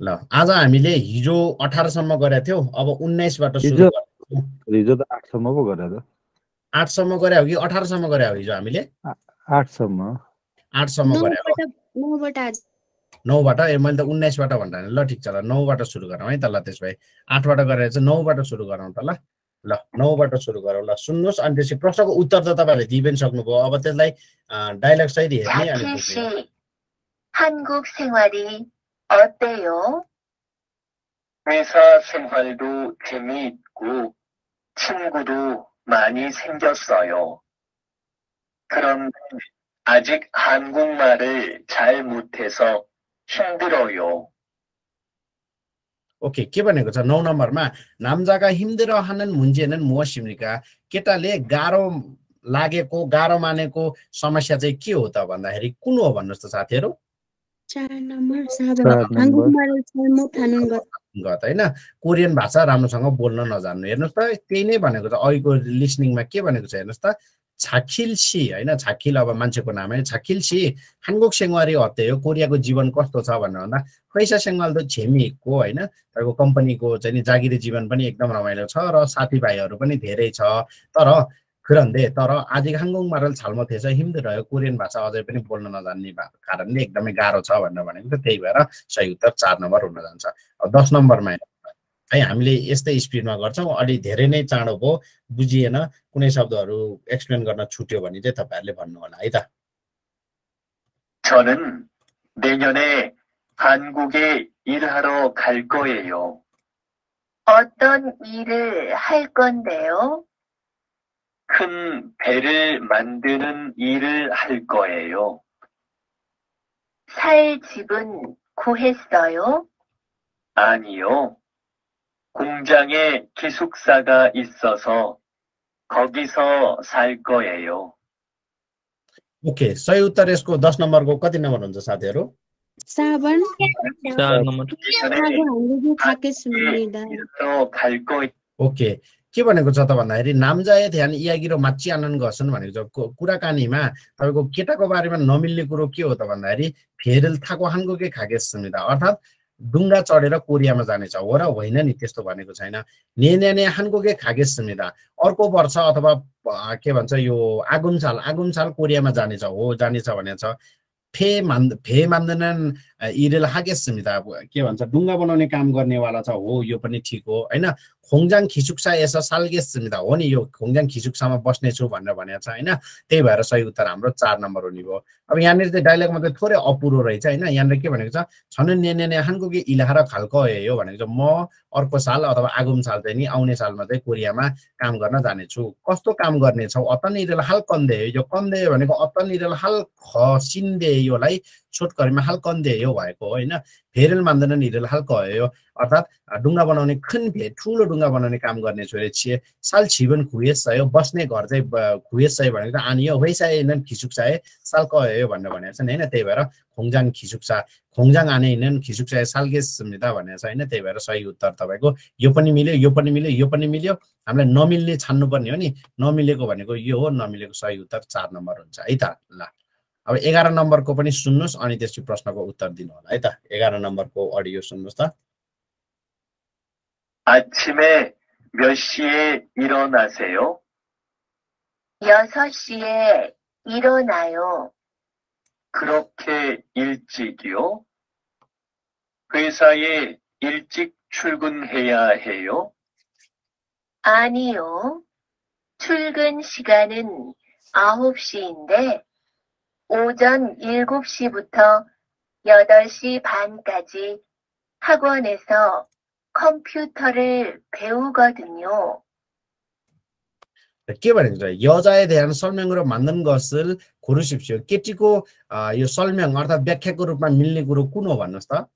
ल आज हामीले हिजो अठारसम्म गरेका थियौँ अब उन्नाइसबाट सुरु हिजो- त आठसम्म पो गरे त। आठसम्म गरे हो कि अठारसम्म गरे हो हिजो हामीले? आठसम्म। आठसम्म गरे नौबाट ए मैले त उन्नाइसबाट भन्दा ल ठिक छ ल नौबाट सुरु गरौँ है त ल त्यसो भए। आठबाट गरेर चाहिँ नौबाट सुरु गरौँ त ल। ल नौबाट सुरु गरौँ। ल सुन्नुहोस् अनि त्यसपछि प्रश्नको उत्तर त तपाईँहरूले दिइ पनि सक्नुभयो। अब त्यसलाई डाइलग सहित हेर्ने अनि 자키 बुझ्ने 씨, 한국 생활이 어때요? 회사 생활도 재미있고 친구도 많이 생겼어요. 그런데 아직 한국말을 잘 못해서 힘들어요. ओके के भनेको छ नौ नम्बरमा नाम्जाका हिम्देर हानन मुन्जेनन् मुवसिम्निका केटाले गाह्रो लागेको गाह्रो मानेको समस्या चाहिँ के हो त भन्दाखेरि कुन हो भन्नुहोस् त साथीहरू होइन कोरियन भाषा राम्रोसँग बोल्न नजान्नु। हेर्नुहोस् त त्यही नै भनेको छ। अहिलेको लिसनिङमा के भनेको छ हेर्नुहोस् त। छाखिलसी होइन छाखिल अब मान्छेको नाम होइन छाखिलसी हानगोक सेङ्वारी हत्ते हो। कोरियाको जीवन कस्तो छ भनेर भन्दा पैसा सेङ्वाल त छेमिको होइन। तपाईँको कम्पनीको चाहिँ जागिरी जीवन पनि एकदम रमाइलो छ र साथीभाइहरू पनि धेरै छ। तर खुरन्दे तर आजि हाङ्गुङ मारल छालमा थिएछ हिउँदो रह्यो कोरियन भाषा अझै पनि बोल्न नजान्ने भएको कारणले एकदमै गाह्रो छ भनेर भनेको त त्यही भएर सही उत्तर चार नम्बर हुन जान्छ अब दस नम्बरमा हेर्नु है हामीले यस्तै स्पिडमा गर्छौँ अलि धेरै नै चाँडो भयो बुझिएन कुनै शब्दहरू एक्सप्लेन गर्न छुट्यो भने चाहिँ तपाईँहरूले भन्नु होला है त 저는 내년에 한국에 일하러 갈 거예요. 어떤 일을 할 건데요? 큰 배를 만드는 일을 할 거예요. 살 집은 구했어요? 아니요. 공장에 기숙사가 있어서 거기서 살 거예요. ओके सही उत्तर यसको दस नम्बरको कति नम्बर हुन्छ साथीहरू साबन चार नम्बर 내년에 하고 한국에 가겠습니다. 일하러 갈 거예요. ओके के भनेको छ त भन्दाखेरि नामजाए ध्यान इयागिरो माची आनन्द गर्छन् भनेको छ। कु- कुराकानीमा तपाईँको केटाको बारेमा नमिल्ने कुरो के हो त भन्दाखेरि फेरेल थाको हाङ्गोके खागेसमिदा अर्थात् डुङ्गा चढेर कोरियामा जानेछ हो र होइन नि त्यस्तो भनेको छैन। नेन्याने हाङ्गोके खागेसमिदा अर्को वर्ष अथवा के भन्छ यो आगुमसाल आगुमसाल कोरियामा जानेछ हो जानेछ भनेको छ। फे मान फे मान्दैनन् इरेल हागेसमिदा के भन्छ डुङ्गा बनाउने काम गर्नेवाला छ। हो यो पनि ठिक हो। होइन? खोङजाङ खिचुक्सा यसो सालगेसमिदा हो नि यो खोङजाङ खिचुक्सामा बस्नेछु भनेर भनेको छ होइन त्यही भएर सही उत्तर हाम्रो चार नम्बर हुने भयो अब यहाँनिर चाहिँ डाइलगमा चाहिँ थोरै अपुरो रहेछ होइन यहाँनिर के भनेको छ छन नेने हानको कि इलाहार खालको हो भनेको छ म अर्को साल अथवा आगुम साल चाहिँ नि आउने सालमा चाहिँ कोरियामा काम गर्न जानेछु कस्तो काम गर्नेछौ अतन इरेल हाल कन्दे यो कन्दे भनेको अतन इरेल हाल खसिन्दे योलाई छोटकरीमा कन्दे यो भएको होइन फेरेल मान्दैन इरेल हाल कयो अर्थात् डुङ्गा बनाउने खन भे ठुलो डुङ्गा बनाउने काम गर्ने छोरे छिए साल छिवन खुएस छ यो बस्ने घर चाहिँ खुएस भनेको त आनियो नन खिचुक्सा है साल कयो भनेर भनेको नि होइन त्यही भएर खोङजाङ खिचुक्सा खोङजाङ आने हिँड्न खिचुक्सा सालगेस स्मृता भनेको छ होइन त्यही भएर सही उत्तर तपाईँको यो पनि मिल्यो यो पनि मिल्यो यो पनि मिल्यो हामीलाई नमिल्ने छान्नुपर्ने हो नि नमिलेको भनेको यो हो नमिलेको सही उत्तर चार नम्बर हुन्छ है त ल अब एघार नम्बरको पनि सुन्नुहोस् अनि त्यसपछि प्रश्नको उत्तर दिनु होला है त एघार नम्बरको अडियो सुन्नुहोस् त 아침에 몇 시에 일어나세요? 6시에 일어나요. 그렇게 일찍이요? 회사에 일찍 출근해야 해요? 아니요. 출근 시간은 9시인데 오전 7시부터 8시 반까지 학원에서 컴퓨터를 배우거든요. 네, 깨 말이죠. 여자에 대한 설명으로 맞는 것을 고르십시오. 깨지고 아, 이 설명, 어다 백해 그룹만 밀리 그룹 꾸노 봤나스타?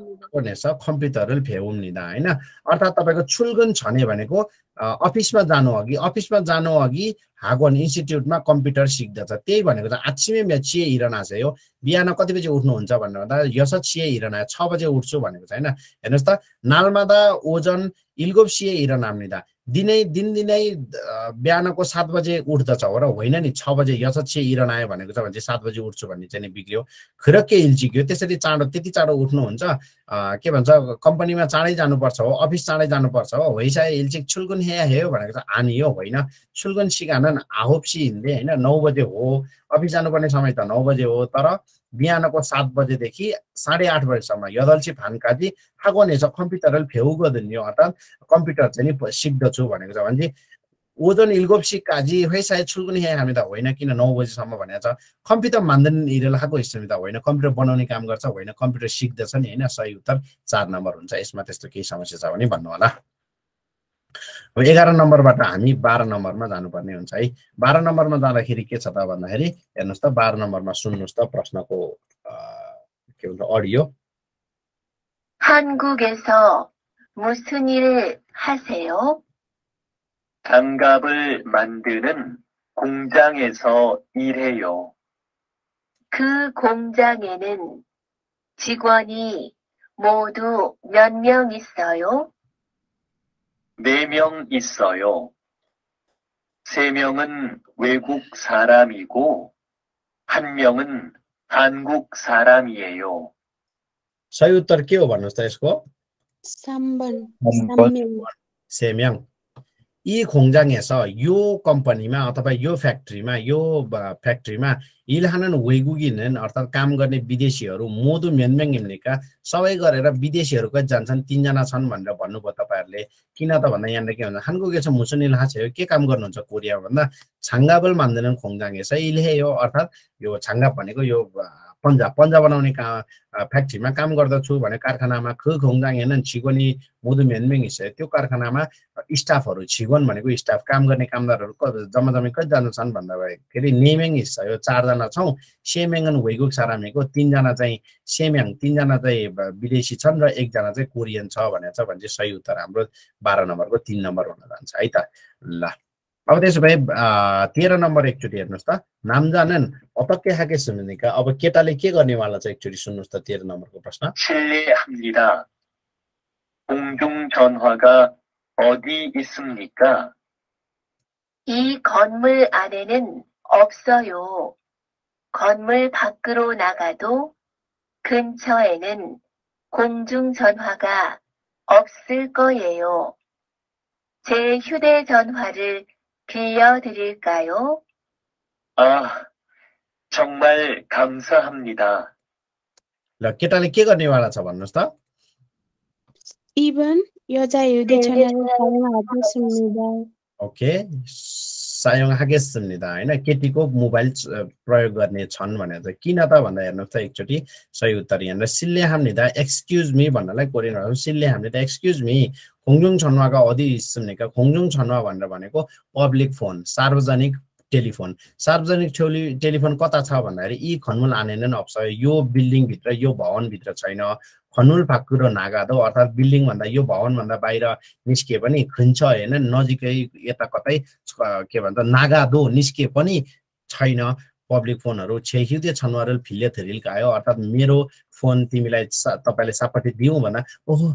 니다. हुनेछ कम्प्युटरल भ्याउनिदा होइन अर्थात् तपाईँको छुल्गन छने भनेको अफिसमा जानु अघि अफिसमा जानु अघि हागवन इन्स्टिट्युटमा कम्प्युटर सिक्दछ त्यही भनेको त आछिमे म्याचिए हिरना छ यो बिहान कति बजी उठ्नुहुन्छ भनेर भन्दा यस छिए हिरना छ बजे उठ्छु भनेको छ होइन हेर्नुहोस् त नालमादा ओजन इल्गोप सिए हिरनाम्निदा दिनै दिनदिनै बिहानको सात बजे उठ्दछ हो र होइन नि? छ बजे यथाच्छे इरनायो भनेको छ भने चाहिँ सात बजे उठ्छु भन्ने चाहिँ बिग्रियो। खुरक्कै इल्चिक्यो त्यसरी चाँडो त्यति चाँडो उठ्नुहुन्छ। के भन्छ कम्पनीमा चाँडै जानुपर्छ हो अफिस चाँडै जानुपर्छ हो होइसाय इल्चिक छुल्कुन हेया हेयो भनेको चाहिँ हानि हो होइन? छुल्कुन सिकानन् आहोप्सी हिँड्दै होइन? नौ बजे हो अफिस जानुपर्ने समय त नौ बजे हो तर बिहानको सात बजेदेखि साढे आठ बजीसम्म यदल्ची फान्काजी हागोनेछ कम्प्युटरल फेउगोदन्यो अर्थात् कम्प्युटर चाहिँ नि सिक्दछु भनेको छ। भने चाहिँ ओजन इल्गोप्सी काजी है सायद छुल्कुनी हे हामी त होइन किन नौ बजीसम्म भनेको छ कम्प्युटर मान्दैन इरेल खाएको हिस्ट्री त होइन कम्प्युटर बनाउने काम गर्छ होइन कम्प्युटर सिक्दछ नि होइन सही उत्तर चार नम्बर हुन्छ यसमा त्यस्तो केही समस्या छ भने भन्नु होला अब एघार नम्बरबाट हामी बाह्र नम्बरमा जानुपर्ने हुन्छ है बाह्र नम्बरमा जाँदाखेरि के छ त भन्दाखेरि हेर्नुहोस् त बाह्र नम्बरमा सुन्नुहोस् त प्रश्नको अ, के भन्छ अडियो 한국에서 무슨 일 하세요? 장갑을 만드는 공장에서 일해요. 그 공장에는 직원이 모두 몇 명 있어요? 네 명 있어요. 세 명은 외국 사람이고 한 명은 한국 사람이에요. 사유 따를게요. 맞나요? 3번. 3번. 3명. 3명. यो कम्पनीमा अथवा यो फ्याक्ट्रीमा यो फ्याक्ट्रीमा इल्हानन वेगुगिनन् अर्थात् काम गर्ने विदेशीहरू मोदु म्यानम्याङ हिम्नेका सबै गरेर विदेशीहरू कति जान्छन् तिनजना छन् भनेर भन्नुभयो तपाईँहरूले किन त भन्दा यहाँनिर के भन्छ हानको छ मुसुन छ के काम गर्नुहुन्छ कोरिया भन्दा छाङ्गाबल मान्दैनन् खोङजाङे छ इल्हे हो अर्थात् यो छाङ्गा भनेको यो पन्जा पन्जा बनाउने का फ्याक्ट्रीमा काम गर्दछु भने कारखानामा ख खोङजाङ हेर्न छिगोनी मुदु म्यानम्याङ हिस्सा त्यो कारखानामा स्टाफहरू छिगोन भनेको स्टाफ काम गर्ने कामदारहरू जम्मा जम्मी कतिजना छन् भन्दा भएखेरि नेमेङ हिस्सा यो चारजना छौँ। सेमेङन वेगुक सारामेको तिनजना चाहिँ सेम्याङ तिनजना चाहिँ विदेशी छन् र एकजना चाहिँ कोरियन छ भनेर छ भने चाहिँ सही उत्तर हाम्रो बाह्र नम्बरको तिन नम्बर हुन जान्छ है त? ल। अब त्यसो भए अ, तेह्र नम्बर एकचोटि हेर्नुहोस् त नाम जानन् अटक्कै खाके सुनिका अब केटाले के गर्नेवाला छ एकचोटि सुन्नुहोस् त तेह्र नम्बरको प्रश्न 실례합니다. 공중전화가 어디 있습니까? 이 건물 안에는 없어요. 건물 밖으로 나가도 근처에는 공중전화가 없을 거예요. 제 휴대전화를 빌려드릴까요? 아, 정말 감사합니다. La, ¿Qué tal le llega 이번 여자 유대 전화를 가능하겠습니다. 오케이. सायङ हागेसम्निदा होइन? केटीको मोबाइल प्रयोग गर्ने छन् भनेर चाहिँ किन त भन्दा हेर्नुहोस् त एकचोटि सही उत्तर यहाँनिर सिल्ले हाम्निदा एक्सक्युज मी भन्नलाई कोरियनहरू सिल्ले हाम्निदा एक्सक्युज मी खोङजुङ छन्वाका अधि सुन्नेका खोङजुङ छन्वा भनेर भनेको पब्लिक फोन सार्वजनिक टेलिफोन। सार्वजनिक टेलि टेलिफोन कता छ भन्दाखेरि यी खनमुल आनेनन् अप्स यो बिल्डिङभित्र यो भवनभित्र छैन। खनुल फाकुरो नागादो अर्थात् बिल्डिङभन्दा यो भवनभन्दा बाहिर निस्किए पनि खिन्छ होइन? नजिकै यता कतै के भन्छ नागादो निस्किए पनि छैन। पब्लिक फोनहरू छेखिउदे छनवारल फिल्ले थेरिल्का आयो। अर्थात् मेरो फोन तिमीलाई तपाईँले सापट्टि दिउँ भन्दा ओहो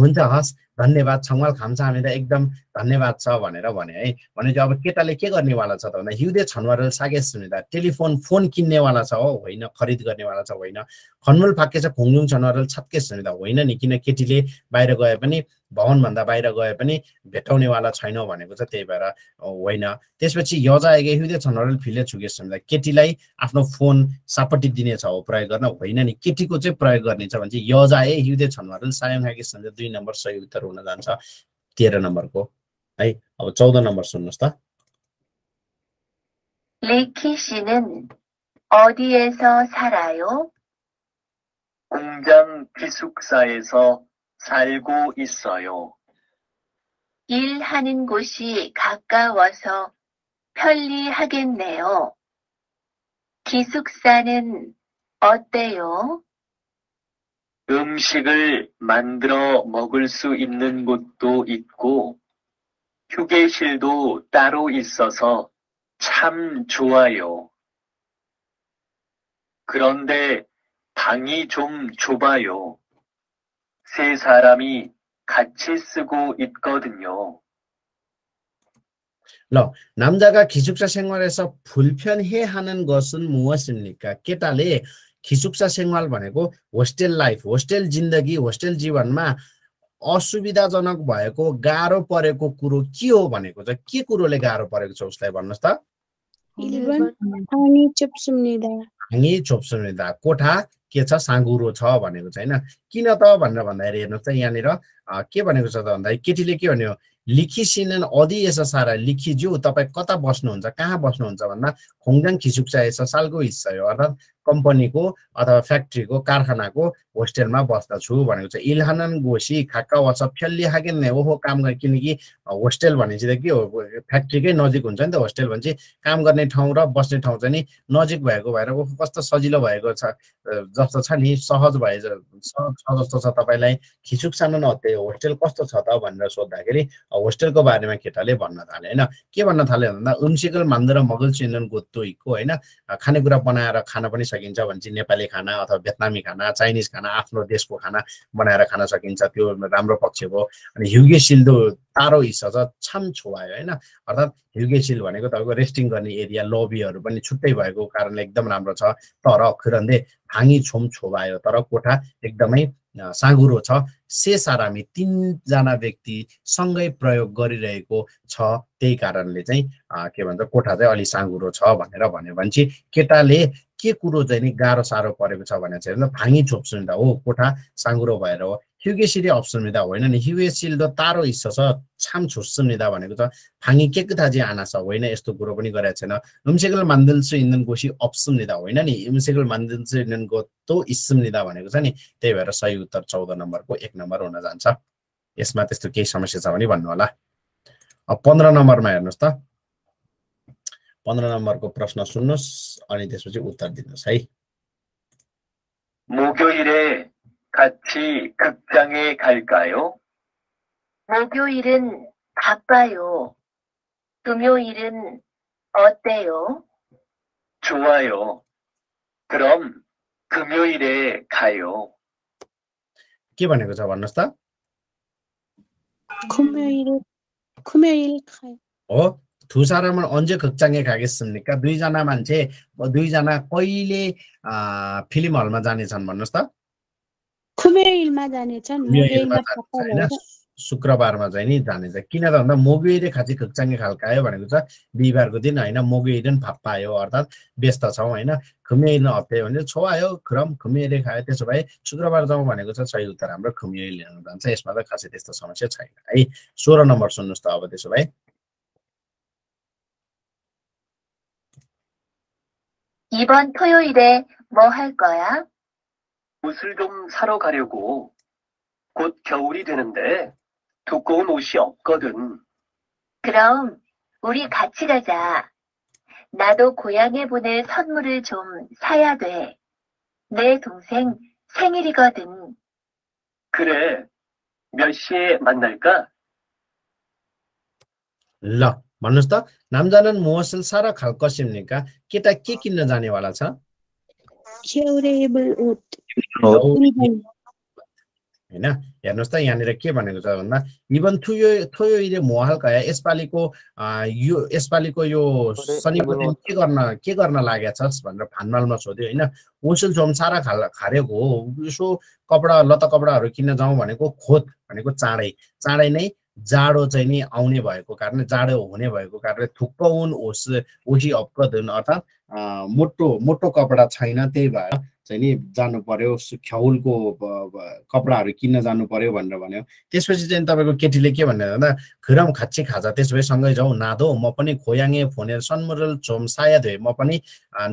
हुन्छ हस्। धन्यवाद छङ्वाल खाम्छ हामी त एकदम धन्यवाद छ भनेर भने है। भने चाहिँ अब केटाले के गर्नेवाला छ त भन्दा हिउँदे छनवारल सागे सुनिदा टेलिफोन फोन किन्नेवाला छ हो होइन खरिद गर्नेवाला छ होइन। खनमुल फाके छ खुङजुङ छनवारल छत्के सुनिदा होइन नि किन केटीले बाहिर गए पनि भवनभन्दा बाहिर गए पनि भेटाउनेवाला छैन भनेको छ त्यही भएर अ, होइन त्यसपछि यजाएगे हुँदै छन् फिले छुके सुन्दा केटीलाई आफ्नो फोन सापट्टि दिनेछ हो प्रयोग गर्न होइन नि केटीको चाहिँ प्रयोग गर्ने छ भने चाहिँ यजाए हिउँदे छन् सायङ खाके सुन्दा दुई नम्बर सही उत्तर हुन जान्छ तेह्र नम्बरको है अब चौध नम्बर सुन्नुहोस् त 리키 씨는 어디에서 살아요? 공장 기숙사에서 살고 있어요. 일하는 곳이 가까워서 편리 하겠네요. 기숙사는 어때요? 음식을 만들어 먹을 수 있는 곳도 있고, 휴게실도 따로 있어서 참 좋아요. 그런데 방이 좀 좁아요. 세 사람이 같이 쓰고 있거든요. 남자가 기숙사 생활에서 불편해하는 것은 무엇입니까? केटाले 기숙사 생활 भनेको होस्टेल लाइफ होस्टेल जिन्दगी होस्टेल जीवनमा असुविधाजनक भएको गाह्रो परेको कुरो के हो भनेको चाहिँ के कुरोले गाह्रो परेको छ उसलाई भन्नुहोस् त 1번 방이 좁습니다. भाङी छोप्सुनिदा कोठा के छ साँगुरो छ भनेको चाहिँ होइन किन त भनेर भन्दाखेरि हेर्नुहोस् त यहाँनिर के भनेको छ त भन्दाखेरि केटीले के भन्यो लिखिसिनन् अधि यस सारा लिखिज्यू तपाईँ कता बस्नुहुन्छ कहाँ बस्नुहुन्छ भन्दा खोङजाङ खिसुक्सा यस सालको हिस्सा हो। अर्थात् कम्पनीको अथवा फ्याक्ट्रीको कारखानाको होस्टेलमा बस्दछु भनेको छ। इल्हानन गोसी खाक्का वास फ्याल्ली हाकेन ओहो काम गर्ने किनकि होस्टेल भनेपछि त के हो? फ्याक्ट्रीकै नजिक हुन्छ नि त होस्टेल भनेपछि काम गर्ने ठाउँ र बस्ने ठाउँ चाहिँ नि नजिक भएको भएर ओहो कस्तो सजिलो भएको छ। जस्तो छ नि सहज भए जस्तो छ तपाईँलाई खिचुक सानो नहत्ते होस्टेल कस्तो छ त भनेर सोद्धाखेरि होस्टेलको बारेमा केटाले भन्न थाले होइन? के भन्न थाल्यो भन्दा उम्सिकल मान्दर मगल चिन्दन गोत्तोइको होइन? खानेकुरा बनाएर खान पनि भन्छ नेपाली खाना अथवा भेटनामी खाना चाइनिज खाना आफ्नो देशको खाना बनाएर खान सकिन्छ। त्यो राम्रो पक्ष भयो अनि हिउगे तारो हिस्सा छ छाम छोवायो होइन? अर्थात् हिउगे सिल भनेको तपाईँको रेस्टिङ गर्ने एरिया लबीहरू पनि छुट्टै भएको कारणले एकदम राम्रो छ। तर खुरन्दे भाङी छोम छोवायो तर कोठा एकदमै अ, साँघुरो छ। से सारामी तिनजना व्यक्ति सँगै प्रयोग गरिरहेको छ। त्यही कारणले चाहिँ के भन्छ कोठा चाहिँ अलि साँघुरो छ भनेर भन्यो। भने चाहिँ केटाले के कुरो चाहिँ नि गाह्रो साह्रो परेको छ भने चाहिँ हेर्नु भाँगी छोप्सुमिदा हो कोठा साँगुरो भएर हो। ह्युगेसिली अप्सुमिदा होइन नि। ह्युगेसिल त तारो हिस्सा छ छाम छोप्सुमिदा भनेको छ। भाँगी के चाहिँ आना छ होइन? यस्तो कुरो पनि गरेको छैन। हिमसेकल मान्दिल्सु इन्धन गोसी अप्सुमिदा होइन नि। हिमसेकल मान्दिल्सु इन्धन गोतो इस्सुमिदा भनेको छ नि। त्यही भएर सही उत्तर चौध नम्बरको एक नम्बर हुन जान्छ। यसमा त्यस्तो केही समस्या छ भने भन्नु होला। पन्ध्र नम्बरमा हेर्नुहोस् त। पन्ध्र नम्बरको प्रश्न सुन्नुहोस् अनि त्यसपछि उत्तर दिनुहोस् है 목요일에 같이 극장에 갈까요? 목요일은 바빠요. 금요일은 어때요? 좋아요. 그럼 금요일에 가요. के भनेको छ भन्नुहोस् त 금요일 금요일 가요. हो 두사람을 언제 극장에 가겠습니까? दुईजना मान्छे दुईजना कहिले फिल्म हलमा जानेछन् भन्नुहोस् त शुक्रबारमा चाहिँ नि जानेछ किन त भन्दा मोगुइरे खाँची खुक्चाङ्गे खालको आयो भनेको छ बिहिबारको दिन होइन मोगुइरन फाप्पा आयो अर्थात् व्यस्त छौँ होइन खुमेन हप्ते भने छो आयो क्रम खुमेरे खायो त्यसो भए शुक्रबार जाउँ भनेको छ सही उत्तर हाम्रो खुमेरी जान्छ यसमा त खासै त्यस्तो समस्या छैन है सोह्र नम्बर सुन्नुहोस् त अब त्यसो भए 이번 토요일에 뭐 할 거야? 옷을 좀 사러 가려고. 곧 겨울이 되는데 두꺼운 옷이 없거든. 그럼 우리 같이 가자. 나도 고향에 보낼 선물을 좀 사야 돼. 내 동생 생일이거든. 그래. 몇 시에 만날까? ल भन्नुहोस् त नामजानन मोहसल सारा खाल कसिमनिका केटा के किन्न जानेवाला छ? होइन हेर्नुहोस् त यहाँनिर के भनेको छ भन्दा इभन थुयो थुयो इरे मोहल यसपालिको यो यसपालिको यो शनिको दिन के गर्न के गर्न लागेको छ भनेर फानमालमा सोध्यो होइन? उसिल छोम सारा खाल खारेको हो यसो कपडा लत्ता कपडाहरू किन्न जाउँ भनेको खोत भनेको चाँडै चाँडै नै जाडो चाहिँ नि आउने भएको कारणले जाडो हुने भएको कारणले थुक्क उन ओस ओही अपकदन अर्थात् मोटो मोटो कपडा छैन त्यही भएर चाहिँ नि जानु पर्यो ख्याउलको कपडाहरू किन्न जानु पर्यो भनेर भन्यो। त्यसपछि चाहिँ तपाईँको केटीले के भन्ने भन्दा खिरम खाँची खाजा त्यसो भए सँगै जाउँ नादो म पनि खोयाङे फोनेर सन्मुरल छोम सायद म पनि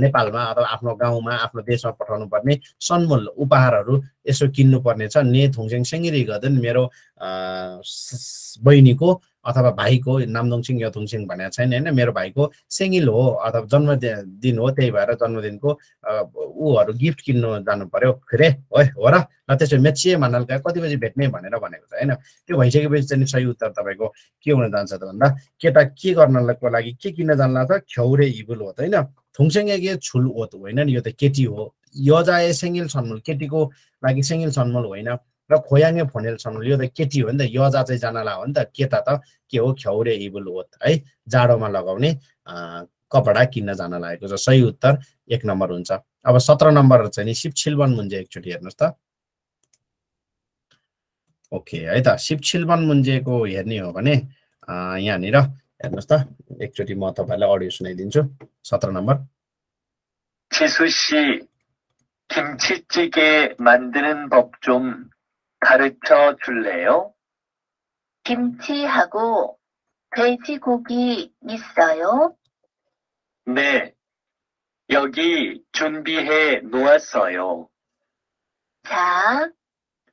नेपालमा अथवा आफ्नो गाउँमा आफ्नो देशमा पठाउनु पर्ने सन्मुल उपहारहरू यसो किन्नु पर्ने छ। ने थुङसेङ सेङ्गिरी गदन मेरो बहिनीको अथवा भाइको नामदोङसिङ यथुङसिङ भनेको छैन होइन मेरो भाइको सेङ्गिल हो अथवा जन्मदिन हो त्यही भएर जन्मदिनको ऊहरू गिफ्ट किन्नु जानु पर्यो रे हो हो र ल त्यसो मेचिए कति बजी भेट्ने भनेर भनेको छ होइन। त्यो भइसकेपछि चाहिँ सही उत्तर तपाईँको के हुन जान्छ त भन्दा केटा के गर्नको लागि के किन्न जान्ला त ख्यौरे इबुल हो त होइन थुङसेङ्गे छुल ओत होइन नि यो त केटी हो। यजाए सेङ्गिल सन्मुल केटीको लागि सेङ्गिल सन्मुल होइन। र खोयाङे फोनेल छन् यो त केटी हो नि त यजा चाहिँ जानला हो नि त केटा त के हो ख्यौरे इबुल ओत है जाडोमा लगाउने कपडा किन्न जान लागेको छ सही उत्तर एक नम्बर हुन्छ अब सत्र नम्बर चाहिँ नि सिपछिलवन मुन्जे एकचोटि हेर्नुहोस् त ओके है त सिपछिलवन मुन्जेको हेर्ने हो भने यहाँनिर हेर्नुहोस् त एकचोटि म तपाईँलाई अडियो सुनाइदिन्छु सत्र नम्बर 지수 씨, 김치찌개 만드는 법 좀 가르쳐 줄래요? 김치하고 돼지고기 있어요? 네, 여기 준비해 놓았어요. 자,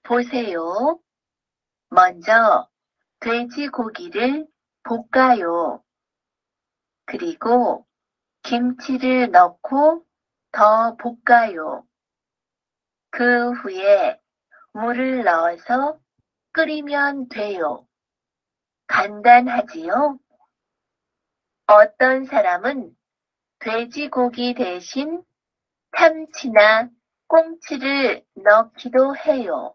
보세요. 먼저 돼지고기를 볶아요. 그리고 김치를 넣고 더 볶아요. 그 후에 물을 넣어서 끓이면 돼요. 간단하지요? 어떤 사람은 돼지고기 대신 참치나 꽁치를 넣기도 해요.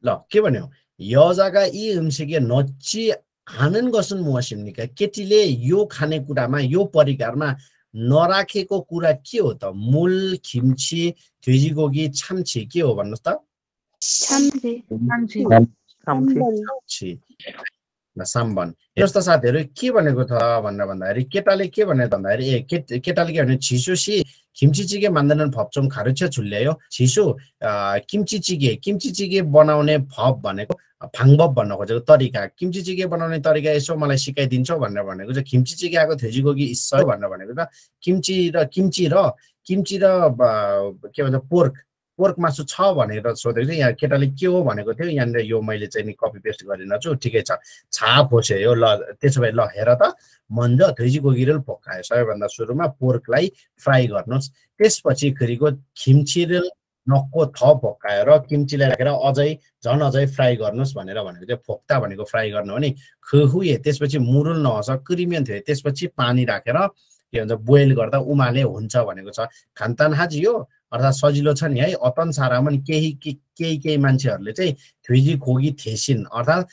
라, 기번에요. 여자가 이 음식에 넣지 않은 것은 무엇입니까? 케틸에 요 간의 구라마, 요 버리가마 नराखेको कुरा के हो त? मूल खिम्ची ध्वेजीको छाम्छी के हो भन्नुहोस् त? साम्बन हेर्नुहोस् त साथीहरू के भनेको छ भनेर भन्दाखेरि केटाले के भने भन्दाखेरि ए के केटाले के भने छिसो सी खिम्ची चिके मान्दैनन् फपचोङ खारुछ छुल्यायो छिसो किम्ची चिके किम्ची चिके बनाउने फप भनेको फाङबप भन्न खोजेको तरिका किम्ची चिगे बनाउने तरिका यसो मलाई सिकाइदिन्छौ भनेर भनेको चाहिँ खिम्ची चिगे आएको थेजीगोगी इस्स भनेर भनेको त किम्ची र किम्ची र किम्ची र के भन्छ पोर्क पोर्क मासु छ भनेर सोधेको थियो यहाँ केटाले के हो भनेको थियो यहाँनिर यो मैले चाहिँ नि कपी पेस्ट गरिन छु ठिकै छ छाप होसे यो ल त्यसो भए ल हेर त मन्ज थैजी गोगिरेल पकायो सबैभन्दा सुरुमा पोर्कलाई फ्राई गर्नुहोस् त्यसपछि फेरिको खिम्चिरेल नक्को थ पकाएर किम्चीलाई राखेर अझै झन् अझै फ्राई गर्नुहोस् भनेर भनेको थियो। फोक्ता भनेको फ्राई गर्नु हो नि। त्यसपछि मुरुल नहस क्रिमियन थियो। त्यसपछि पानी राखेर के भन्छ बोइल गर्दा उमाले हुन्छ भनेको छ। खानतान हाजी यो अर्थात् सजिलो छ नि है। अतन सारामा केही केही केही मान्छेहरूले चाहिँ थ्विजी खोगी थेसिन अर्थात्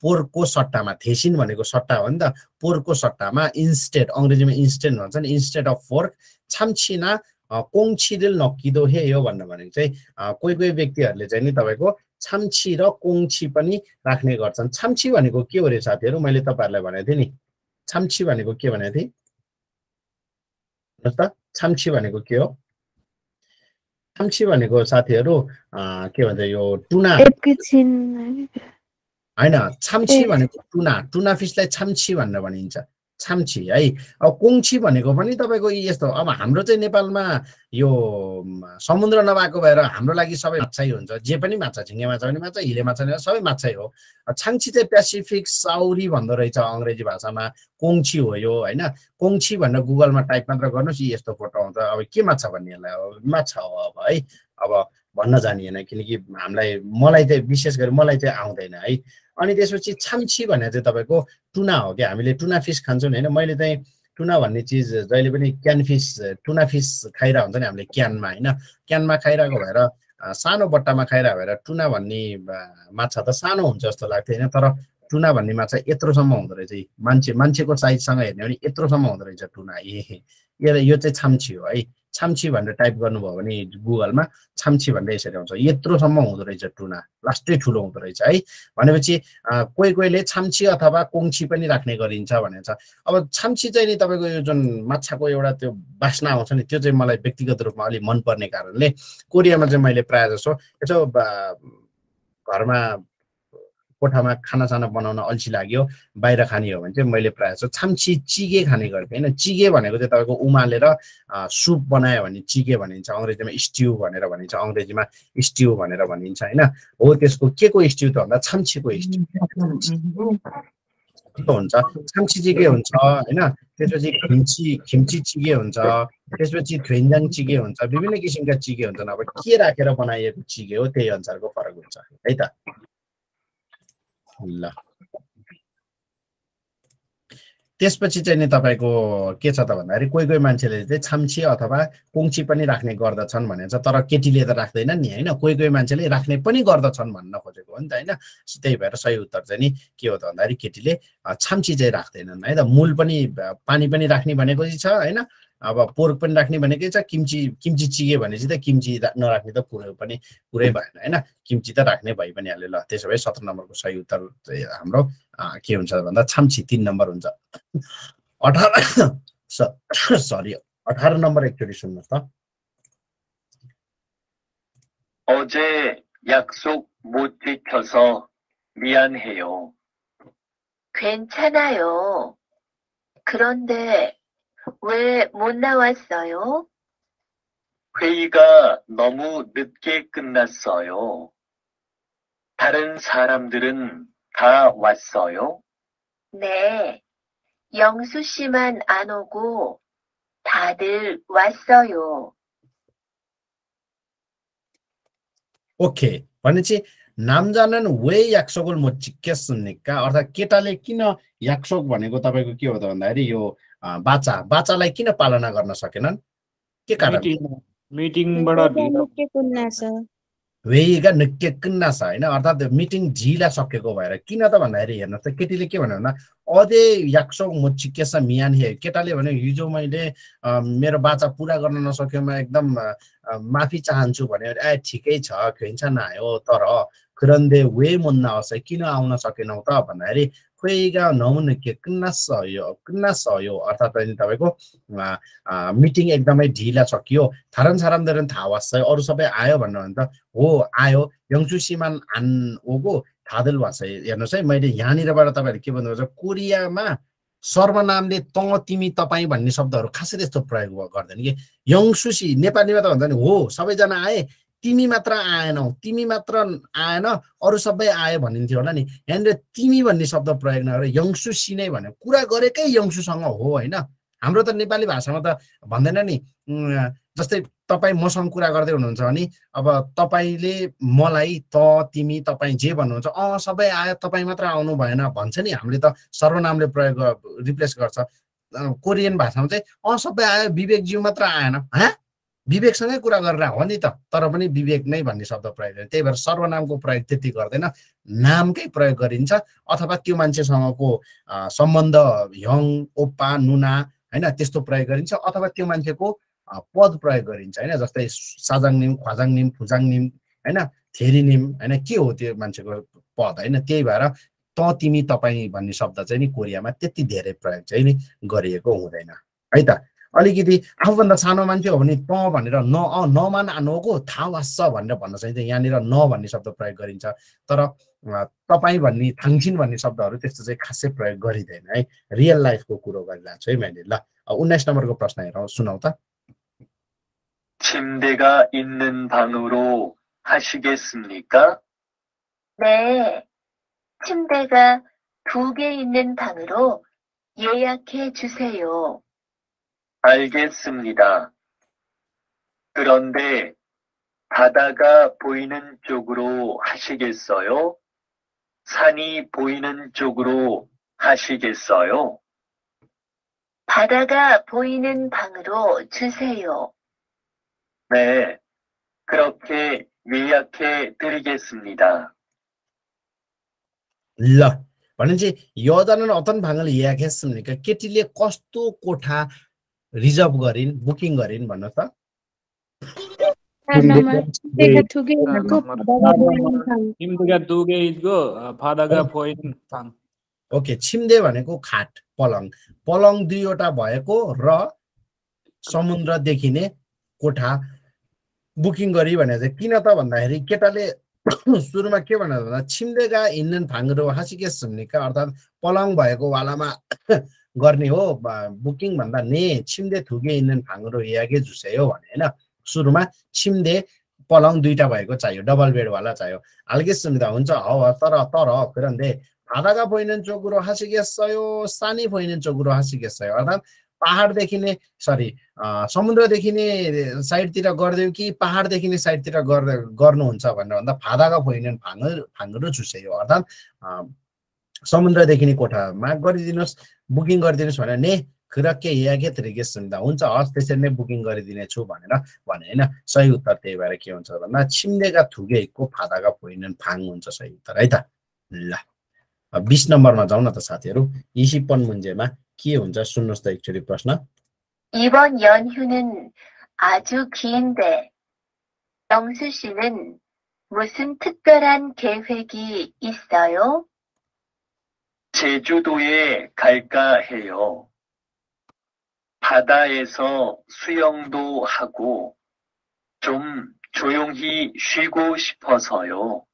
पोरको सट्टामा थेसिन भनेको सट्टा हो नि त पोरको सट्टामा इन्स्टेड अङ्ग्रेजीमा इन्स्टेड भन्छ नि इन्स्टेड अफ फोर्क छाम्छिना कोङछिरेल नकिदो हे यो भनेर भनेको चाहिँ कोही कोही व्यक्तिहरूले चाहिँ नि तपाईँको छाम्छी र कोङछी पनि राख्ने गर्छन् छाम्छी भनेको के हो अरे साथीहरू मैले तपाईँहरूलाई भनेको थिएँ नि छाम्छी भनेको के भनेको थिएँ त छाम्छी भनेको के हो छाम्छी भनेको साथीहरू के भन्छ यो टुना होइन छाम्छी भनेको टुना टुना फिसलाई छाम्छी भनेर भनिन्छ छाम्छी है अब कोङछी भनेको पनि तपाईँको यस्तो अब हाम्रो चाहिँ नेपालमा यो समुद्र नभएको भएर हाम्रो लागि सबै माछै हुन्छ। जे पनि माछा झिङ्गे माछा पनि माछा हिले माछा पनि सबै माछै हो। छाङ्छी चाहिँ पेसिफिक साउरी भन्दो रहेछ अङ्ग्रेजी भाषामा। कोङछी हो यो होइन। कोङछी भनेर गुगलमा टाइप मात्र गर्नुहोस् यस्तो फोटो आउँछ। अब के माछा भन्ने यसलाई? अब माछा हो अब है। अब भन्न जानिएन किनकि हामीलाई मलाई चाहिँ विशेष गरी मलाई चाहिँ आउँदैन है। अनि त्यसपछि छाम्छी भनेर चाहिँ तपाईँको टुना हो क्या। हामीले टुना फिस खान्छौँ होइन। मैले चाहिँ टुना भन्ने चिज जहिले पनि क्यान फिस टुना फिस खाइरहेको हुन्छ नि हामीले क्यानमा होइन। क्यानमा खाइरहेको भएर सानो बट्टामा खाइरहेको भएर टुना भन्ने माछा त सानो हुन्छ जस्तो लाग्थ्यो होइन। तर टुना भन्ने माछा यत्रोसम्म हुँदो रहेछ मान्छे मान्छेको साइजसँग हेर्ने भने यत्रोसम्म हुँदो रहेछ टुना। ए यो चाहिँ छाम्छी हो है। छाम्छी भनेर टाइप गर्नुभयो भने गुगलमा छाम्छी भनेर यसरी आउँछ। यत्रोसम्म हुँदो रहेछ टुना लास्टै ठुलो हुँदो रहेछ है। भनेपछि कोही कोहीले छाम्छी अथवा कोङ्छी पनि राख्ने गरिन्छ भनेर छ। अब छाम्छी चाहिँ नि तपाईँको यो जुन माछाको एउटा त्यो बास्ना आउँछ नि त्यो चाहिँ मलाई व्यक्तिगत रूपमा अलिक मनपर्ने कारणले कोरियामा चाहिँ मैले प्रायः जसो यसो घरमा कोठामा खानासाना बनाउन अल्छी लाग्यो बाहिर खाने हो भने चाहिँ मैले प्रायः जस्तो छाम्ची चिगे खाने गर्थेँ होइन चिगे भनेको चाहिँ तपाईँको उमालेर सुप बनायो भने चिगे भनिन्छ अङ्ग्रेजीमा स्ट्यु भनेर भनिन्छ अङ्ग्रेजीमा स्ट्यु भनेर भनिन्छ होइन। हो त्यसको के को स्ट्यु त भन्दा छाम्चीको स्ट्यु। हुन्छ? छाम्ची चिगे हुन्छ होइन त्यसपछि खिम्ची खिम्ची चिगे हुन्छ त्यसपछि थ्वेन्जाङ चिगे हुन्छ विभिन्न किसिमका चिगे हुन्छन्। अब के राखेर बनाइएको चिगे हो त्यही अनुसारको फरक हुन्छ है त? ल। त्यसपछि चाहिँ नि तपाईँको के छ त भन्दाखेरि कोही कोही मान्छेले चाहिँ छाम्ची अथवा कुङ्ची पनि राख्ने गर्दछन् भनेर तर केटीले त राख्दैन नि होइन? कोही कोही मान्छेले राख्ने पनि गर्दछन् भन्न खोजेको हो नि त होइन? त्यही भएर सही उत्तर चाहिँ नि के हो त भन्दाखेरि केटीले अ, छाम्ची चाहिँ राख्दैनन् है त? मूल पनि पानी पनि राख्ने भनेको छ होइन? अब पोर्क पनि राख्ने भनेकै छ किम्ची किम्ची चिगे भनेपछि त किम्ची रा- नराख्ने त पुरै पनि पुरै भएन होइन किम्ची त राख्ने भइ पनि हाल्यो ल त्यसो भए सत्र नम्बरको सही उत्तर चाहिँ हाम्रो अ, के हुन्छ भन्दा छाम्ची तिन नम्बर हुन्छ अठार सरी अठार नम्बर एकचोटि सुन्नुहोस् त 어제 약속 못 지켜서 미안해요. 괜찮아요. 그런데 왜 못 나왔어요? 회의가 너무 늦게 끝났어요. 다른 사람들은 다 왔어요. 네. 영수 씨만 안 오고 다들 왔어요. ओके भनेपछि नामजानन वे याक्सोगुल म चिक्केसुन्निका अर्थात् केटाले किन याक्सोक भनेको तपाईँको के हो त भन्दाखेरि यो अ, बाचा बाचालाई किन पालना गर्न सकेनन्? के कारण? वेगा होइन? अर्थात् मिटिङ ढिला सकेको भएर। किन त भन्दाखेरि हेर्नुहोस् त केटीले के भन्यो भन्दा अझै याक्सोक म चिकेस मियान हे। केटाले भन्यो हिजो मैले मेरो बाचा पुरा गर्न नसकेमा एकदम अ, अ, माफी चाहन्छु भन्यो। ए ठिकै छ खिन्छ नआयो तर खुरन्दे वे मुन्न आउँछ किन आउन सकेनौ त? भन्दाखेरि खोइगा नहुन के किन्न सयो किन्न सयो अर्थात् अनि तपाईँको अ, अ, मिटिङ एकदमै ढिला सकियो थारन सारामदरन थाहा वास्छ अरू सबै आयो भन्नु भने त हो आयो यङ्चु सिमान आन ओगो थादल वास हेर्नुहोस् है मैले यहाँनिरबाट तपाईँहरूले के भन्नुहुन्छ कोरियामा सर्वनामले त तिमी तपाईँ भन्ने शब्दहरू खासै त्यस्तो प्रयोग गर्दैन कि यङसुसी नेपालीमा त भन्छ नि हो सबैजना आए तिमी मात्र आएनौ तिमी मात्र आएन अरू सबै आयो भनिन्थ्यो होला नि। यहाँनिर तिमी भन्ने शब्द प्रयोग नगरेर यङसुसी नै भन्यो। कुरा गरेकै यङसुसँग हो होइन? हाम्रो त नेपाली भाषामा त भन्दैन नि। जस्तै तपाईँ मसँग कुरा गर्दै हुनुहुन्छ भने अब तपाईँले मलाई त तिमी तपाईँ जे भन्नुहुन्छ अँ सबै आयो तपाईँ मात्र आउनु भएन भन्छ नि। हामीले त सर्वनामले प्रयोग रिप्लेस गर्छ। कोरियन भाषामा चाहिँ अँ सबै आयो विवेकज्यू मात्र आएन। हाँ? विवेकसँगै कुरा गरेर हो नि त। तर पनि विवेक नै भन्ने शब्द प्रयोग गरिन्छ। त्यही भएर सर्वनामको प्रयोग त्यति गर्दैन। नामकै प्रयोग गरिन्छ। अथवा त्यो मान्छेसँगको सम्बन्ध ह्यङ ओप्पा नुना होइन त्यस्तो प्रयोग गरिन्छ। अथवा त्यो मान्छेको पद प्रयोग गरिन्छ होइन जस्तै साजाङ निम ख्वाजाङ निम फुजाङ निम होइन थेरी निम होइन के हो त्यो मान्छेको पद होइन? त्यही भएर त तिमी तपाईँ भन्ने शब्द चाहिँ नि कोरियामा त्यति धेरै प्रयोग चाहिँ नि गरिएको हुँदैन। है त? अलिकति आफूभन्दा सानो मान्छे हो भने त भनेर न अँ नमान नगो थाहा वास्छ भनेर भन्न सकिन्छ यहाँनिर न भन्ने शब्द प्रयोग गरिन्छ तर अँ, तपाईँ भन्ने थाङछिन भन्ने शब्दहरू त्यस्तो चाहिँ खासै प्रयोग गरिँदैन है रियल लाइफको कुरो गरिरहेको छु है मैले ल उन्नाइस नम्बरको प्रश्न हेरौँ सुनाउ त 침대가 있는 방으로 하시겠습니까? 네. 침대가 두 개 있는 방으로 예약해 주세요. 알겠습니다. 그런데 바다가 보이는 쪽으로 하시겠어요? 산이 보이는 쪽으로 하시겠어요? 바다가 보이는 방으로 주세요. 네, 그렇게 예약해 드리겠습니다. ल भनेपछि योजना अतन भाङले याखेसम्निका केटीले कस्तो कोठा रिजर्भ गरिन् बुकिङ गरिन् भन्नु त? ओके छिम्दे भनेको खाट पलङ। पलङ दुईवटा भएको र समुद्र देखिने कोठा बुकिङ गरी भनेको चाहिँ किन त भन्दाखेरि केटाले सुरुमा के भनेर भन्दा छिम्देगा हिँड्ने फाङ्रो हाँसिके सुन्नेका अर्थात् पलङ भएको वालामा गर्ने हो बुकिङ भन्दा ने छिम्दे थुगे हिँड्ने फाङ्रो यागे हो भने होइन सुरुमा छिम्दे पलङ दुईटा भएको चाहियो डबल बेडवाला चाहियो हल्के सुन्दा हुन्छ हौ तर तर फिरन्दे भादागा पोइनेन चोकुरो हाँसिकेसयो सानी पोइनेन चोकुरो हाँसिकेसयो अर्थात् पहाडदेखि नै सरी समुद्रदेखि नै साइडतिर गरिदियो कि पहाडदेखि नै साइडतिर गर्नुहुन्छ भनेर भन्दा फादागा पोइनेन फाङ्गर फाङ्गरो चुस्यो अर्थात् समुद्रदेखि नै कोठा माग गरिदिनुहोस् बुकिङ गरिदिनुहोस् भनेर ने खुरक्के या के तरिके सुन्दा हुन्छ हस् त्यसरी नै बुकिङ गरिदिनेछु भनेर भने होइन? सही उत्तर त्यही भएर के हुन्छ भन्दा छिम्देका थुकेको फादाका फोइनन फाङ हुन्छ सही उत्तर है त? ल बिस नम्बरमा जाउँ न त साथीहरू। इसिपन मुन्जेमा के हुन्छ सुन्नुहोस् त एकचोटि प्रश्न। 이번 आजु 제주도에 갈까 해요. 바다에서 수영도 하고 좀 조용히 쉬고 싶어서요.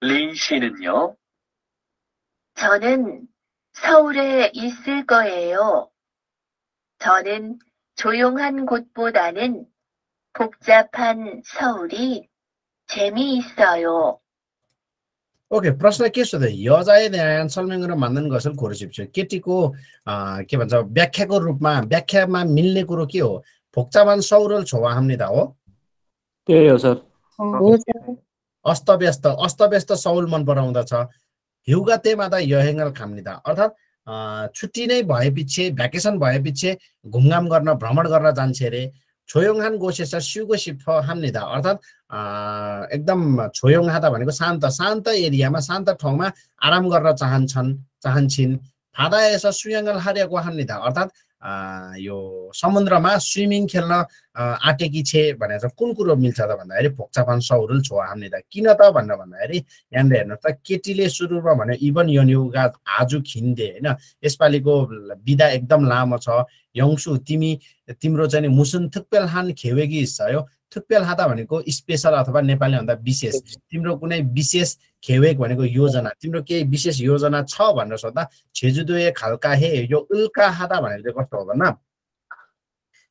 린 씨는요? 저는 서울에 있을 거예요. 저는 조용한 곳보다는 복잡한 서울이 재미있어요. ओके प्रश्न के सोध्यो यजाए ध्यान सल्मिङ र मान्दन घोषल खोरसिप्छु केटीको के भन्छ व्याख्याको रूपमा व्याख्यामा मिल्ने कुरो के हो? फोक्चामान सौरल छोवा हाम्निदा हो। त्यही हो सर। अस्तव्यस्त अस्तव्यस्त सौल मन पराउँदछ। हिउगा तेमा त यहेङ्गल खाम्निदा अर्थात् अँ, छुट्टी नै भएपछि भ्याकेसन भएपछि घुमघाम गर्न भ्रमण गर्न जान्छ अरे छोयोङहान गोसेस सिउगो सिफ हाम्निदा अर्थात् अँ, एकदम छोयोङ हाता भनेको शान्त शान्त एरियामा शान्त ठाउँमा आराम गर्न चाहन्छन् चाहन्छन् फादा यसो सुयङ्गल हारेको हान्निदा अर्थात् अँ, यो समुद्रमा स्विमिङ खेल्न आँटेकी छे भनेर कुन कुरो मिल्छ त भन्दाखेरि फोक्चापान सौरुल छो हाम्निदा किन त भनेर भन्दाखेरि यहाँनिर हेर्नुहोस् त केटीले सुरुमा भने इभन योनिउगा आजु खिन्दे होइन। यसपालिको बिदा एकदम लामो छ। यङ्सु तिमी तिम्रो चाहिँ मुसुन थुक्पेल हान खेवेगी छ यो थुक्पेल हाता भनेको स्पेसल अथवा नेपाली भन्दा विशेष। तिम्रो कुनै विशेष खेवेक भनेको योजना तिम्रो केही विशेष योजना छ भनेर सोद्धा छेजुदुए खालका हे यो उल्का हाता भनेको चाहिँ कस्तो हो भन्दा?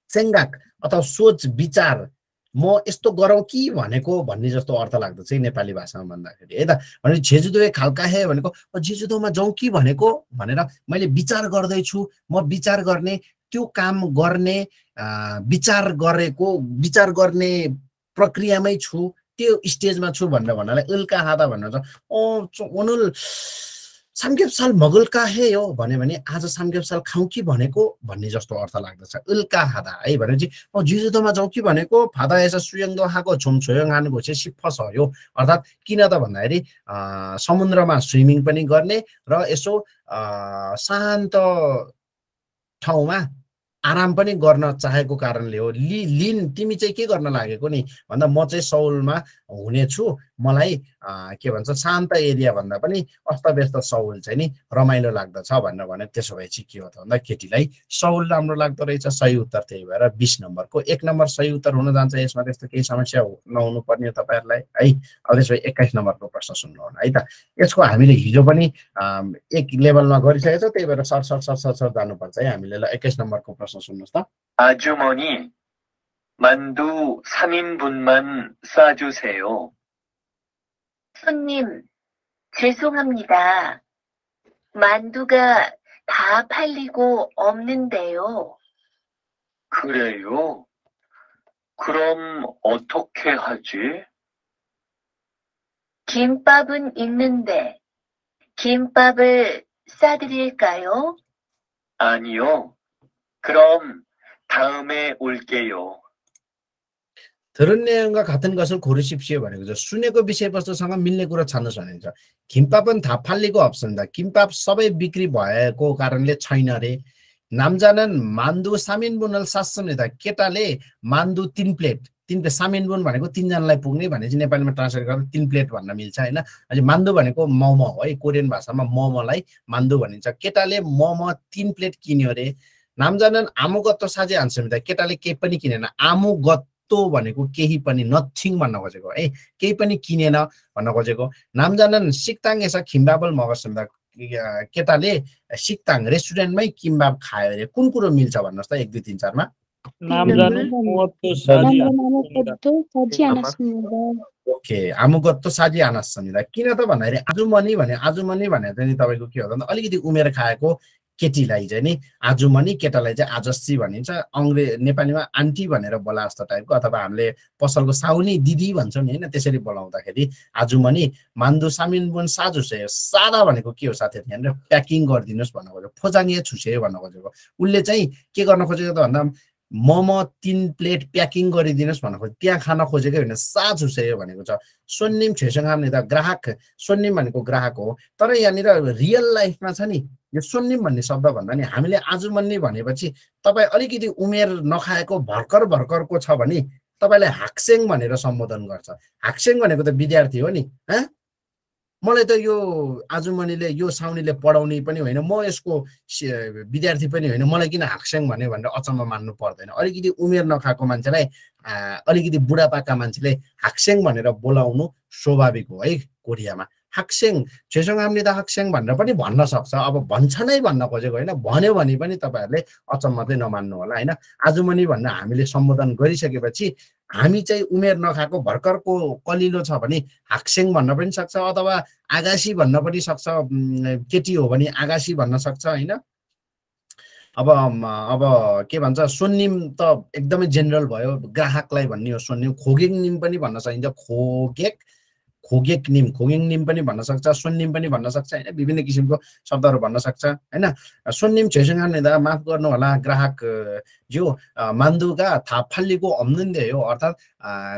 सेङ्गाक अथवा सोच विचार म यस्तो गरौँ कि भनेको भन्ने जस्तो अर्थ लाग्दछ नेपाली भाषामा भन्दाखेरि। है त? भने छेजुदोए खालका हे भनेको "अ, जेजुदोमा जाउँ कि भनेको? भनेर मैले विचार गर्दैछु म विचार गर्ने त्यो काम गर्ने अँ, विचार गरेको विचार गर्ने प्रक्रियामै छु त्यो स्टेजमा छु भनेर भन्नालाई उल्का हाता भनेर ओनुल सामग्याप्साल मगुल्का हे हो भन्यो भने आज सामग्याप्साल खाउँ कि भनेको भन्ने जस्तो अर्थ लाग्दछ। उल्का हादा है भनेपछि म जिजुदोमा जाउँ कि भनेको? फादा यसो सुयङ्दो हाको छुम छोयङ हानुको चाहिँ सिफस हो यो अर्थात् किन त भन्दाखेरि अँ, समुद्रमा स्विमिङ पनि गर्ने र यसो अँ, शान्त ठाउँमा आराम पनि गर्न चाहेको कारणले हो। लि लिन तिमी चाहिँ के गर्न लागेको नि? भन्दा म चाहिँ सौलमा हुनेछु। मलाई अँ, के भन्छ शान्त एरिया भन्दा पनि अस्तव्यस्त सौल चाहिँ नि रमाइलो लाग्दछ भनेर भने त्यसो भए चाहिँ के हो त भन्दा केटीलाई सौल राम्रो लाग्दो रहेछ सही उत्तर त्यही भएर बिस नम्बरको एक नम्बर सही उत्तर हुन जान्छ यसमा त्यस्तो केही समस्या हो- नहुनु पर्ने हो तपाईँहरूलाई है अब त्यसो भए एक्काइस नम्बरको प्रश्न सुन्नु होला है त यसको हामीले हिजो पनि अम, एक लेभलमा गरिसकेको छौँ त्यही भएर sir sir sir sir sir जानुपर्छ है हामीले ल एक्काइस नम्बरको प्रश्न सुन्नुहोस् त 아주머니, 만두 3인분만 싸주세요. 손님, 죄송합니다. 만두가 다 팔리고 없는데요. 그래요? 그럼 어떻게 하지? 김밥은 있는데, 김밥을 싸드릴까요? 아니요. 그럼 다음에 올게요. 들은 내용과 같은 것을 고르십시오 भनेको छ सुनेको विषयवस्तुसँग मिल्ने कुरो छान्नुहोस् भनेको छ किम्पापन था फाल्लेको अप्सन त किम्पाप सबै बिक्री भएको कारणले छैन रे नामजानन मान्दु सामिन बुनल सासम त केटाले मान्दु तिन प्लेट तिन प्लेट सामिन बुन भनेको तिनजनालाई पुग्ने भने चाहिँ नेपालीमा ट्रान्सलेट गर्दा तिन प्लेट भन्न मिल्छ होइन अझै मान्दु भनेको मोमो हो है कोरियन भाषामा मोमोलाई मान्दु भनिन्छ केटाले मोमो तिन प्लेट किन्यो अरे नामजानन आमुगत्तो साझै हान्छ त केटाले केही पनि किनेन तत्त्व भनेको केही पनि नथिङ भन्न खोजेको। है केही पनि किनेन भन्न खोजेको। नामजानन सिक्ताङ यसो खिम्बाबल मगर सुन्दा केटाले सिक्ताङ रेस्टुरेन्टमै किम्बाब खायो अरे। कुन कुरो मिल्छ भन्नुहोस् त एक दुई तिन चारमा? ओके आमुगत्तो साजी आनास त किन त भन्दाखेरि आजुमनी भने आजुमनी भनेर चाहिँ तपाईँको के हो त अलिकति उमेर खाएको केटीलाई चाहिँ नि आजुमनी केटालाई चाहिँ आजस्सी भनिन्छ। अङ्ग्रे नेपालीमा आन्टी भनेर बोला जस्तो टाइपको अथवा हामीले पसलको साउनी दिदी भन्छौँ नि होइन? त्यसरी बोलाउँदाखेरि आजुमनी मान्दु सामिन बुन साजु से सादा भनेको के हो साथीहरू यहाँनिर? प्याकिङ गरिदिनुहोस् भन्न खोजेको फोजाङ्गे छुसे भन्न खोजेको उसले चाहिँ के गर्न खोजेको त भन्दा मोमो तिन प्लेट प्याकिङ गरिदिनुहोस् भन्न खोजेको त्यहाँ खान खोजेकै होइन साज हुसेयो भनेको छ। सोनिम छेसँग हामीले त ग्राहक सोनिम भनेको ग्राहक हो। तर यहाँनिर रियल लाइफमा छ नि यो सोनिम भन्ने शब्द भन्दा नि हामीले आजुमन्नी भनेपछि तपाईँ अलिकति उमेर नखाएको भर्खर भर्खरको छ भने तपाईँलाई हाक्सेङ भनेर सम्बोधन गर्छ। हाक्सेङ भनेको त विद्यार्थी हो नि मलाई त यो आजुमणिले यो साउनीले पढाउने पनि होइन म यसको विद्यार्थी पनि होइन मलाई किन हाक्सेङ भन्यो भनेर अचम्म मान्नु पर्दैन। अलिकति उमेर नखाएको मान्छेलाई अलिकति बुढापाका मान्छेले हाक्सेङ भनेर बोलाउनु स्वाभाविक हो है कोरियामा हाक्सेङ छेसङ हामीले त हाक्सेङ भनेर पनि भन्न सक्छ. अब भन्छ नै भन्न खोजेको होइन भन्यो भने पनि तपाईँहरूले अचम्म चाहिँ नमान्नु होला होइन? आजुमनी भनेर हामीले सम्बोधन गरिसकेपछि हामी चाहिँ उमेर नखाएको भर्खरको कलिलो छ भने हाक्सेङ भन्न पनि सक्छ अथवा आगासी भन्न पनि सक्छ केटी हो भने आगासी भन्न सक्छ होइन? अब अब के भन्छ सोनिम त एकदमै जेनरल भयो ग्राहकलाई भन्ने हो सोनिम खोगेङ निम पनि भन्न सकिन्छ खोगेक खोगेक निम खोगेङ निम पनि भन्न सक्छ सोनिम पनि भन्न सक्छ होइन विभिन्न किसिमको शब्दहरू भन्न सक्छ होइन सोनिम छेसँग दा माफ गर्नु होला ग्राहक जो मान्दुका थापाल्लीको अम्नुन्दे हो अर्थात्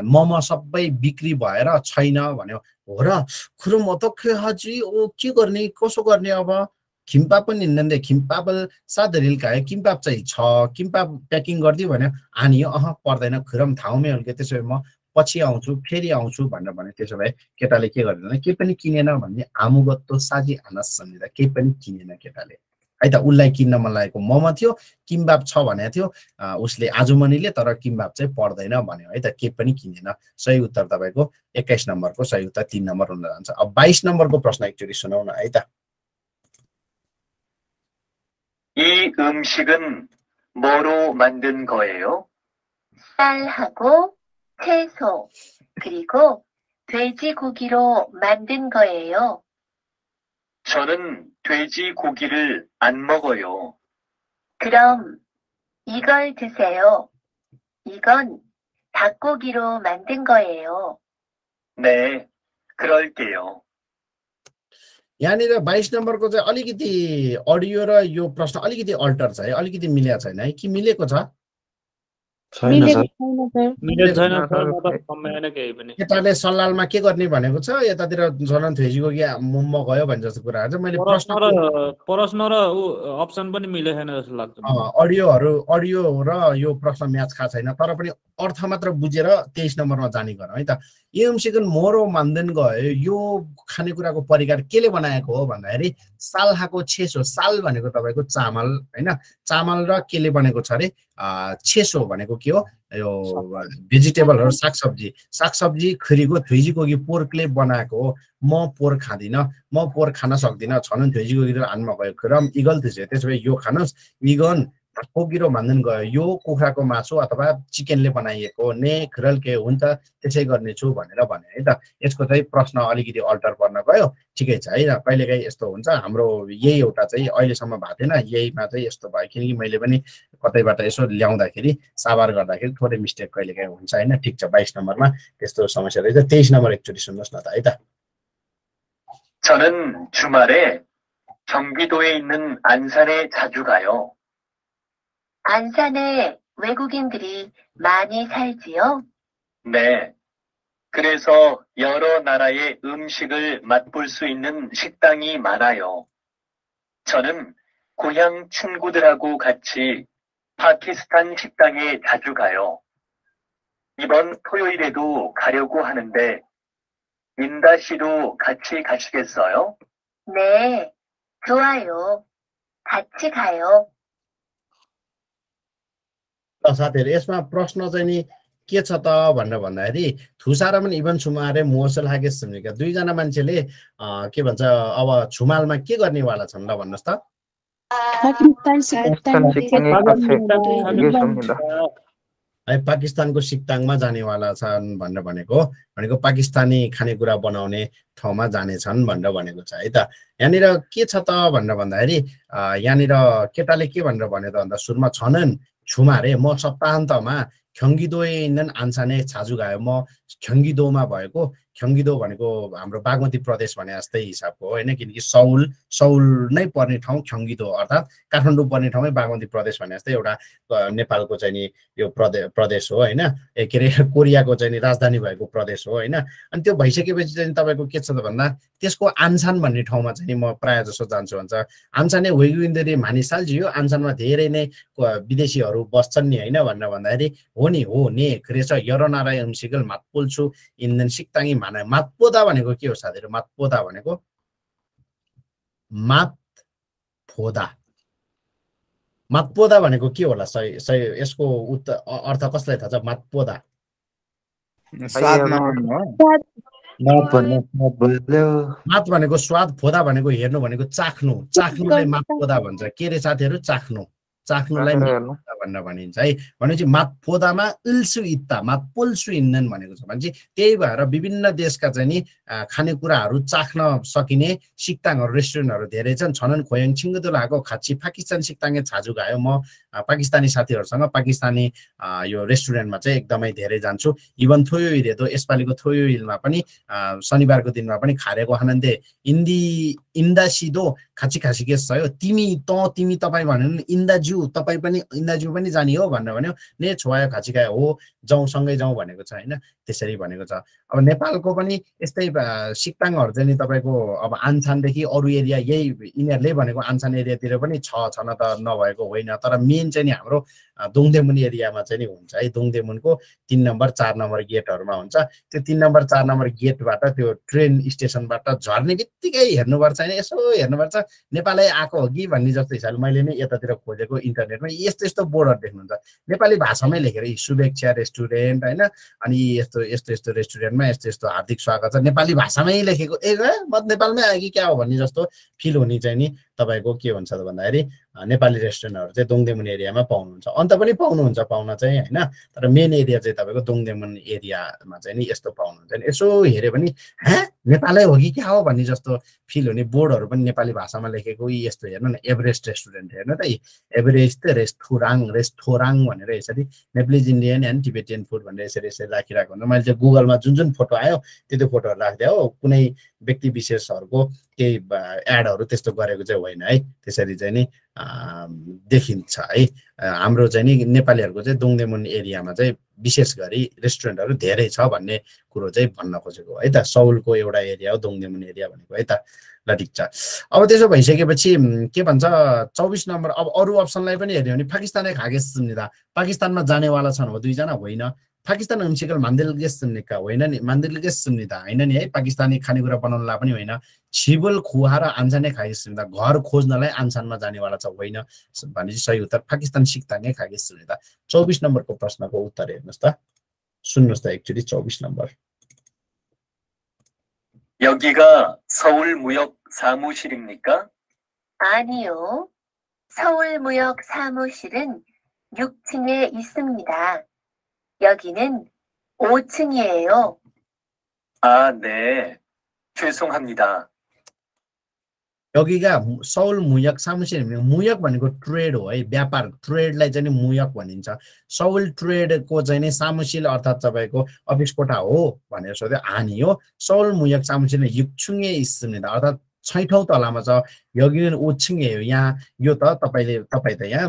मोमो सबै बिक्री भएर छैन भन्यो हो र खुरुम अतोखे हाजी ओ के गर्ने कसो गर्ने अब खिम्पाप पनि हिँड्दै खिम्पापल साधरिल खायो किम्पाप चाहिँ छ किम्पाप प्याकिङ गरिदियो भन्यो हानियो अह पर्दैन खुरम थाउमै हुन्के त्यसो भए म पछि आउँछु फेरि आउँछु भनेर भने त्यसो भए केटाले के गर्दैन केही पनि किनेन भन्ने आमुगत्तो साजी आनस सम्झिँदा केही पनि किनेन केटाले है त उसलाई किन्न मन लागेको मोमो थियो किम्बाप छ भनेको थियो अँ, उसले आजुमनीले तर किम्बाप चाहिँ पर्दैन भन्यो है त केही पनि किनेन सही उत्तर तपाईँको एक्काइस नम्बरको सही उत्तर तिन नम्बर हुन जान्छ अब बाइस नम्बरको प्रश्न एकचोटि सुनाउ न है त 이 음식은 뭐로 만든 거예요? 쌀하고 채소, 그리고 돼지고기로 만든 거예요. 저는 돼지고기를 안 먹어요. 그럼 이걸 드세요. 이건 닭고기로 만든 거예요. 네, 그럴게요. यहाँनिर बाइस नम्बरको चाहिँ अलिकति अडियो र यो प्रश्न अलिकति अल्टर छ है अलिकति मिलेको छैन है कि मिलेको छ केटाले सल्लाहमा के गर्ने भनेको छ? यतातिर झलन थ्वेजीको कि मुम्म गयो भने जस्तो कुराहरू चाहिँ मैले प्रश्न प्रश्न र प्रश्न र ऊ अप्सन पनि मिलेको छैन जस्तो लाग्छ अडियोहरू अडियो र यो प्रश्न म्याच खाएको छैन। तर पनि अर्थ मात्र बुझेर तेइस नम्बरमा जाने गरौँ है त। यो सिकन मोरो मान्दैन गयो यो खानेकुराको परिकार केले बनाएको हो भन्दाखेरि साल्हाको छेसो साल भनेको तपाईँको चामल होइन? चामल र केले बनेको छ अरे? छेसो भनेको के हो? यो भेजिटेबलहरू सागसब्जी। सागसब्जी खरीको थुइजीको कि पोर्कले बनाएको हो। म पोर्क खाँदिनँ। म पोर्क खान सक्दिनँ। छन थुइजीको गिरो हानमा गयो खरम इगल थिएछ त्यसो भए यो खानुहोस् इगन कोगिरो भन्दैन गयो यो कुखुराको मासु अथवा चिकनले बनाइएको हो ने खरल के हुन्छ त्यसै गर्नेछु भनेर भने है त यसको चाहिँ प्रश्न अलिकति अल्टर पर्न गयो ठिकै छ है त कहिलेकाहीँ यस्तो हुन्छ हाम्रो यही एउटा चाहिँ अहिलेसम्म भएको थिएन यहीमा चाहिँ यस्तो भयो किनकि मैले पनि कतैबाट यसो ल्याउँदाखेरि साबार गर्दाखेरि थोरै मिस्टेक कहिलेकाहीँ हुन्छ होइन ठिक छ बाइस नम्बरमा त्यस्तो समस्या रहेछ तेइस नम्बर एकचोटि सुन्नुहोस् न त है त 저는 주말에 경기도에 있는 안산에 자주 가요. 안산에 외국인들이 많이 살지요? 네. 그래서 여러 나라의 음식을 맛볼 수 있는 식당이 많아요. 저는 고향 친구들하고 같이 파키스탄 식당에 자주 가요. 이번 토요일에도 가려고 하는데 민다 씨도 같이 가시겠어요? 네, 좋아요. 같이 가요. साथीहरू यसमा प्रश्न चाहिँ नि के छ त भनेर भन्दाखेरि थुसारामन इभन छुमारे मोसल हागे सुनेका दुईजना मान्छेले के भन्छ अब छुमालमा के गर्नेवाला छन् ल भन्नुहोस् त। है पाकिस्तानको सिक्ताङमा जानेवाला छन् भनेर भनेको भनेको पाकिस्तानी खानेकुरा बनाउने ठाउँमा जानेछन् भनेर भनेको छ है त। यहाँनिर के छ त भनेर भन्दाखेरि यहाँनिर केटाले के भनेर भन्यो त भन्दा सुरुमा छनन् 주말에 뭐 저 반더마 뭐 경기도에 있는 안산에 자주 가요. 뭐 आन्साने छाजु गायो म भएको ख्यङ्गिदो भनेको हाम्रो बागमती प्रदेश भने जस्तै हिसाबको होइन किनकि सौल सौल नै पर्ने ठाउँ ख्यङ्गिदो अर्थात् काठमाडौँ पर्ने ठाउँमै बागमती प्रदेश भने जस्तै एउटा नेपालको चाहिँ नि यो प्रदेश प्रदेश हो होइन के अरे कोरियाको चाहिँ नि राजधानी भएको प्रदेश हो होइन अनि त्यो भइसकेपछि चाहिँ तपाईँको के छ त भन्दा त्यसको आन्सान भन्ने ठाउँमा चाहिँ म प्रायः जसो जान्छु भन्छ आन्साने हुइगुइन्दरी मानिसालजी हो आन्सानमा धेरै नै विदेशीहरू बस्छन् नि होइन भनेर भन्दाखेरि हो नि हो ने क्रेस यरनाराय सिगल मातपोल्छु इन्देन सिक्ताङी माना मातपोदा भनेको के हो साथीहरू मातपोदा भनेको मात फोदा मातपोदा भनेको के होला सही सही यसको उत् अर्थ कसलाई थाहा छ मातपोदा स्वाद नहुनु हो मत भनेको स्वाद फोदा भनेको हेर्नु भनेको चाख्नु चाख्नुलाई मातपोदा भन्छ के रे साथीहरू चाख्नु चाख्नुलाई भनेर भनिन्छ। है भनेपछि मातपोदामा इल्सु इत्ता मातपोल्सु इन्धन भनेको छ। भनेपछि त्यही भएर विभिन्न देशका चाहिँ नि खानेकुराहरू चाख्न सकिने सिक्ताङहरू रेस्टुरेन्टहरू धेरै छन्। छनन् खोयाङ छिङ्गुदो लगाएको खाची पाकिस्तान सिक्ताङे छाजु गायो म। पाकिस्तानी साथीहरूसँग पाकिस्तानी यो रेस्टुरेन्टमा चाहिँ एकदमै धेरै जान्छु। इभन थोयो हिरेदो यसपालिको थोयो हिलमा पनि शनिबारको दिनमा पनि खारेको आनन्दे इन्दी इन्दा सिधो खाची खासी के छ तिमी त तिमी तपाईँ भन्यो भने इन्दाज्यू तपाईँ पनि इन्दाज्यू पनि जाने हो भनेर भन्यो। ने छोयो खाची खायो हो जाउँ सँगै जाउँ भनेको छ होइन? त्यसरी भनेको छ। अब नेपालको पनि यस्तै सिक्ताङहरू चाहिँ नि तपाईँको अब आन्सानदेखि अरू एरिया यही यिनीहरूले भनेको आन्सान एरियातिर पनि छ छन त नभएको होइन। तर मेन चाहिँ नि हाम्रो अ, दोङदेमुन एरियामा चाहिँ नि हुन्छ। है दोङदेमुनको तिन नम्बर चार नम्बर गेटहरूमा हुन्छ। त्यो तिन नम्बर चार नम्बर गेटबाट त्यो ट्रेन स्टेसनबाट झर्ने बित्तिकै हेर्नुपर्छ होइन यसो हेर्नुपर्छ नेपालै आएको हो कि भन्ने जस्तो हिसाबले मैले नै यतातिर खोजेको इन्टरनेटमा यस्तो यस्तो बोर्डहरू देख्नुहुन्छ। नेपाली भाषामै लेखेर यी शुभेच्छा रेस्टुरेन्ट होइन? अनि यस्तो यस्तो यस्तो रेस्टुरेन्टमा यस्तो यस्तो हार्दिक स्वागत छ। नेपाली भाषामै लेखेको ए म नेपालमै आयो कि क्या हो भन्ने जस्तो फिल हुने चाहिँ नि तपाईँको के हुन्छ त भन्दाखेरि नेपाली रेस्टुरेन्टहरू चाहिँ दोङदेमुन एरियामा पाउनुहुन्छ। अन्त पनि पाउनुहुन्छ पाउन चाहिँ होइन? तर मेन एरिया चाहिँ तपाईँको दोङदेमुन एरियामा चाहिँ नि यस्तो पाउनुहुन्छ नि। यसो हेऱ्यो भने हाँ? नेपालै हो कि क्या हो? भन्ने जस्तो फिल हुने बोर्डहरू पनि नेपाली भाषामा लेखेको यी यस्तो हेर्नु न एभरेस्ट रेस्टुरेन्ट हेर्नु त एभरेस्ट रेस्टुराङ रेस्टोराङ भनेर यसरी Nepalese Indian and Tibetan food भनेर यसरी यसरी राखिरहेको हुन्छ। मैले चाहिँ गुगलमा जुन जुन फोटो आयो त्यो त्यो फोटोहरू राखिदिएँ हो। कुनै व्यक्ति विशेषहरूको केही एडहरू त्यस्तो गरेको चाहिँ होइन है। त्यसरी चाहिँ नि देखिन्छ है। हाम्रो चाहिँ नि नेपालीहरूको चाहिँ दोङदेमुन एरियामा चाहिँ विशेष गरी रेस्टुरेन्टहरू धेरै छ भन्ने कुरो चाहिँ भन्न खोजेको है। त? सौलको एउटा एरिया हो दोङदेमुन एरिया भनेको है त? ल ठिक छ। अब त्यसो भइसकेपछि के भन्छ चौबिस नम्बर अब अरू अप्सनलाई पनि हेऱ्यो भने पाकिस्तानै खागे सुन्निदा पाकिस्तानमा जानेवाला छन् हो दुईजना होइन? पाकिस्तान हम्सिकल मान्दिलगेस सुन्निका होइन नि मान्दिलगेस सुन्निदा होइन नि है पाकिस्तानी खानेकुरा बनाउनलाई पनि होइन छिबुल खुवा र आन्सानै खागे सुन्निदा घर खोज्नलाई आन्सानमा जानेवाला छ होइन भनेपछि सही उत्तर पाकिस्तान सिक्ताङै खागे सुन्निदा चौबिस नम्बरको प्रश्नको उत्तर हेर्नुहोस् त सुन्नुहोस् त एकचोटि चौबिस नम्बर 여기가 서울무역 사무실입니까? 아니요. 서울무역 사무실은 6층에 있습니다. 여기는 5층이에요. 아, 네. 죄송합니다. यगिगा सौल मुयक सामुसिन भनेको मुयक भनेको ट्रेड हो है व्यापार ट्रेडलाई चाहिँ नि मुयक भनिन्छ सौल ट्रेडको चाहिँ नि सामुसिल अर्थात् तपाईँको अफिस कोठा हो भनेर सोध्यो हानि हो सौल मुयक सामुसिल युक्छुङ्गे इस्निद अर्थात् छैठौँ तलामा छ। यगिन ओछिङ्गे हो यहाँ। यो त तपाईँले तपाईँ त यहाँ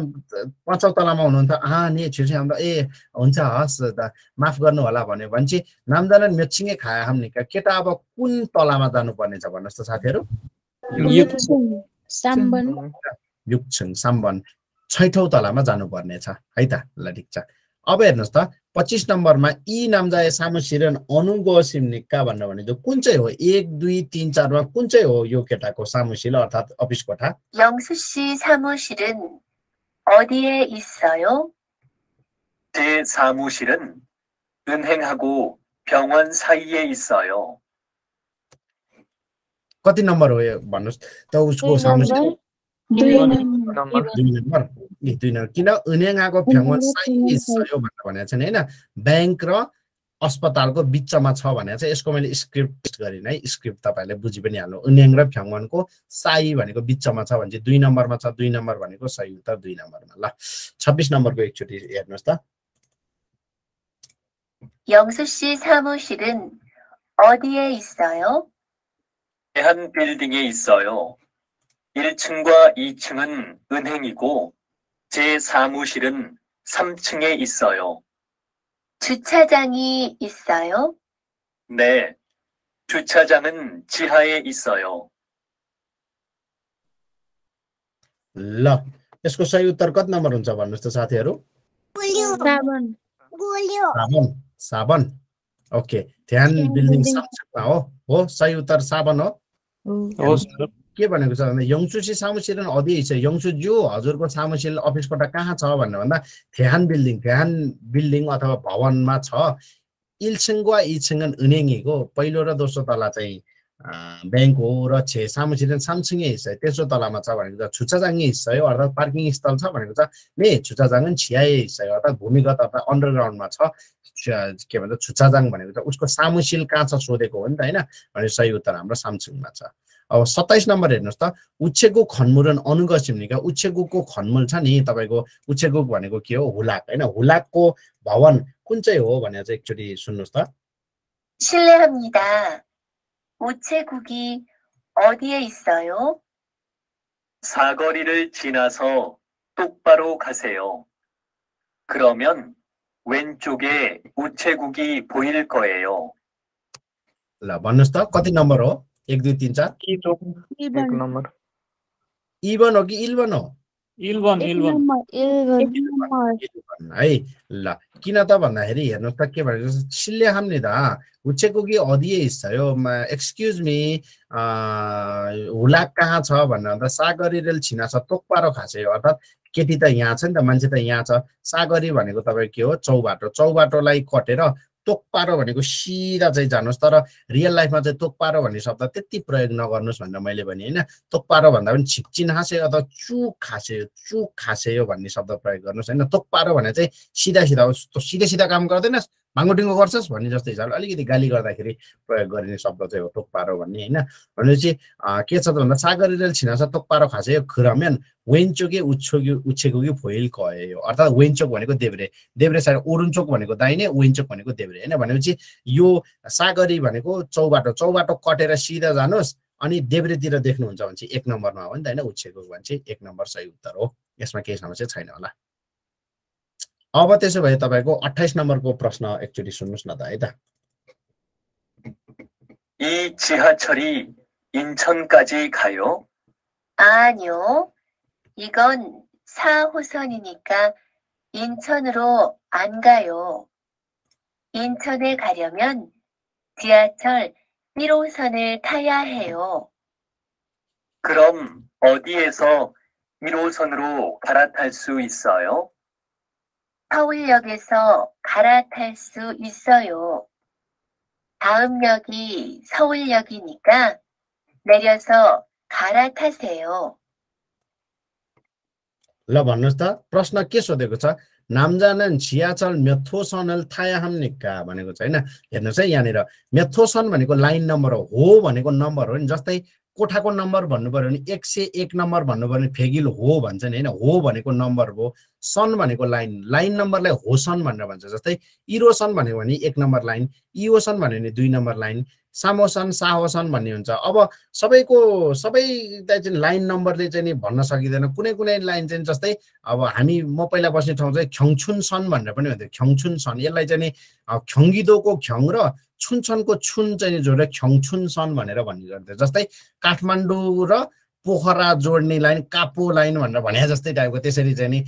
पाँचौँ तलामा हुनुहुन्छ। आ नि छिटो हाम्रो ए हुन्छ हस् त माफ गर्नु होला भन्यो भने चाहिँ नामजाना मेचिङे खाया हाम्ने केटा अब कुन तलामा जानुपर्ने छ भन्नुहोस् त साथीहरू? युक्छुङ साम्बन। छैठौँ तलामा जानुपर्ने छ है त ल ठिक छ। अब हेर्नुहोस् त पच्चिस नम्बरमा यी नामजाय सामुसिरन अनुगो सिम्निक्का भनेर भनेको कुन चाहिँ हो एक दुई तिन चारमा कुन चाहिँ हो यो केटाको सामुसिल अर्थात् अफिस कोठा 영수 씨 사무실은 어디에 있어요? 제 사무실은 은행하고 병원 사이에 있어요. कति नम्बर हो यो भन्नुहोस् त उसको दुई सामुसिल नम्बर दुई नम्बर दुई नम्बर यी दुई नम्बर किन उनेगाको फ्याङ्वन उनेगा साई फ्याङ्वन सयो भनेर भनेको छ नि होइन ब्याङ्क र अस्पतालको बिचमा छ भनेको चाहिँ यसको मैले स्क्रिप्ट गरिनँ है स्क्रिप्ट तपाईँहरूले बुझि पनि हाल्नु उन्याङ र फ्याङ्वनको साई भनेको बिचमा छ भने चाहिँ दुई नम्बरमा छ दुई नम्बर भनेको सही उत्तर दुई नम्बरमा ल छब्बिस नम्बरको एकचोटि हेर्नुहोस् त 영수 씨 사무실은 어디에 있어요? 대한 빌딩에 있어요. 1층과 2층은 은행이고 제 사무실은 3층에 있어요. 주차장이 있어요? 네. 주차장은 지하에 있어요. ल यसको सही उत्तर कति नम्बर हुन्छ भन्नुहोस् त साथीहरू साबन साबन साबन ओके ध्यान ध्यान बिल्डिङ बिल्डिङ। संक्षेपमा हो हो सही उत्तर साबन हो हो सर के भनेको छ भन्दा यङसुसी सामुसिल अधि यङसु जो हजुरको सामुसिल अफिसबाट कहाँ छ भनेर भन्दा ध्यान बिल्डिङ ध्यान बिल्डिङ अथवा भवनमा छ। इल्सिङ्गवा इछिङ्गन उनेङीको पहिलो र दोस्रो तला चाहिँ ब्याङ्क हो र छे। सामुसिल सामसिङे हिस्सा तेस्रो तलामा छ भनेको छ। छुचाजाङ्गे हिस्सा हो अर्थात् पार्किङ स्थल छ भनेको छ। ने छुचाजाङ्गन छियाए हिस्सा हो अर्थात् भूमिगत अर्थात् अन्डरग्राउन्डमा छ। के भन्छ छुचाजाङ भनेको छ। उसको सामुसिल कहाँ छ सोधेको हो नि त होइन? भने सही उत्तर हाम्रो सामसिङमा छ। अब सत्ताइस नम्बर हेर्नुहोस् त उच्छेको खन्मुरन अनुगसिमनिका उच्छेगुको खन्मुल छ नि तपाईँको उच्छेगुक भनेको के हो हुलाक होइन हुलाकको भवन कुन चाहिँ हो भनेर चाहिँ एकचोटि सुन्नुहोस् त 실례합니다. 우체국이 어디에 있어요? 사거리를 지나서 똑바로 가세요. 그러면 왼쪽에 우체국이 보일 거예요. ल भन्नुहोस् त कति नम्बर हो एक दुई तिन चार। एक नम्बर। इभन हो कि इल्भन हो? इल्भन इल्भन है। ल किन त भन्दाखेरि हेर्नुहोस् त के भनेको छिल्ले हाम्ने दा उच्छेको कि अधिए हिस्सा हो? एक्सक्युज मी हुलाक कहाँ छ भनेर भन्दा सागरी रेल छिना छ तोकपारो खासे हो। अर्थात् केटी त यहाँ छ नि त मान्छे त यहाँ छ। सागरी भनेको तपाईँको के हो? चौबाटो। चौबाटोलाई कटेर तोकपारो भनेको सिधा चाहिँ जानुहोस् तर रियल लाइफमा चाहिँ तोकपारो भन्ने शब्द त्यति प्रयोग नगर्नुहोस् भनेर मैले भने होइन? तोकपारो भन्दा पनि छिक्चिन हाँसे अथवा चुक खासे चुक खासे हो भन्ने शब्द प्रयोग गर्नुहोस् होइन? तोकपारो भने चाहिँ सिधा सिधा सिधा सिधा काम गर्दैनस् भाङ्गोटिङ्गो गर्छस् भन्ने जस्तो हिसाबले अलिकति गाली गर्दाखेरि प्रयोग गरिने शब्द चाहिँ हो तोकपारो भन्ने होइन? भनेपछि के छ त भन्दा सागरी रेल छिना छ तोकपारो खासे यो खुरम्यान वेन्चोके उच्छोकी उच्छेको कि फोइल कयो अर्थात् वेन्चोक भनेको देब्रे। देब्रे साइड ओरुन्चोक भनेको दाहिने वेन्चोक भनेको देब्रे होइन? भनेपछि यो सागरी भनेको चौबाटो चौबाटो कटेर सिधा जानुहोस् अनि देब्रेतिर देख्नुहुन्छ भने चाहिँ एक नम्बरमा हो नि त होइन? उच्छेको भने चाहिँ एक नम्बर सही उत्तर हो। यसमा केही समस्या छैन होला। अब त्यसो भए तपाईँको अठाइस नम्बरको प्रश्न एकचोटि सुन्नुहोस् न त है त 이 지하철이 인천까지 가요? 아니요. 이건 4호선이니까 인천으로 안 가요. 인천에 가려면 지하철 1호선을 타야 해요. 그럼 어디에서 1호선으로 갈아탈 수 있어요? 서울역에서 갈아탈 수 있어요. 다음 역이 서울역이니까 내려서 갈아타세요. ल भन्नुहोस् त प्रश्न के सोधेको छ नामजानन छियाचल मेथोसनल थायाहाम्निका भनेको छ होइन हेर्नुहोस् है यहाँनिर मेथोसन भनेको लाइन नम्बर हो हो भनेको नम्बर हो नि जस्तै कोठाको नम्बर भन्नु पर्यो भने एक सय एक नम्बर भन्नु पर्यो भने फेगिल हो भन्छ नि होइन। हो भनेको नम्बर हो सन भनेको लाइन। लाइन नम्बरलाई होसन भनेर भन्छ। जस्तै इरोसन भन्यो भने एक नम्बर लाइन इओसन भन्यो भने दुई नम्बर लाइन। सामोसन साहोसन भन्ने हुन्छ। अब सबैको सबैलाई चाहिँ लाइन नम्बरले चाहिँ नि भन्न सकिँदैन। कुनै कुनै लाइन चाहिँ जस्तै अब हामी म पहिला बस्ने ठाउँ चाहिँ ख्यङछुन सन भनेर पनि भन्थ्यो ख्यङछुन सन। यसलाई चाहिँ नि ख्यङ्गिदोको ख्यङ र छुनछनको छुन चाहिँ जोडेर ख्यङछुन सन भनेर भन्ने गर्थ्यो। जस्तै काठमाडौँ र पोखरा जोड्ने लाइन कापो लाइन भनेर भने जस्तै टाइपको त्यसरी चाहिँ नि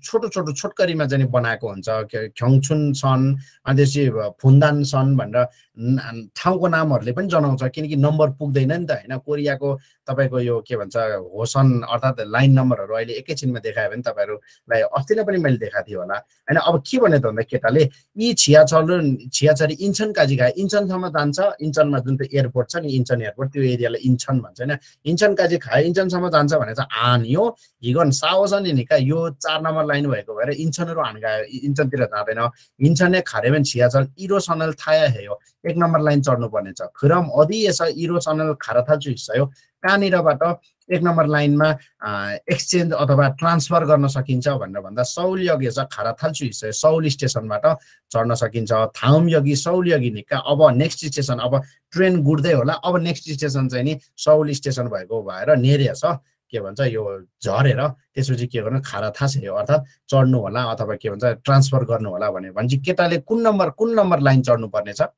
छोटो छोटो छोटकरीमा चाहिँ बनाएको हुन्छ। ख्य- ख्यङछुन सन अनि त्यसपछि फुन्दान सन भनेर ठाउँको नामहरूले पनि जनाउँछ किनकि नम्बर पुग्दैन नि त होइन? कोरियाको तपाईँको यो के भन्छ होसन अर्थात् लाइन नम्बरहरू अहिले एकैछिनमा देखायो भने तपाईँहरूलाई अस्ति नै पनि मैले देखाएको थिएँ होला। होइन अब के भने त भन्दा केटाले यी छियाछल र छियाछरी इन्चन काजी खाए इन्चनसम्म जान्छ इन्चनमा जुन चाहिँ एयरपोर्ट छ नि इन्चन एयरपोर्ट त्यो एरियालाई इन्चन भन्छ होइन? इन्चन काजी खा इन्चनसम्म जान्छ भने चाहिँ आनियो हिगन सावसनिनिका यो चार नम्बर लाइन भएको भएर इन्चनहरू हानगायो इन्चनतिर जाँदैन। इन्चने खारेबेन छियाचल इरोसनल थाया हेयो एक नम्बर लाइन चढ्नुपर्ने छ। खरम अधिएस इरोसनल खाराथा चुइसयो कहाँनिरबाट एक नम्बर लाइनमा एक्सचेन्ज अथवा ट्रान्सफर गर्न सकिन्छ भनेर भन्दा सौल यज्ञ छ खाराथाल चुइसयो सौल स्टेसनबाट चढ्न सकिन्छ। थाउम यगी सौल यगी निका अब नेक्स्ट स्टेसन अब ट्रेन गुड्दै होला। अब नेक्स्ट स्टेसन चाहिँ नि सौल स्टेसन भएको भएर नेरिया छ। के भन्छ यो झरेर त्यसपछि के गर्नु? खारा यो अर्थात् चढ्नु होला अथवा के भन्छ ट्रान्सफर गर्नु होला भने। भनेपछि केटाले कुन नम्बर कुन नम्बर लाइन चढ्नु पर्ने छ?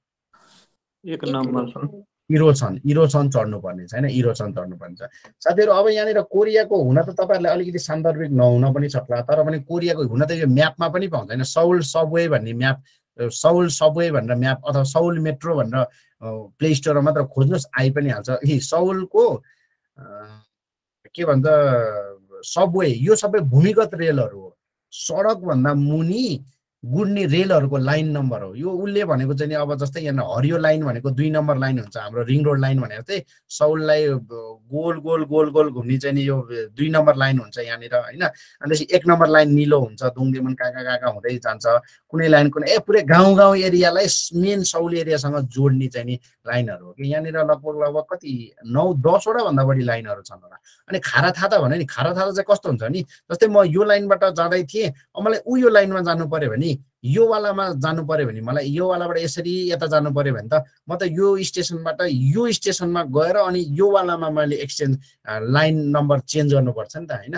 एक नम्बर इरोसन इरोसन चढ्नु पर्ने छैन इरोसन चढ्नु पर्ने छ। साथीहरू अब यहाँनिर कोरियाको हुन त तपाईँहरूलाई अलिकति सान्दर्भिक नहुन पनि सक्ला तर पनि कोरियाको हुन त यो म्यापमा पनि पाउँछ होइन सौल सबवे भन्ने म्याप सौल सबवे भनेर म्याप अथवा सौल मेट्रो भनेर प्ले स्टोरमा मात्र खोज्नुहोस् आइ पनि हाल्छ। हि सौलको के भन्छ सबवे यो सबै भूमिगत रेलहरू हो। सडकभन्दा मुनि गुड्ने रेलहरूको लाइन नम्बर हो। यो उसले भनेको चाहिँ अब जस्तै यहाँ हरियो लाइन भनेको दुई नम्बर लाइन हुन्छ हाम्रो रिङ रोड लाइन भनेको चाहिँ सौललाई गोल गोल गोल गोल घुम्ने चाहिँ नि यो दुई नम्बर लाइन हुन्छ यहाँनिर होइन? अनि एक नम्बर लाइन निलो हुन्छ दुङदेमन कहाँ कहाँ हुँदै जान्छ। कुनै लाइन कुनै ए पुरै गाउँ गाउँ एरियालाई मेन सौल एरियासँग जोड्ने चाहिँ नि लाइनहरू हो कि? यहाँनिर लगभग लगभग कति नौ दसवटा भन्दा बढी लाइनहरू छन् होला। अनि खारा थाता भने नि खारा थाता चाहिँ कस्तो हुन्छ नि? जस्तै म यो लाइनबाट जाँदै थिएँ मलाई ऊ यो लाइनमा जानु पऱ्यो भने यो वालामा जानु पऱ्यो भने मलाई यो वालाबाट यसरी यता जानु पऱ्यो भने त म त यो स्टेसनबाट यो स्टेसनमा गएर अनि यो वालामा मैले एक्सचेन्ज लाइन नम्बर चेन्ज गर्नुपर्छ नि त होइन?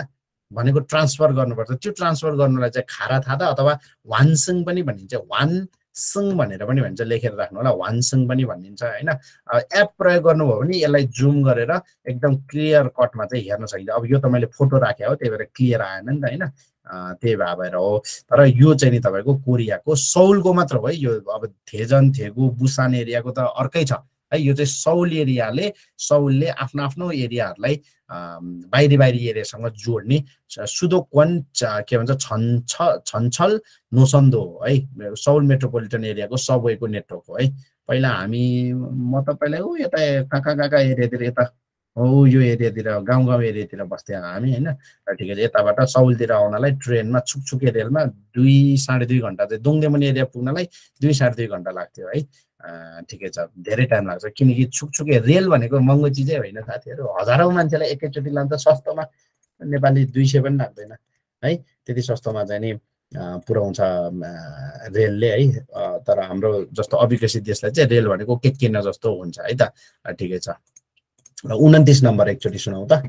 भनेको ट्रान्सफर गर्नुपर्छ। त्यो ट्रान्सफर गर्नुलाई चाहिँ खारा थाहा अथवा वानसङ पनि भनिन्छ। वान सङ भनेर पनि भन्छ लेखेर राख्नु होला। वानसङ पनि भनिन्छ होइन? एप प्रयोग गर्नुभयो भने यसलाई जुम गरेर एकदम क्लियर कटमा चाहिँ हेर्न सकिन्छ। अब यो त मैले फोटो राखेँ हो त्यही भएर क्लियर आएन नि त होइन? त्यही भएर हो। तर यो चाहिँ नि तपाईँको कोरियाको सौलको मात्र हो यो अब थेजन थेगु बुसान एरियाको त अर्कै छ है। यो चाहिँ सौल एरियाले सौलले आफ्नो आफ्नो एरियाहरूलाई बाहिरी बाहिरी एरियासँग जोड्ने सुदोक्वन के भन्छ छन् छन्छल नोसन्दो है सौल मेट्रोपोलिटन एरियाको सबवेको नेटवर्क हो है। पहिला हामी म त पहिला ऊ यता कहाँ कहाँ कहाँ एरियातिर यता हो यो एरियातिर गाउँ गाउँ एरियातिर बस्थ्यौँ हामी होइन? ठिकै छ यताबाट सौलतिर आउनलाई ट्रेनमा छुकछुके रेलमा दुई साढे दुई घन्टा चाहिँ दोङदेमन एरिया पुग्नलाई दुई साढे दुई घन्टा लाग्थ्यो है? ठिकै छ धेरै टाइम लाग्छ किनकि छुकछुके रेल भनेको महँगो चिजै होइन साथीहरू। हजारौँ मान्छेलाई एकैचोटि लान्छ सस्तोमा। नेपाली दुई सय पनि लाग्दैन है? त्यति सस्तोमा चाहिँ नि पुऱ्याउँछ रेलले है? तर हाम्रो जस्तो अविकसित देशलाई चाहिँ रेल भनेको के किन जस्तो हुन्छ है त? ठिकै छ। उन्तिस नम्बर एकचोटि सुनाउ त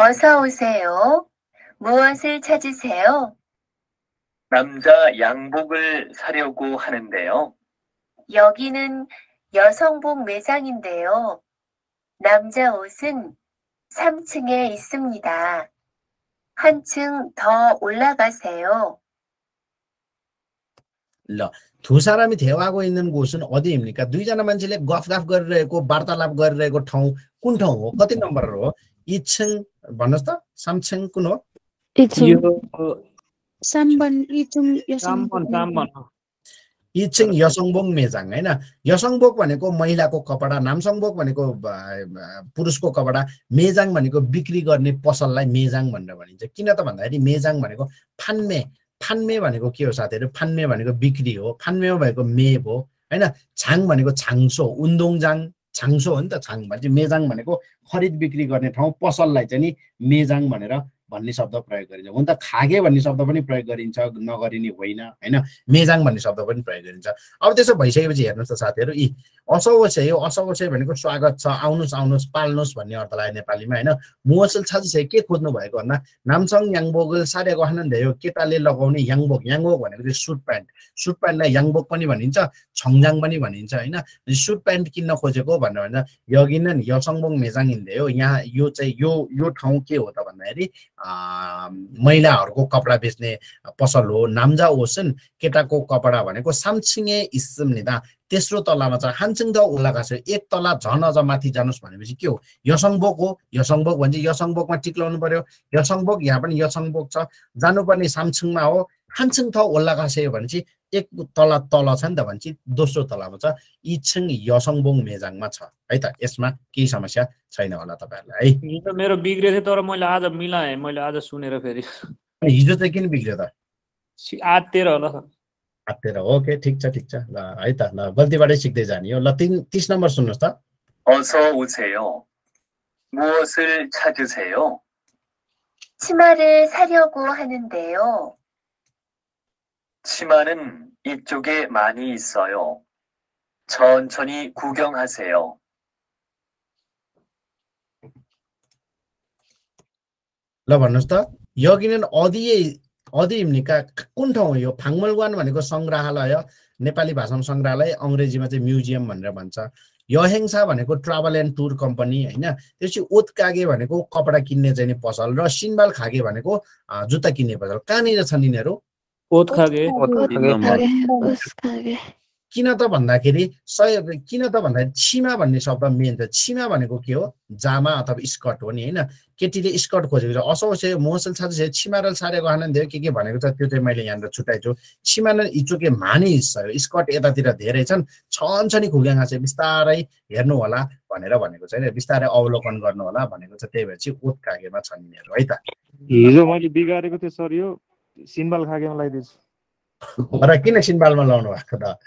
어서 오세요. 무엇을 찾으세요? 남자 양복을 사려고 하는데요. 여기는 여성복 매장인데요. 남자 옷은 3층에 있습니다. 한층 더 올라가세요. ल थुसारामी थेवाको इन्धन घोषण अधिमनिका दुईजना मान्छेले गफ गफ गरिरहेको वार्तालाप गरिरहेको ठाउँ कुन ठाउँ हो कति नम्बर हो इच्छङ भन्नुहोस् त सामछङ कुन हो इच्छिङ यसङबोङ मेजाङ होइन यसङबोक भनेको महिलाको कपडा नामसङबोक भनेको पुरुषको कपडा मेजाङ भनेको बिक्री गर्ने पसललाई मेजाङ भनेर भनिन्छ किन त भन्दाखेरि मेजाङ भनेको फान्मे फान्मे भनेको के हो साथीहरू? फान्मे भनेको बिक्री हो फान्मेमा भएको मेब हो होइन? छाङ भनेको छाङसो उन्दोङजाङ छाङसो हो नि त छाङ भनेपछि मेजाङ भनेको खरिद बिक्री गर्ने ठाउँ पसललाई चाहिँ नि मेजाङ भनेर भन्ने शब्द प्रयोग गरिन्छ। हुन त खागे भन्ने शब्द पनि प्रयोग गरिन्छ नगरिने होइन। होइन? मेजाङ भन्ने शब्द पनि प्रयोग गरिन्छ। अब त्यसो भइसकेपछि हेर्नुहोस् त साथीहरू यी असौवसे हो असौवसे भनेको स्वागत छ आउनुहोस् आउनुहोस् पाल्नुहोस् भन्ने अर्थ लाग्यो नेपालीमा होइन? छ के खोज्नु भएको भन्दा नामसङ याङबोगल सारे गहन धेरै केटाले लगाउने याङबोक याङबोक भनेको चाहिँ सुट प्यान्ट। सुट प्यान्टलाई याङबोक पनि भनिन्छ छङजाङ पनि भनिन्छ होइन? सुट प्यान्ट किन्न खोजेको भनेर भन्दा यगिन यसङबोङ मेजाङ हिँड्दै हो यहाँ यो चाहिँ यो यो ठाउँ के हो त भन्दाखेरि महिलाहरूको कपडा बेच्ने पसल हो नाम्जा ओसन केटाको कपडा भनेको सामछिङे इस्मनिदा तेस्रो तलामा छ हानसिङ द उल्लाका छ एक तला झन अझ माथि जानुहोस् भनेपछि के हो? यसङबोक हो। यसङबोक भन्छ यसङबोकमा टिक्लाउनु पर्यो। यसङबोक यहाँ पनि यसङबोक छ। जानुपर्ने सामछिङमा हो। हानसिङ थ ओल्लाका छ भनेपछि एक तला तल छ नि त भनेपछि दोस्रो तलामा छ इछिङ यसङबोङ मेजाङमा छ है त यसमा केही समस्या छैन होला तपाईँहरूलाई है हिजो मेरो बिग्रेको थियो तर मैले आज मिलाएँ मैले आज सुनेर फेरि अनि हिजो चाहिँ किन बिग्रियो त सी- आत्तिएर होला हातेर ओके ठिक छ ठिक छ ल है त ल गल्तीबाटै सिक्दै जाने हो ल तिन तिस नम्बर सुन्नुहोस् त 어서 오세요. 무엇을 찾으세요? 치마를 사려고 하는데요. 치마는 이쪽에 많이 있어요. 천천히 구경하세요. ल भन्नुहोस् त यगिनन अदिए अधिम्निका कुन ठाउँ हो यो फाङ्मलवान भनेको सङ्ग्रहालय नेपाली भाषामा सङ्ग्रहालय अङ्ग्रेजीमा चाहिँ म्युजियम भनेर भन्छ यहेङ्सा भनेको ट्राभल एन्ड टुर कम्पनी होइन त्यसपछि ओतकागे भनेको कपडा किन्ने चाहिँ नि पसल र सिन्बाल खागे भनेको अँ, जुत्ता किन्ने पसल कहाँनिर छन् यिनीहरू ओत खागे उसकागे किन त भन्दाखेरि सय किन त भन्दाखेरि छिमा भन्ने शब्द मेन छ छिमा भनेको के हो जामा अथवा स्कर्ट हो नि होइन केटीले स्कर्ट खोजेको छ असो से मोसल छ छिमारल सारेको आनन्द हो के के भनेको छ त्यो चाहिँ मैले यहाँनिर छुट्याएको छु छिमानल इचुके माने हिस्सा हो स्कर्ट यतातिर धेरै छन् छन् छ नि चाहिँ बिस्तारै हेर्नु होला भनेर भनेको छ होइन बिस्तारै अवलोकन गर्नु होला भनेको छ त्यही भएर चाहिँ ओत कागेमा छन् यिनीहरू है त हिजो मैले बिगारेको थिएँ सर यो सिम्बल खाकेमा लगाइदिएछु र किन सिन्बालमा लाउनु भएको त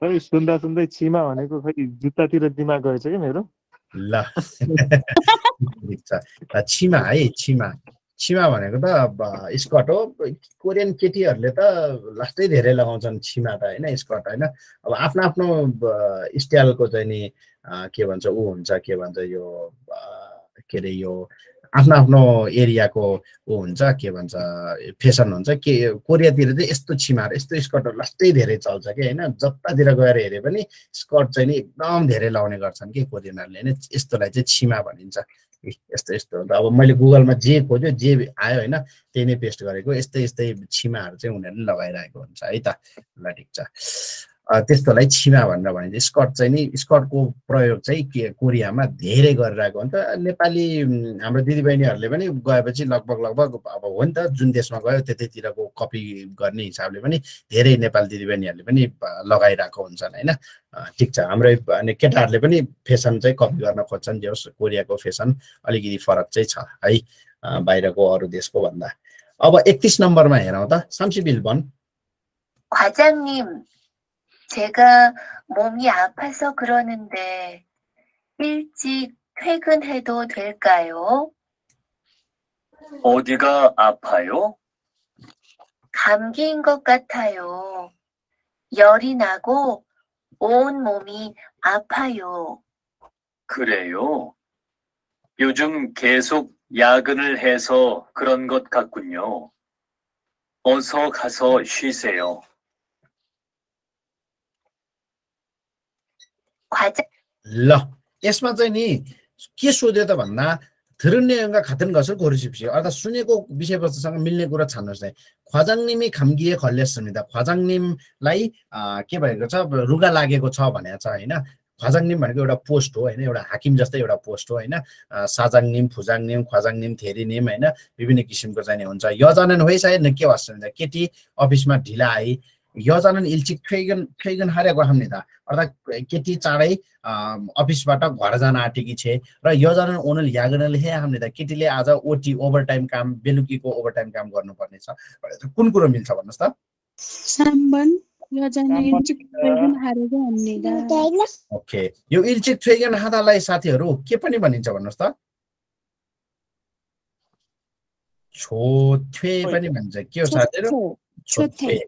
खै सुन्दा सुन्दै छिमा भनेको खै जुत्तातिर दिमाग गएछ कि मेरो? ल। छिमा है छिमा छिमा भनेको त स्कर्ट हो। कोरियन केटीहरूले त लास्टै धेरै लगाउँछन् छिमा त होइन स्कर्ट होइन। अब आफ्नो आफ्नो स्टाइलको चाहिँ नि के भन्छ ऊ हुन्छ के भन्छ यो के अरे यो आफ्नो आफ्नो एरियाको ऊ हुन्छ के भन्छ फेसन हुन्छ के कोरियातिर चाहिँ यस्तो छिमाहरू यस्तो स्कर्टहरू लास्टै धेरै चल्छ कि होइन जतातिर गएर हेरे पनि स्कर्ट चाहिँ नि एकदम धेरै लाउने गर्छन् कि कोरियनहरूले होइन यस्तोलाई चाहिँ छिमा भनिन्छ यस्तो यस्तो। अब मैले गुगलमा जे खोज्यो जे आयो होइन त्यही नै पेस्ट गरेको यस्तै यस्तै छिमाहरू चाहिँ उनीहरूले लगाइरहेको हुन्छ है त ल ठिक छ त्यस्तोलाई छिमा भनेर भनिन्छ स्कर्ट चाहिँ नि स्कर्टको प्रयोग चाहिँ के कोरियामा धेरै गरिरहेको हो नि त। नेपाली हाम्रो दिदीबहिनीहरूले पनि गएपछि लगभग लगभग अब हो नि त जुन देशमा गयो त्यतैतिरको कपी गर्ने हिसाबले पनि धेरै नेपाली दिदीबहिनीहरूले पनि लगाइरहेको हुन्छन् होइन? ठिक छ। हाम्रो अनि केटाहरूले पनि फेसन चाहिँ कपी गर्न खोज्छन् जे कोरियाको फेसन अलिकति फरक चाहिँ छ है बाहिरको अरू देशको भन्दा। अब एकतिस नम्बरमा हेरौँ त। सम्सिबिल बिल भन। 제가 몸이 아파서 그러는데 일찍 퇴근해도 될까요? 어디가 아파요? 감기인 것 같아요. 열이 나고 온 몸이 아파요. 그래요. 요즘 계속 야근을 해서 그런 것 같군요. 어서 가서 쉬세요. ल यसमा चाहिँ नि के सोध्यो त भन्दा धृण्यङ्ग खातन घसल गोरुसिप्सी अर्थात् सुनेको विषयवस्तुसँग मिल्ने कुरा छान्नुहोस् है ख्वाजाङनिमी खाम्गिए खल्ले सुनिदा ख्वाजाङनिमलाई के भएको छ रुगा लागेको छ भनेको छ होइन ख्वाजाङनिम भनेको एउटा पोस्ट हो होइन एउटा हाकिम जस्तै एउटा पोस्ट हो होइन अँ, साजाङनिम फुजाङनिम ख्वाजाङनिम थेरिनिम होइन विभिन्न किसिमको चाहिँ हुन्छ यजनन न के भन्छ केटी अफिसमा ढिला आई यजनन इल्चिक फेगन फेगन हारेको हामीले अर्थात् केटी चाँडै अँ, अफिसबाट घर जान आँटेकी छे र योजना ओनल यागनल हे हामीले त केटीले आज ओटी ओभर टाइम काम बेलुकीको ओभर टाइम काम गर्नुपर्ने छ भनेर चाहिँ कुन कुरो मिल्छ भन्नुहोस् त 삼번 여자는 삼번. 일찍 퇴근하려고 합니다. ओके यो इल्चिक थ्वेगन हादालाई साथीहरू के पनि भनिन्छ भन्नुहोस् त छोथ्वे पनि भन्छ के हो साथीहरू छोथे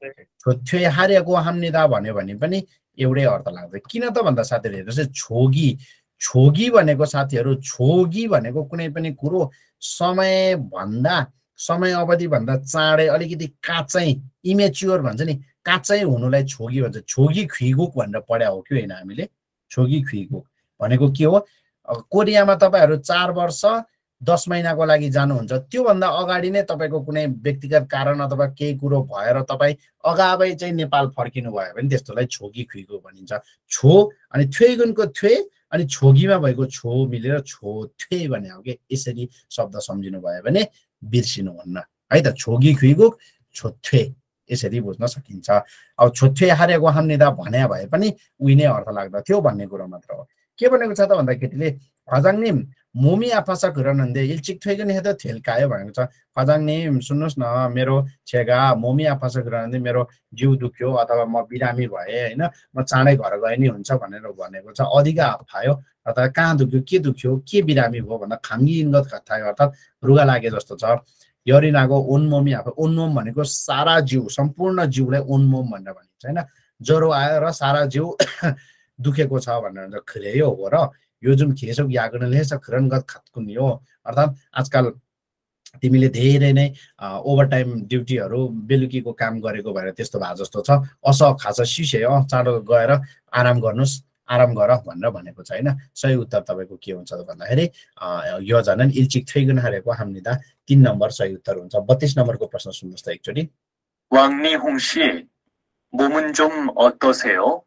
छोथ्वे हारेको हाम्निदा भन्यो भने पनि एउटै अर्थ लाग्छ किन त भन्दा साथीहरू हेर्नुहोस् छोगी छोगी भनेको साथीहरू छोगी भनेको कुनै पनि कुरो समयभन्दा समय अवधिभन्दा चाँडै अलिकति काँचै इमेच्योर भन्छ नि काँचै हुनुलाई छोगी भन्छ छोगी खुइगुक भनेर पढ्या हो कि होइन हामीले छोगी खुइगुक भनेको के हो कोरियामा तपाईँहरू चार वर्ष दस महिनाको लागि जानुहुन्छ। त्योभन्दा अगाडि नै तपाईँको कुनै व्यक्तिगत कारण अथवा केही कुरो भएर तपाईँ अगावै चाहिँ नेपाल फर्किनु भयो भने त्यस्तोलाई छोगी खुइगो भनिन्छ। छो अनि थ्वेगुनको थ्वे अनि छोगीमा भएको छो मिलेर छो थ्वे भने हो कि यसरी शब्द सम्झिनु भयो भने बिर्सिनुहुन्न। है त छोगी खुइगुक छोथ्वे यसरी बुझ्न सकिन्छ। अब छोथे हारेको हाम्निदा भने भए पनि उही नै अर्थ लाग्दथ्यो भन्ने कुरो मात्र हो। के भनेको छ त भन्दा केटीले खजाङनी मुमी आफासा कुरनन्दे इल्चिक थोइगन हेद थेल्कायो भनेको छ खजाङनी सुन्नुहोस् न मेरो छेगा मुमी आफासा कुरनन्दे मेरो जिउ दुख्यो अथवा म बिरामी भएँ होइन म चाँडै घर गए नि हुन्छ भनेर भनेको छ अधिका फायो अथवा कहाँ दुख्यो के दुख्यो के बिरामी भयो भन्दा खाङ्गी इन्गत खायो अर्थात् रुगा लागे जस्तो छ यरिनाको ओन्मोमी आफू ओन्मोम भनेको सारा जिउ सम्पूर्ण जिउलाई ओन्मोम भनेर भनिन्छ होइन ज्वरो आयो र सारा जिउ दुखेको छ भनेर खिरेयो हो र यो जुन खेसो यागनले छ खिरनगत खातकुनि हो अर्थात् आजकल तिमीले धेरै नै ओभर टाइम ड्युटीहरू बेलुकीको काम गरेको भएर त्यस्तो भए जस्तो छ अस खास सिसे अँ चाँडो गएर आराम गर्नुहोस् आराम गर भनेर भनेको छ होइन सही उत्तर तपाईँको के हुन्छ त भन्दाखेरि यो झन् इल्चिक थैगुन हारेको हामीदा तिन नम्बर सही उत्तर हुन्छ बत्तिस नम्बरको प्रश्न सुन्नुहोस् त एकचोटि 왕리홍 씨, 몸은 좀 어떠세요?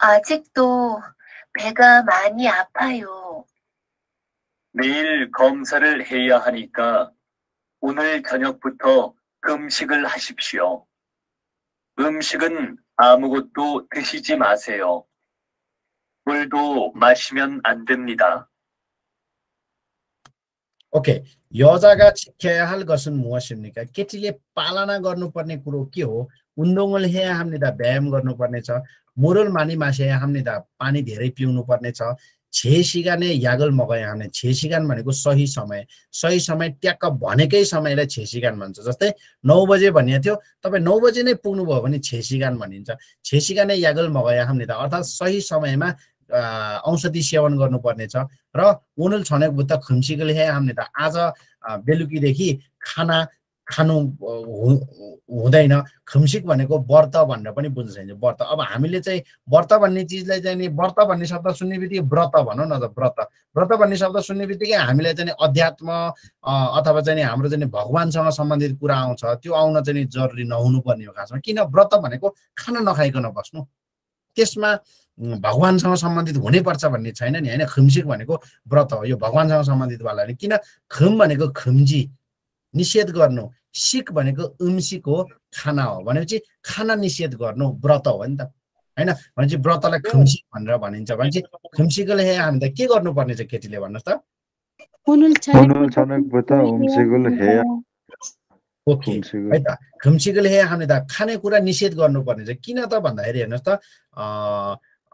아직도 배가 많이 아파요. 내일 검사를 해야 하니까 오늘 저녁부터 금식을 하십시오. 음식은 아무것도 드시지 마세요. 물도 마시면 안 됩니다. ओके यजागा छिख्या हाल गर्छन् मुवासिमनिका केटीले पालना गर्नुपर्ने कुरो के हो उन्दोङल हे हामीदा व्यायाम गर्नुपर्ने छ मुरुल मानी मासे हामीदा पानी धेरै पिउनु पर्ने छ सिगाने यागल मगाए हामीले छे सिगान भनेको सही समय सही समय ट्याक्क भनेकै समयलाई छे सिगान भन्छ। जस्तै नौ बजे भनिएको थियो तपाईँ नौ बजे नै पुग्नुभयो भने छे सिगान भनिन्छ। छे यागल मगाए हामीले त अर्थात् सही समयमा औषधि सेवन गर्नुपर्ने छ र उनुल छनेक बुत्त खुम्सीको हे हामीले त आज बेलुकीदेखि खाना खानु हुँदैन। खुम्सिक भनेको व्रत भनेर पनि बुझ्न सकिन्छ। व्रत। अब हामीले चाहिँ व्रत भन्ने चिजलाई चाहिँ नि व्रत भन्ने शब्द सुन्ने बित्तिकै व्रत भनौँ न त व्रत। व्रत भन्ने शब्द सुन्ने बित्तिकै हामीलाई चाहिँ अध्यात्म अथवा चाहिँ हाम्रो चाहिँ भगवान्सँग सम्बन्धित कुरा आउँछ। त्यो आउन चाहिँ जरुरी नहुनु पर्ने हो खासमा। किन व्रत भनेको खाना नखाइकन बस्नु। त्यसमा भगवान्सँग सम्बन्धित हुनैपर्छ भन्ने छैन नि होइन? खुम्सिक भनेको व्रत हो। यो भगवान्सँग सम्बन्धितवाला नि किन? खुम भनेको खुम्जी निषेध गर्नु। सिक भनेको उम्सीको खाना हो। भनेपछि खाना निषेध गर्नु व्रत हो नि त। होइन? भनेपछि व्रतलाई खुम्सी भनेर भनिन्छ। भनेपछि खुम्सीको लेखे हामी त के गर्नुपर्ने छ केटीले भन्नुहोस् त? त? खुम्सीको लेखे हामीले त खानेकुरा निषेध गर्नुपर्ने छ। किन त भन्दाखेरि हेर्नुहोस् त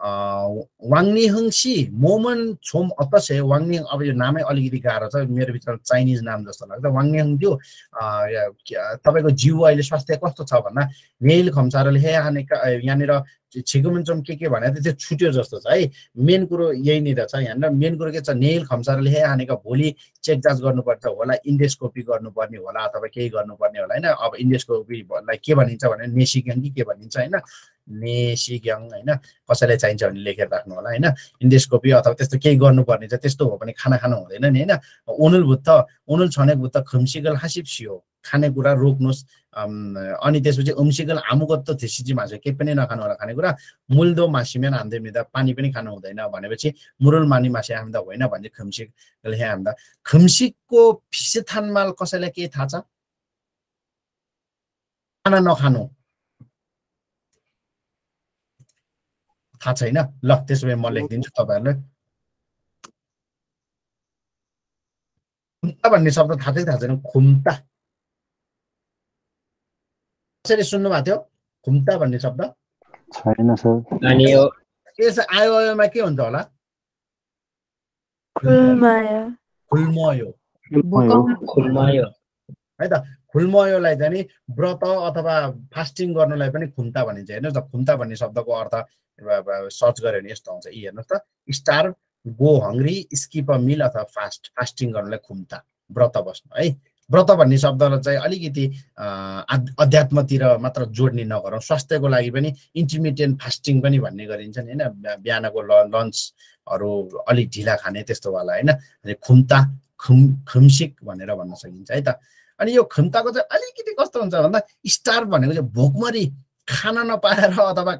वाङनिहङसी मोमन छोम अतसे वाङनिङ अब यो नामै अलिकति गाह्रो छ मेरो भित्र चाइनिज नाम जस्तो लाग्छ वाङनिहङ त्यो तपाईँको जिउ अहिले स्वास्थ्य कस्तो छ भन्दा नेल खम्सारले हे यहाँनिर छिकुमुन्चम के के भने त्यो छुट्यो जस्तो छ है। मेन कुरो यहीँनिर छ यहाँनिर। मेन कुरो के छ? नेल हे हानेका भोलि चेक जाँच गर्नुपर्छ होला इन्डेस्कोपी गर्नुपर्ने होला अथवा केही गर्नुपर्ने होला होइन? अब इन्डेस्कोपीलाई के भनिन्छ भने नेसिग्याङ कि के भनिन्छ होइन? नेसिग्याङ होइन? कसैलाई चाहिन्छ भने लेखेर राख्नु होला होइन? इन्डेस्कोपी अथवा त्यस्तो केही गर्नुपर्ने छ त्यस्तो हो भने खाना खानु हुँदैन नि होइन? उनुल भुत्त उनुल छने भुत्त खुम्सिगल हासिप सियो। खानेकुरा रोक्नुहोस्। अनि त्यसपछि उम्सिगल आमुगत्त थिसिची मासु केही पनि नखानु होला खानेकुरा मुल्दो मासिमेन हाम्दै मिदा पानी पनि खानु हुँदैन भनेपछि मुरुल मानी मासे हामीदा होइन भने खुम्सिकले हामीदा खुम्सिकको फिसेथानमाल कसैलाई केही थाहा छ खाना नखानु थाहा छैन ल त्यसो भए म लेखिदिन्छु तपाईँहरूलाई खुम्ता भन्ने शब्द थाहा थाहा छैन खुम्ता कसरी सुन्नुभएको थियो खुम्ता भन्ने शब्द छैन सर अनि यो यस आयो आयोमा के हुन्छ होला खुल्मयो खुल्मायो है त खुल्मयोलाई चाहिँ नि व्रत अथवा फास्टिङ गर्नुलाई पनि खुम्ता भनिन्छ हेर्नुहोस् न खुम्ता भन्ने शब्दको अर्थ सर्च गऱ्यो भने यस्तो आउँछ यी हेर्नुहोस् त starve go hungry skip a meal अथवा फास्ट फास्टिङ गर्नुलाई खुम्ता व्रत बस्नु है व्रत भन्ने शब्दलाई चाहिँ अलिकति अध्यात्मतिर मात्र जोड्ने नगरौँ। स्वास्थ्यको लागि पनि इन्टिमिडियन्ट फास्टिङ पनि भन्ने गरिन्छ नि होइन बिहानको ल लन्चहरू अलिक ढिला खाने त्यस्तोवाला होइन? खुम्ता खुम खुम्सिक भनेर भन्न सकिन्छ है त? अनि यो खुम्ताको चाहिँ अलिकति कस्तो हुन्छ भन्दा स्टार भनेको चाहिँ भोकमरी खान नपाएर अथवा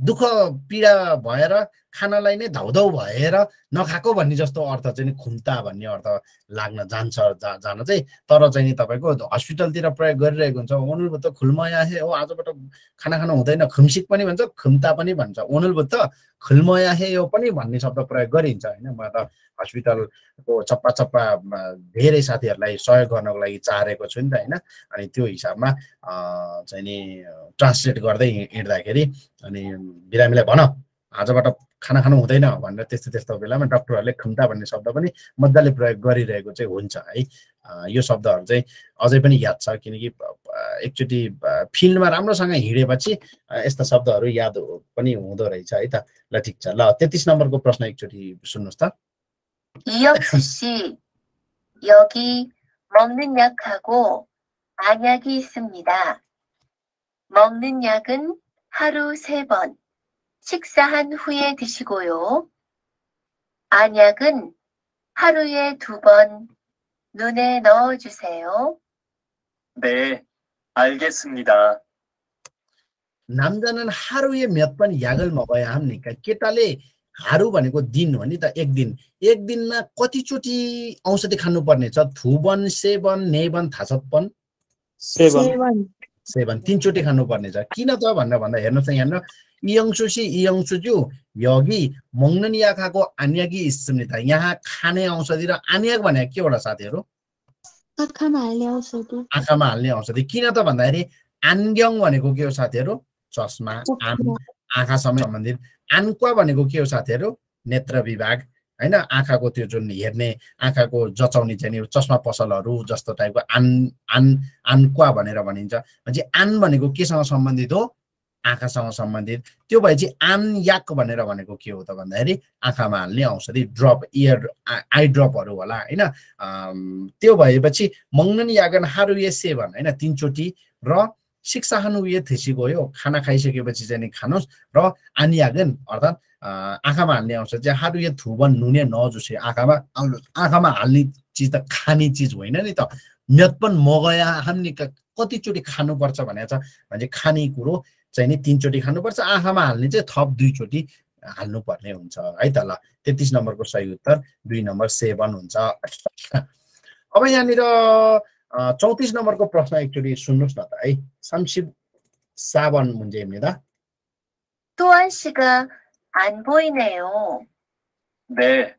दुःख पीडा भएर खानालाई नै धाउधाउ भएर नखाएको भन्ने जस्तो अर्थ चाहिँ खुम्ता भन्ने अर्थ लाग्न जान्छ जा जान चाहिँ। तर चाहिँ नि तपाईँको हस्पिटलतिर प्रयोग गरिरहेको हुन्छ। ओनुलभुत खुलमया हे हो आजबाट खाना खानु हुँदैन। खुम्सिक पनि भन्छ खुम्ता पनि भन्छ। ओनुलभुत खुलमया हे यो पनि भन्ने शब्द प्रयोग गरिन्छ होइन? म त हस्पिटलको चप्पा चप्पा धेरै साथीहरूलाई सहयोग गर्नको लागि चाहेको छु नि त होइन? अनि त्यो हिसाबमा चाहिँ नि ट्रान्सलेट गर्दै हिँड्दाखेरि अनि बिरामीलाई भन आजबाट खाना खानु हुँदैन भनेर त्यस्तो त्यस्तो बेलामा डक्टरहरूले खुम्ता भन्ने शब्द पनि मजाले प्रयोग गरिरहेको चाहिँ हुन्छ है यो शब्दहरू चाहिँ अझै पनि याद छ किनकि एकचोटि फिल्डमा राम्रोसँग हिँडेपछि यस्ता शब्दहरू याद पनि हुँदो रहेछ है त ल ठिक छ ल तेत्तिस नम्बरको प्रश्न एकचोटि सुन्नुहोस् त 이혁수 씨, 여기 먹는 약하고 안약이 있습니다. 먹는 약은 하루 세 번, 식사한 후에 드시고요. 안약은 하루에 두 번 눈에 넣어주세요. 네, 알겠습니다. 남자는 하루에 몇 번 약을 먹어야 합니까? केटाले हारू भनेको दिन हो नि त एक दिन एक दिनमा कतिचोटि औषधि खानुपर्ने छ थुबन सेवन नेवन थाहा छ पन सेवन सेवन सेवन तिनचोटि खानुपर्ने छ किन त भनेर भन्दा हेर्नुहोस् न यहाँनिर इयङ्सुसी इयङ्सुज्यू यगी मङ्नन याखाको आन्यागी स्मृता यहाँ खाने औषधि र आन्याग भनेको के एउटा साथीहरू आँखामा हाल्ने औषधि आँखामा हाल्ने औषधि किन त भन्दाखेरि आन्ग्यङ भनेको के हो साथीहरू चस्मा आन चस्मा। आँखासँग सम्बन्धित आन्क्वा भनेको के हो साथीहरू नेत्र विभाग होइन? आँखाको त्यो जुन हेर्ने आँखाको जचाउने चाहिँ चस्मा पसलहरू जस्तो टाइपको आन आन आन्क्वा भनेर भनिन्छ। भनेपछि आन भनेको केसँग सम्बन्धित हो? आँखासँग सम्बन्धित। त्यो भए चाहिँ आन याक भनेर भनेको के हो त भन्दाखेरि आँखामा हाल्ने औषधि ड्रप इयर आई ड्रपहरू होला होइन? त्यो भएपछि मङ्गन यागन हारुए सेवन होइन? तिनचोटि र शिक्षा उयो थेसी गयो खाना खाइसकेपछि चाहिँ नि खानुहोस् र आनियागन अर्थात् आँखामा हाल्ने अवसर चाहिँ हाडु यो थुबन नुने नजुसे आँखामा आँखामा हाल्ने चिज त खाने चिज होइन नि त म्यतपन मगया हामी कतिचोटि खानुपर्छ भनेर छ भने खाने कुरो चाहिँ नि तिनचोटि खानुपर्छ आँखामा हाल्ने चाहिँ थप दुईचोटि हाल्नुपर्ने हुन्छ है त ल तेत्तिस नम्बरको सही उत्तर दुई नम्बर सेभन हुन्छ अब यहाँनिर चौतिस नम्बरको प्रश्न एकचोटि सुन्नुहोस् न त है शमशिर सावन मुन्जे हेर्ने त 안 보이네요. 네,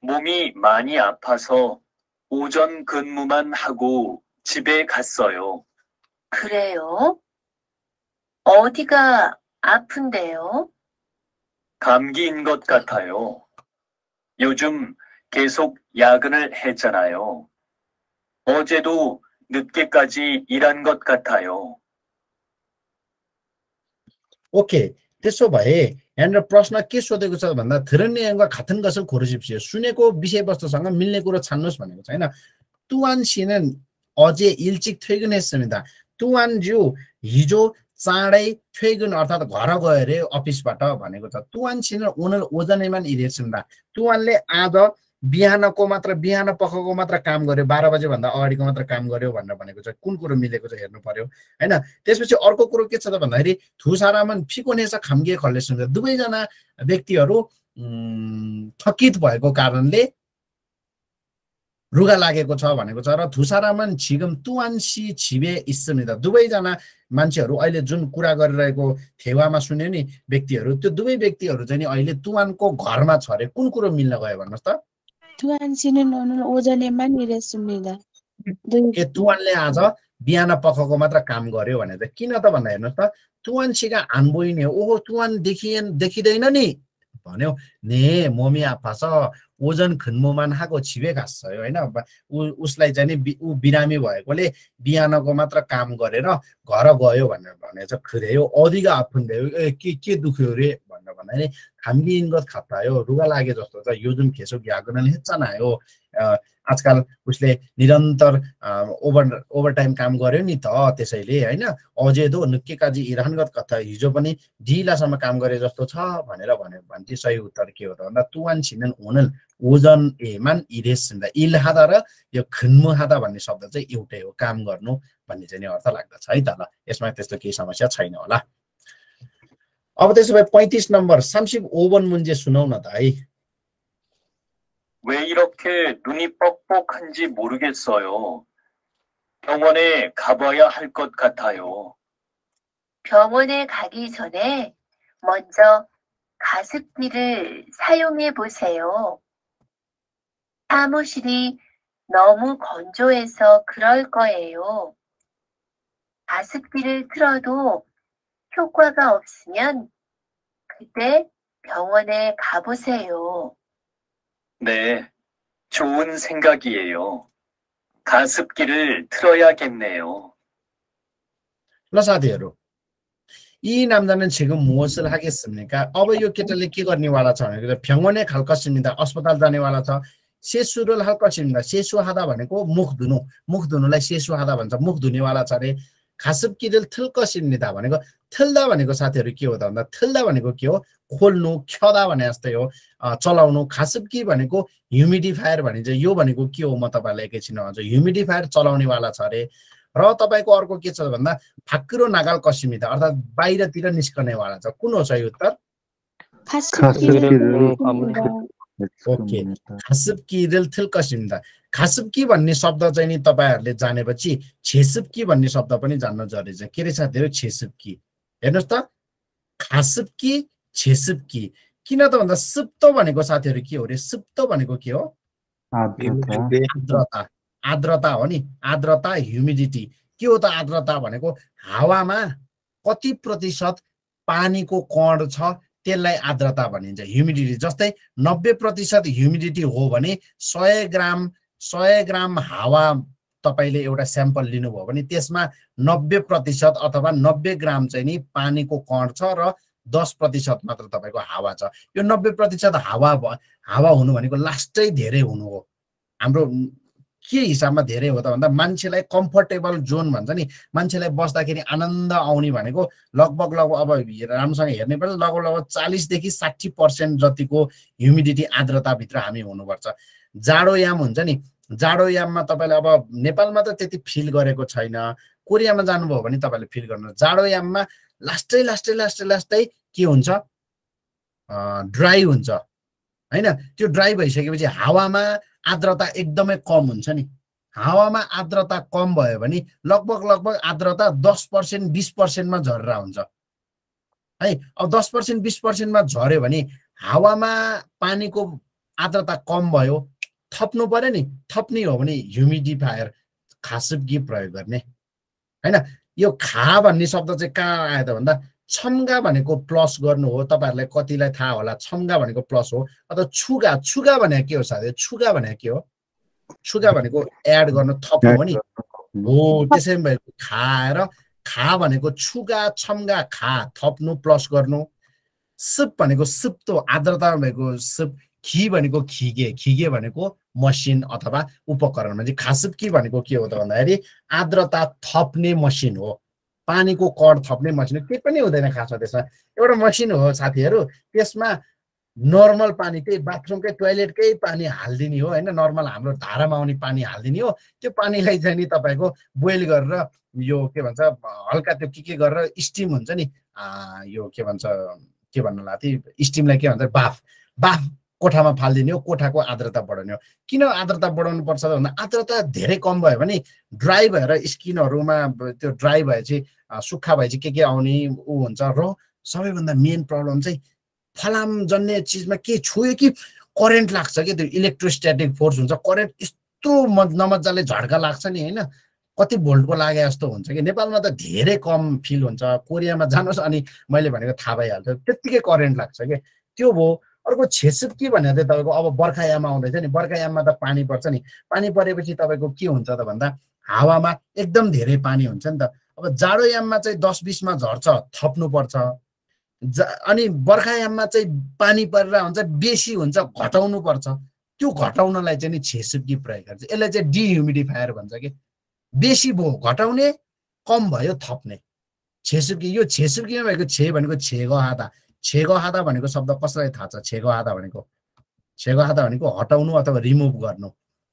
몸이 많이 아파서 오전 근무만 하고 집에 갔어요. 그래요? 어디가 아픈데요? 감기인 것 같아요. 요즘 계속 야근을 했잖아요. 어제도 늦게까지 일한 것 같아요. 오케이. 됐어 봐요. यहाँनिर प्रश्न के सोधेको छ भन्दा थ्रन्यङ्ग खाथन गसल खोरोसिप्सियो सुनेको विषयवस्तुसँग मिल्ने कुरो छान्नुहोस् भनेको छ होइन तुवान सिन अझै इल्चिक थ्वेगुने सुनिदा तुवान ज्यू हिजो चाँडै थ्वेगुन अर्थात् घर गयो अरे अफिसबाट भनेको छ तुवान सिनेन ओनर ओजनैमान इरेसुन्दा तुवानले आज बिहानको मात्र बिहान पखको मात्र काम गर्यो बाह्र बजेभन्दा अगाडिको मात्र काम गर्यो भनेर भनेको छ। कुन कुरो मिलेको छ हेर्नु पर्यो होइन? त्यसपछि अर्को कुरो के छ त भन्दाखेरि थुसारामन फिकोनेछ खाम्गे खल्ले सुन्छ दुवैजना व्यक्तिहरू थकित भएको कारणले रुगा लागेको छ भनेको छ र थुसारामन छिगम तुवान्सी छिबे इस्समिदा दुवैजना मान्छेहरू अहिले जुन कुरा गरिरहेको थेवामा सुन्यो नि व्यक्तिहरू त्यो दुवै व्यक्तिहरू चाहिँ नि अहिले तुवानको घरमा छ अरे कुन कुरो मिल्न गयो भन्नुहोस् त? tu ए तुवानले आज बिहान पखको मात्र काम गर्यो भने त किन त भन्दा हेर्नुहोस् त तुवान सिका हान्बोइने ओहो तुवान देखिएन देखिँदैन नि भन्यो ने मम्मी आप्पा छ ओजन खन्मुमान खाएको छिबे घाँस्छ होइन? उसलाई चाहिँ नि ऊ बिरामी भएकोले बिहानको मात्र काम गरेर घर गयो भनेर भनेको छ खुर्यायो अधिका आफुन्दै ए के के दुख्यो रे भनेर भन्दाखेरि हामी इन्गत खत्तायो रुगा लागे जस्तो छ यो जुन खेसो घ्यागनले हेच्चानायो आजकल उसले निरन्तर ओभर ओभर टाइम काम गर्यो नि त त्यसैले होइन? अजेदो नुक्के काजी इरानगत कथा हिजो पनि ढिलासम्म काम गरे जस्तो छ भनेर भन्यो। भने चाहिँ सही उत्तर के हो त भन्दा तुवान छिमेन ओनल ओजन एमान इरेस इलहादा र यो खुन्मुहादा भन्ने शब्द चाहिँ एउटै हो काम गर्नु भन्ने चाहिँ नि अर्थ लाग्दछ है त ल। यसमा त्यस्तो केही समस्या छैन होला। अब त्यसो भए पैँतिस नम्बर सामसिप ओभन मुन्जे सुनौ न त है। 왜 이렇게 눈이 뻑뻑한지 모르겠어요. 병원에 가봐야 할 것 같아요. 병원에 가기 전에 먼저 가습기를 사용해 보세요. 사무실이 너무 건조해서 그럴 거예요. 가습기를 틀어도 효과가 없으면 그때 병원에 가보세요. 네, 좋은 생각이에요. 가습기를 틀어야겠네요. 러사디에로. 이 남자는 지금 무엇을 하겠습니까? अब यो केटाले के गर्नेवाला छ भने 병원에 갈 것입니다. अस्पताल जानेवाला छ. सेसुरल 할 것입니다. सेसु 하다 भनेको मुख धुनु. मुख धुनुलाई सेसु 하다 भन्छ. मुख धुनेवाला छ अरे. 가습기를 틀 것입니다 भनेको 틀다 भनेको साथीहरू के हो त भन्दा 틀다 भनेको के हो खोल्नु ख्यदा भने जस्तै हो चलाउनु खासपकी भनेको ह्युमिडिफायर भनिन्छ यो भनेको के हो म तपाईँलाई एकैछिन भन्छु ह्युमिडिफायर चलाउनेवाला छ अरे र तपाईँको अर्को के छ भन्दा फाक्रो नागाल कसिमिता अर्थात् बाहिरतिर निस्कनेवाला छ कुन हो सही उत्तर ओके। खासुप्की रेलथिल खासुप्की भन्ने शब्द चाहिँ नि तपाईँहरूले जानेपछि छेसुप्की भन्ने शब्द पनि जान्न जरुरी छ। के अरे साथीहरू छेसुप्की। हेर्नुहोस् त। खासुप्की छेसुप्की। किन त भन्दा सुप्तो भनेको साथीहरू के हो अरे सुप्तो भनेको के हो? आर्द्रता। आर्द्रता। हो नि। आर्द्रता ह्युमिडिटी के हो त आर्द्रता भनेको? हावामा कति प्रतिशत पानीको कण छ? त्यसलाई आर्द्रता भनिन्छ। ह्युमिडिटी जस्तै नब्बे प्रतिशत ह्युमिडिटी हो भने सय ग्राम सय ग्राम हावा तपाईँले एउटा स्याम्पल लिनुभयो भने त्यसमा नब्बे प्रतिशत अथवा नब्बे ग्राम चाहिँ नि पानीको कण छ र दस प्रतिशत मात्र तपाईँको हावा छ। यो नब्बे प्रतिशत हावा हावा हुनु भनेको लास्टै धेरै हुनु हो। हाम्रो के हिसाबमा धेरै हो त भन्दा मान्छेलाई कम्फर्टेबल जोन भन्छ नि। मान्छेलाई बस्दाखेरि आनन्द आउने भनेको लगभग लगभग अब राम्रोसँग हेर्ने पर्छ लगभग लगभग चालिसदेखि साठी पर्सेन्ट जतिको ह्युमिडिटी आर्द्रताभित्र हामी हुनुपर्छ। जाडोयाम हुन्छ नि। जाडोयाममा तपाईँले अब नेपालमा त त्यति फिल गरेको छैन। कोरियामा जानुभयो भने तपाईँले फिल गर्नु। जाडोयाममा लास्टै लास्टै लास्टै लास्टै के हुन्छ? ड्राई हुन्छ। होइन? त्यो ड्राई भइसकेपछि हावामा आर्द्रता एकदमै कम हुन्छ नि। हावामा आर्द्रता कम भयो भने लगभग लगभग आर्द्रता दस पर्सेन्ट बिस पर्सेन्टमा झरेर हुन्छ है अब दस पर्सेन्ट बिस पर्सेन्टमा झऱ्यो भने हावामा पानीको आर्द्रता कम भयो थप्नु पऱ्यो नि थप्ने हो भने ह्युमिडिफायर खासुप्गी प्रयोग गर्ने। होइन यो खा भन्ने शब्द चाहिँ कहाँ आयो त भन्दा छम्गा भनेको प्लस गर्नु हो तपाईँहरूलाई कतिलाई थाहा होला? छम्गा भनेको प्लस हो अथवा छुगा छुगा भनेको के हो साथी? छुगा भनेको के हो? छुगा भनेको एड गर्नु थप्नु हो नि। हो त्यसै भएको खाएर खा भनेको छुगा छम्गा खा थप्नु प्लस गर्नु। सुप भनेको सुप्तो आर्द्रता भएको सुप। खी भनेको खिगे खिगे भनेको मसिन अथवा उपकरण। म्हणजे खासुप्की भनेको के हो त भन्दाखेरि आर्द्रता थप्ने मसिन हो। पानीको कड थप्ने मसिन केही पनि हुँदैन खासमा त्यसमा। एउटा मसिन हो साथीहरू त्यसमा नर्मल पानी त्यही बाथरुमकै टोइलेटकै पानी हालिदिने हो होइन? नर्मल हाम्रो धारामा आउने पानी हालिदिने हो। त्यो पानीलाई चाहिँ नि तपाईँको बोइल गरेर यो के भन्छ हल्का त्यो के के गरेर स्टिम हुन्छ नि यो के भन्छ के भन्नु लाग्थ्यो स्टिमलाई के भन्छ बाफ। बाफ कोठामा फालिदिने हो कोठाको आर्द्रता बढाउने हो। किन आर्द्रता बढाउनु पर्छ भन्दा आर्द्रता धेरै कम भयो भने ड्राई भएर स्किनहरूमा त्यो ड्राई भएपछि सुक्खा भएपछि के के आउने ऊ हुन्छ र सबैभन्दा मेन प्रब्लम चाहिँ फलाम जन्ने चिजमा के छुयो कि करेन्ट लाग्छ कि त्यो इलेक्ट्रोस्ट्याटिक फोर्स हुन्छ। करेन्ट यस्तो नमजाले झड्का लाग्छ नि होइन? कति भोल्टको लागे जस्तो हुन्छ कि? नेपालमा त धेरै कम फिल हुन्छ कोरियामा जानुहोस् अनि मैले भनेको थाहा भइहाल्छ त्यत्तिकै करेन्ट लाग्छ कि? त्यो भयो अर्को छेसुकी भनेर चाहिँ तपाईँको अब बर्खायाम आउँदैछ नि बर्खायाममा त पानी पर्छ नि। पानी परेपछि तपाईँको के हुन्छ त भन्दा हावामा एकदम धेरै पानी हुन्छ नि त। अब जाडोयाममा चाहिँ दस बिसमा झर्छ थप्नुपर्छ। जा अनि बर्खायाममा चाहिँ पानी परेर हुन्छ बेसी हुन्छ घटाउनु पर्छ त्यो घटाउनलाई चाहिँ नि छेसुकी प्रयोग गर्छ। यसलाई चाहिँ डिह्युमिडिफायर भन्छ कि। बेसी भयो घटाउने कम भयो थप्ने। छेसुकी यो छेसुकीमा भएको छे भनेको छेगो हाता छेगो हाता भनेको शब्द कसलाई थाहा छ? छेगो हाता भनेको छेगो हाता भनेको हटाउनु अथवा रिमुभ गर्नु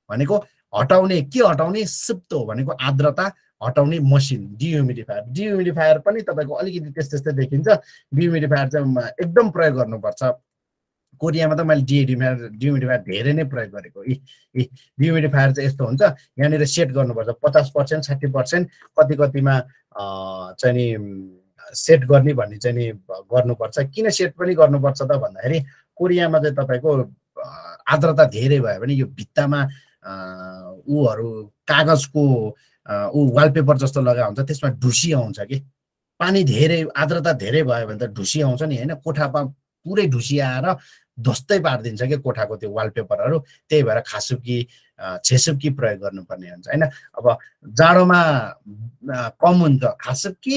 भनेको हटाउने के हटाउने? सिप्तो भनेको आर्द्रता हटाउने मसिन डिह्युमिडिफायर डिह्युमिडिफायर पनि तपाईँको अलिकति त्यस्तै त्यस्तै देखिन्छ। डिह्युमिडिफायर चाहिँ एकदम प्रयोग गर्नुपर्छ। कोरियामा त मैले डिह्युमिडिफायर डिह्युमिडिफायर धेरै नै प्रयोग गरेको। यी डिह्युमिडिफायर चाहिँ यस्तो हुन्छ यहाँनिर सेट गर्नुपर्छ। पचास पर्सेन्ट साठी पर्सेन्ट कति कतिमा चाहिँ नि सेट गर्ने भन्ने चाहिँ नि गर्नुपर्छ। किन सेट पनि गर्नुपर्छ त भन्दाखेरि कोरियामा चाहिँ तपाईँको आर्द्रता धेरै भयो भने यो भित्तामा ऊहरू कागजको ऊ वालपेपर जस्तो लगा हुन्छ त्यसमा ढुसी आउँछ कि? पानी धेरै आर्द्रता धेरै भयो भने त ढुसी आउँछ नि होइन? कोठामा पुरै ढुसी आएर ध्वस्तै पारिदिन्छ कि कोठाको त्यो वालपेपरहरू? त्यही भएर खासुकी छेसुकी प्रयोग गर्नुपर्ने हुन्छ होइन? अब जाडोमा कम हुन्छ खासुकी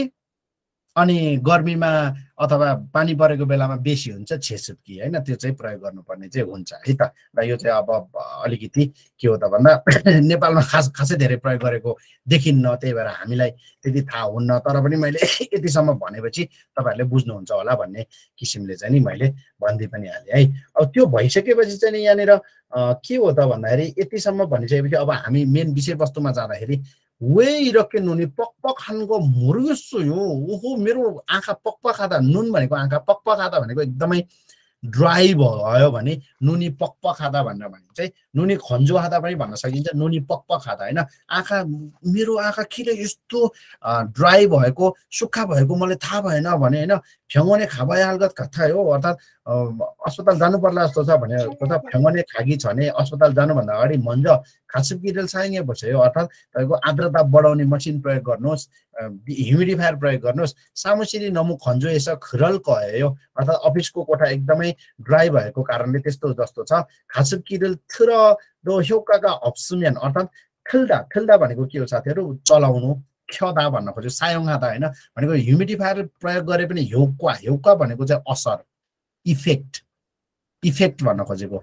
अनि गर्मीमा अथवा पानी परेको बेलामा बेसी हुन्छ छेसुकी होइन? त्यो चाहिँ प्रयोग गर्नुपर्ने चाहिँ हुन्छ है त? र यो चाहिँ अब अलिकति के हो त भन्दा नेपालमा खास खासै धेरै प्रयोग गरेको देखिन्न त्यही भएर हामीलाई त्यति थाहा हुन्न। तर पनि मैले यतिसम्म भनेपछि तपाईँहरूले बुझ्नुहुन्छ होला भन्ने किसिमले चाहिँ नि मैले भनिदिइ पनि हालेँ है? अब त्यो भइसकेपछि चाहिँ नि यहाँनिर के हो त भन्दाखेरि यतिसम्म भनिसकेपछि अब हामी मेन विषयवस्तुमा जाँदाखेरि वे इरके नुनी पक्प खानको मुर्गुसु यो ओहो मेरो आँखा पक्प खाँदा नुन भनेको आँखा पक्प खाँदा भनेको एकदमै ड्राई भयो भने नुनी पक्प खाँदा भनेर भने चाहिँ नुनी खन्जो खाँदा पनि भन्न सकिन्छ नुनी पक्प खाँदा होइन आँखा मेरो आँखा किन यस्तो ड्राई भएको सुक्खा भएको मलाई थाहा भएन भने होइन फ्याउने खाबाय हालगत कथा हो अर्थात् अस्पताल जानु पर्ला जस्तो छ भने तथा फ्याउने खागी छ भने अस्पताल जानुभन्दा अगाडि मन्ज खासु किरेल साइङ्गे बस्यो अर्थात् तपाईँको आर्द्रता बढाउने मसिन प्रयोग गर्नुहोस् ह्युमिडिफायर प्रयोग गर्नुहोस्। सामुसिरी नमु खन्जो यसो खरल कयो अर्थात् अफिसको कोठा एकदमै ड्राई भएको कारणले त्यस्तो जस्तो छ। खासु किरेल थुर दो अप्सुम्यान। अर्थात् खेल्दा खेल्दा भनेको के हो साथीहरू? चलाउनु ख्यदा भन्न खोज्यो। सायोङा त होइन। भनेको ह्युमिडिफायर प्रयोग गरे पनि हेउका हेउका भनेको चाहिँ असर इफेक्ट। इफेक्ट भन्न खोजेको।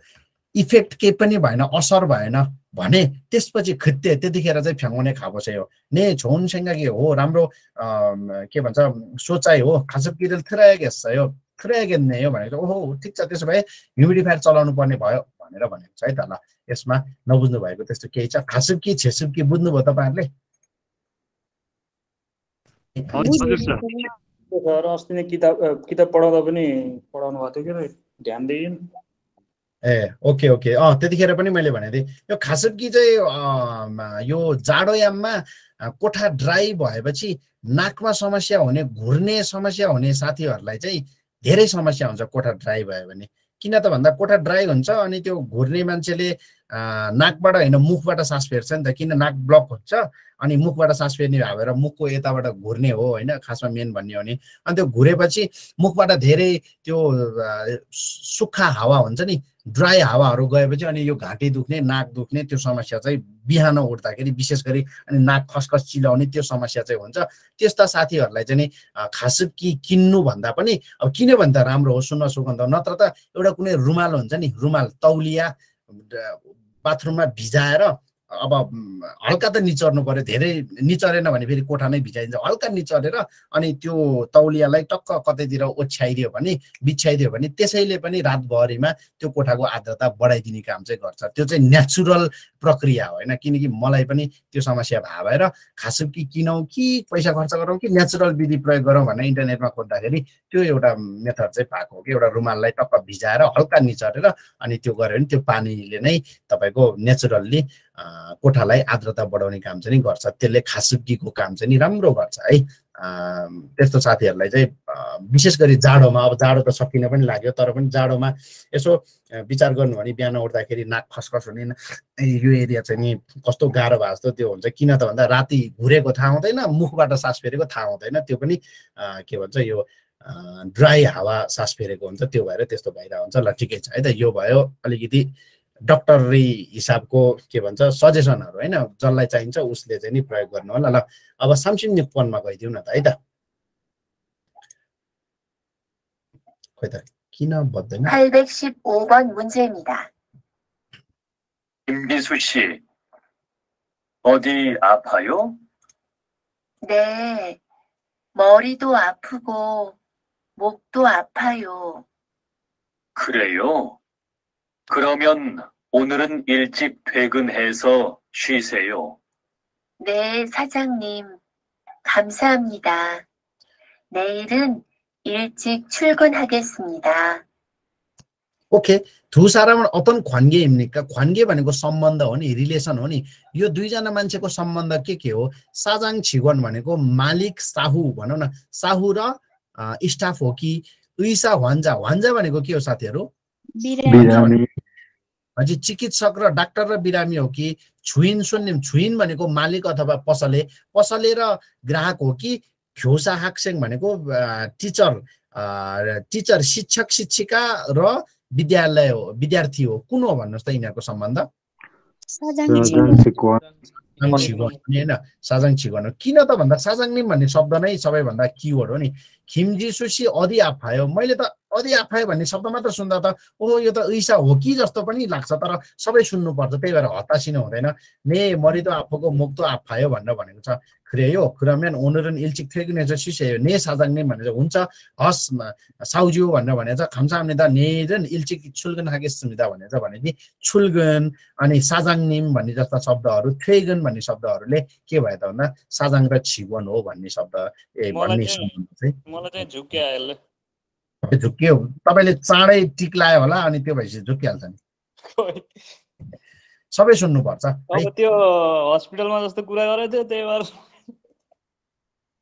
इफेक्ट केही पनि भएन असर भएन भने त्यसपछि खित्ते त्यतिखेर चाहिँ फ्याङ्ने खाएको चाहिँ हो। ने छोनसेङ्गा के हो? राम्रो के भन्छ? सोचाइ हो। खास किरेल थिराएके हो थिराएके नै हो भनेको। ओहो ठिक छ त्यसो भए ह्युमिडिफायर चलाउनु पर्ने भयो भनेर भनेको छ है त ल। यसमा नबुझ्नु भएको त्यस्तो केही छ। खासुप कि छेसुप कि बुझ्नुभयो तपाईँहरूले? हजुर सर। सर अस्ति नै किताब किताब पढाउँदा पनि पढाउनु भएको थियो कि ध्यान दिएन ए ओके ओके अँ त्यतिखेर पनि मैले भनेको थिएँ यो खासुकी चाहिँ यो जाडोयाममा कोठा ड्राई भएपछि नाकमा समस्या हुने घुर्ने समस्या हुने साथीहरूलाई चाहिँ धेरै समस्या हुन्छ कोठा ड्राई भयो भने। किन त भन्दा कोठा ड्राई हुन्छ अनि त्यो घुर्ने मान्छेले नाकबाट होइन मुखबाट सास फेर्छ नि त किन नाक ब्लक हुन्छ? अनि मुखबाट सास फेर्ने भएर मुखको यताबाट घुर्ने हो होइन? खासमा मेन भन्ने हो भने अनि त्यो घुरेपछि मुखबाट धेरै त्यो सुक्खा हावा हुन्छ नि ड्राई हावाहरू गएपछि अनि यो घाँटी दुख्ने नाक दुख्ने त्यो समस्या चाहिँ बिहान उठ्दाखेरि विशेष गरी अनि नाक खसखस चिलाउने त्यो समस्या चाहिँ हुन्छ। त्यस्ता साथीहरूलाई चाहिँ नि खास कि किन्नु भन्दा पनि अब किन्यो भने त राम्रो हो सुन्न सुगन्ध नत्र त एउटा कुनै रुमाल हुन्छ नि रुमाल तौलिया बाथरुममा भिजाएर अब हल्का त निचर्नु पर्यो धेरै निचरेन भने फेरि कोठा नै भिजाइन्छ। हल्का निचरेर अनि त्यो तौलियालाई टक्क कतैतिर ओछ्याइदियो भने बिछ्याइदियो भने त्यसैले पनि रातभरिमा त्यो कोठाको आर्द्रता बढाइदिने काम चाहिँ गर्छ। त्यो चाहिँ नेचुरल प्रक्रिया हो होइन। किनकि मलाई पनि त्यो समस्या भए भएर खास कि किनौँ कि पैसा खर्च गरौँ कि नेचुरल विधि प्रयोग गरौँ भनेर इन्टरनेटमा खोज्दाखेरि त्यो एउटा मेथड चाहिँ पाएको हो कि एउटा रुमाललाई टक्क भिजाएर हल्का निचरेर अनि त्यो गऱ्यो भने त्यो पानीले नै तपाईँको नेचुरल्ली कोठालाई आर्द्रता बढाउने काम चाहिँ गर्छ। त्यसले खासुकीको काम चाहिँ राम्रो गर्छ है। त्यस्तो साथीहरूलाई चाहिँ विशेष गरी जाडोमा अब जाडो त सकिन पनि लाग्यो तर पनि जाडोमा यसो विचार गर्नु भने बिहान उठ्दाखेरि नाक खसखस हुने यो एरिया चाहिँ नि कस्तो गाह्रो भएको जस्तो त्यो हुन्छ। किन त भन्दा राति घुरेको थाहा हुँदैन मुखबाट सास फेरेको थाहा हुँदैन त्यो पनि के भन्छ यो ड्राई हावा सास फेरेको हुन्छ त्यो भएर त्यस्तो भइरहेको हुन्छ ल ठिकै छ है त यो भयो अलिकति डक्टरी हिसाबको के भन्छ सजेसनहरू होइन जसलाई चाहिन्छ उसले चाहिँ नि प्रयोग गर्नु होला ल अब सामसिङ निपनमा गइदिउँ न त है त खोइ त किन बज्दैन 815번 문제입니다. 김기수 씨, 어디 아파요? 네, 머리도 아프고 목도 아파요. 그래요? 그러면 오늘은 일찍 퇴근해서 쉬세요. 네, 사장님. 감사합니다. 내일은 일찍 출근하겠습니다. ओके 두 사람은 어떤 관계입니까? 관계 भनेको सम्बन्ध हो नि रिलेसन हो नि यो दुईजना मान्छेको सम्बन्ध के के हो साजाङ छिगन भनेको मालिक साहु भनौँ न साहु र अ, स्टाफ हो कि उइसा हन्जा हन्जा भनेको के हो साथीहरू बिरामी बिरामी हजुर चिकित्सक र डाक्टर र बिरामी हो कि छुइन सुन्निम छुइन भनेको मालिक अथवा पसले पसले र ग्राहक हो कि ख्योसा हाक्सेङ भनेको टिचर अ, टिचर शिक्षक शिक्षिका र विद्यालय हो विद्यार्थी हो। कुन हो भन्नुहोस् त यिनीहरूको सम्बन्ध? साजाङ साजाङ साजाङ होइन साजाङ छिगोन हो किन त भन्दा साजाङनिम भन्ने शब्द नै सबैभन्दा किवर्ड हो नि। खिम्जी सुसी अधि आफायो मैले त अधिआफाए भन्ने शब्द मात्र सुन्दा त ओहो यो त ऐसा हो कि जस्तो पनि लाग्छ तर सबै सुन्नुपर्छ त्यही भएर हतासिनु हुँदैन। ने मरिदो आफूको मुक्तो आफायो भनेर भनेको छ। ख्रेयो खुराम्यान ओनरन इल्चिक थ्रेकिने छ सिसे ने साजाङ ने भनेर हुन्छ हस साउज्यू भनेर भनेछ। त ने जुन इल्चिक छुलगन खाके सुनिदा भनेर भने कि छुल्गन अनि साजाङ निम भन्ने जस्ता शब्दहरू थ्रेगन भन्ने शब्दहरूले के भयो त भन्दा साजाङ र छिवन हो भन्ने शब्द ए भन्ने चाहिँ झुक्क्या तपाईँले चाँडै टिक लायो होला अनि त्यो भएपछि झुक्किहाल्छ नि। सबै सुन्नुपर्छ। है। अब त्यो हस्पिटलमा जस्तो कुरा गरेको थियो त्यही भएर।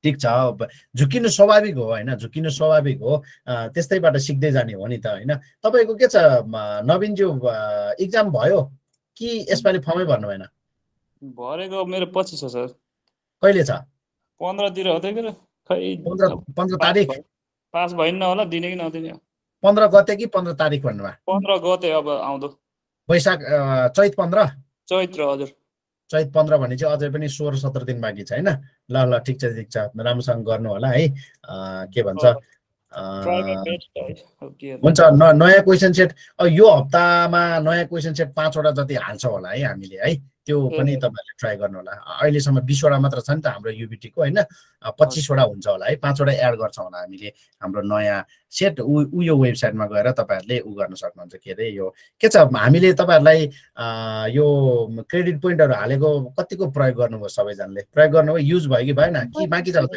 ठिक छ। अब झुक्किनु स्वाभाविक हो होइन? झुक्किनु स्वाभाविक हो। त्यस्तैबाट सिक्दै जाने हो नि त होइन? तपाईँको के छ? नवीनज्यू इक्जाम भयो? कि यसपालि फर्मै भर्नु भएन? भरेको मेरो पछि छ सर। कहिले छ? पन्ध्रतिर हो पन्ध्र पन्ध्र तारिक पास भइन्न होला दिने कि नदिने पन्ध्र गते कि पन्ध्र तारिक भन्नुभयो? पन्ध्र गते अब आउँदो। वैशाख चैत पन्ध्र? चैत्र हजुर। चैत पन्ध्र भने चाहिँ अझै पनि सोह्र सत्र दिन बाँकी छ होइन? ल ल ठिक छ ठिक छ। राम्रोसँग गर्नु होला है। के भन्छ? हुन्छ न नयाँ क्वेसन सेट अब यो हप्तामा नयाँ क्वेसन सेट पाँचवटा जति हाल्छ होला है हामीले है त्यो पनि। तपाईँहरूले ट्राई गर्नु होला। अहिलेसम्म बिसवटा मात्र छ नि त हाम्रो युबिटीको होइन? पच्चिसवटा हुन्छ होला है पाँचवटा एड गर्छौँ होला हामीले हाम्रो नयाँ सेट। उ उ यो वेबसाइटमा गएर तपाईँहरूले उ गर्न सक्नुहुन्छ के अरे यो। के छ हामीले तपाईँहरूलाई अ, यो क्रेडिट पोइन्टहरू हालेको कतिको प्रयोग गर्नुभयो सबैजनाले? प्रयोग गर्नुभयो युज भयो कि भएन? कि बाँकी छ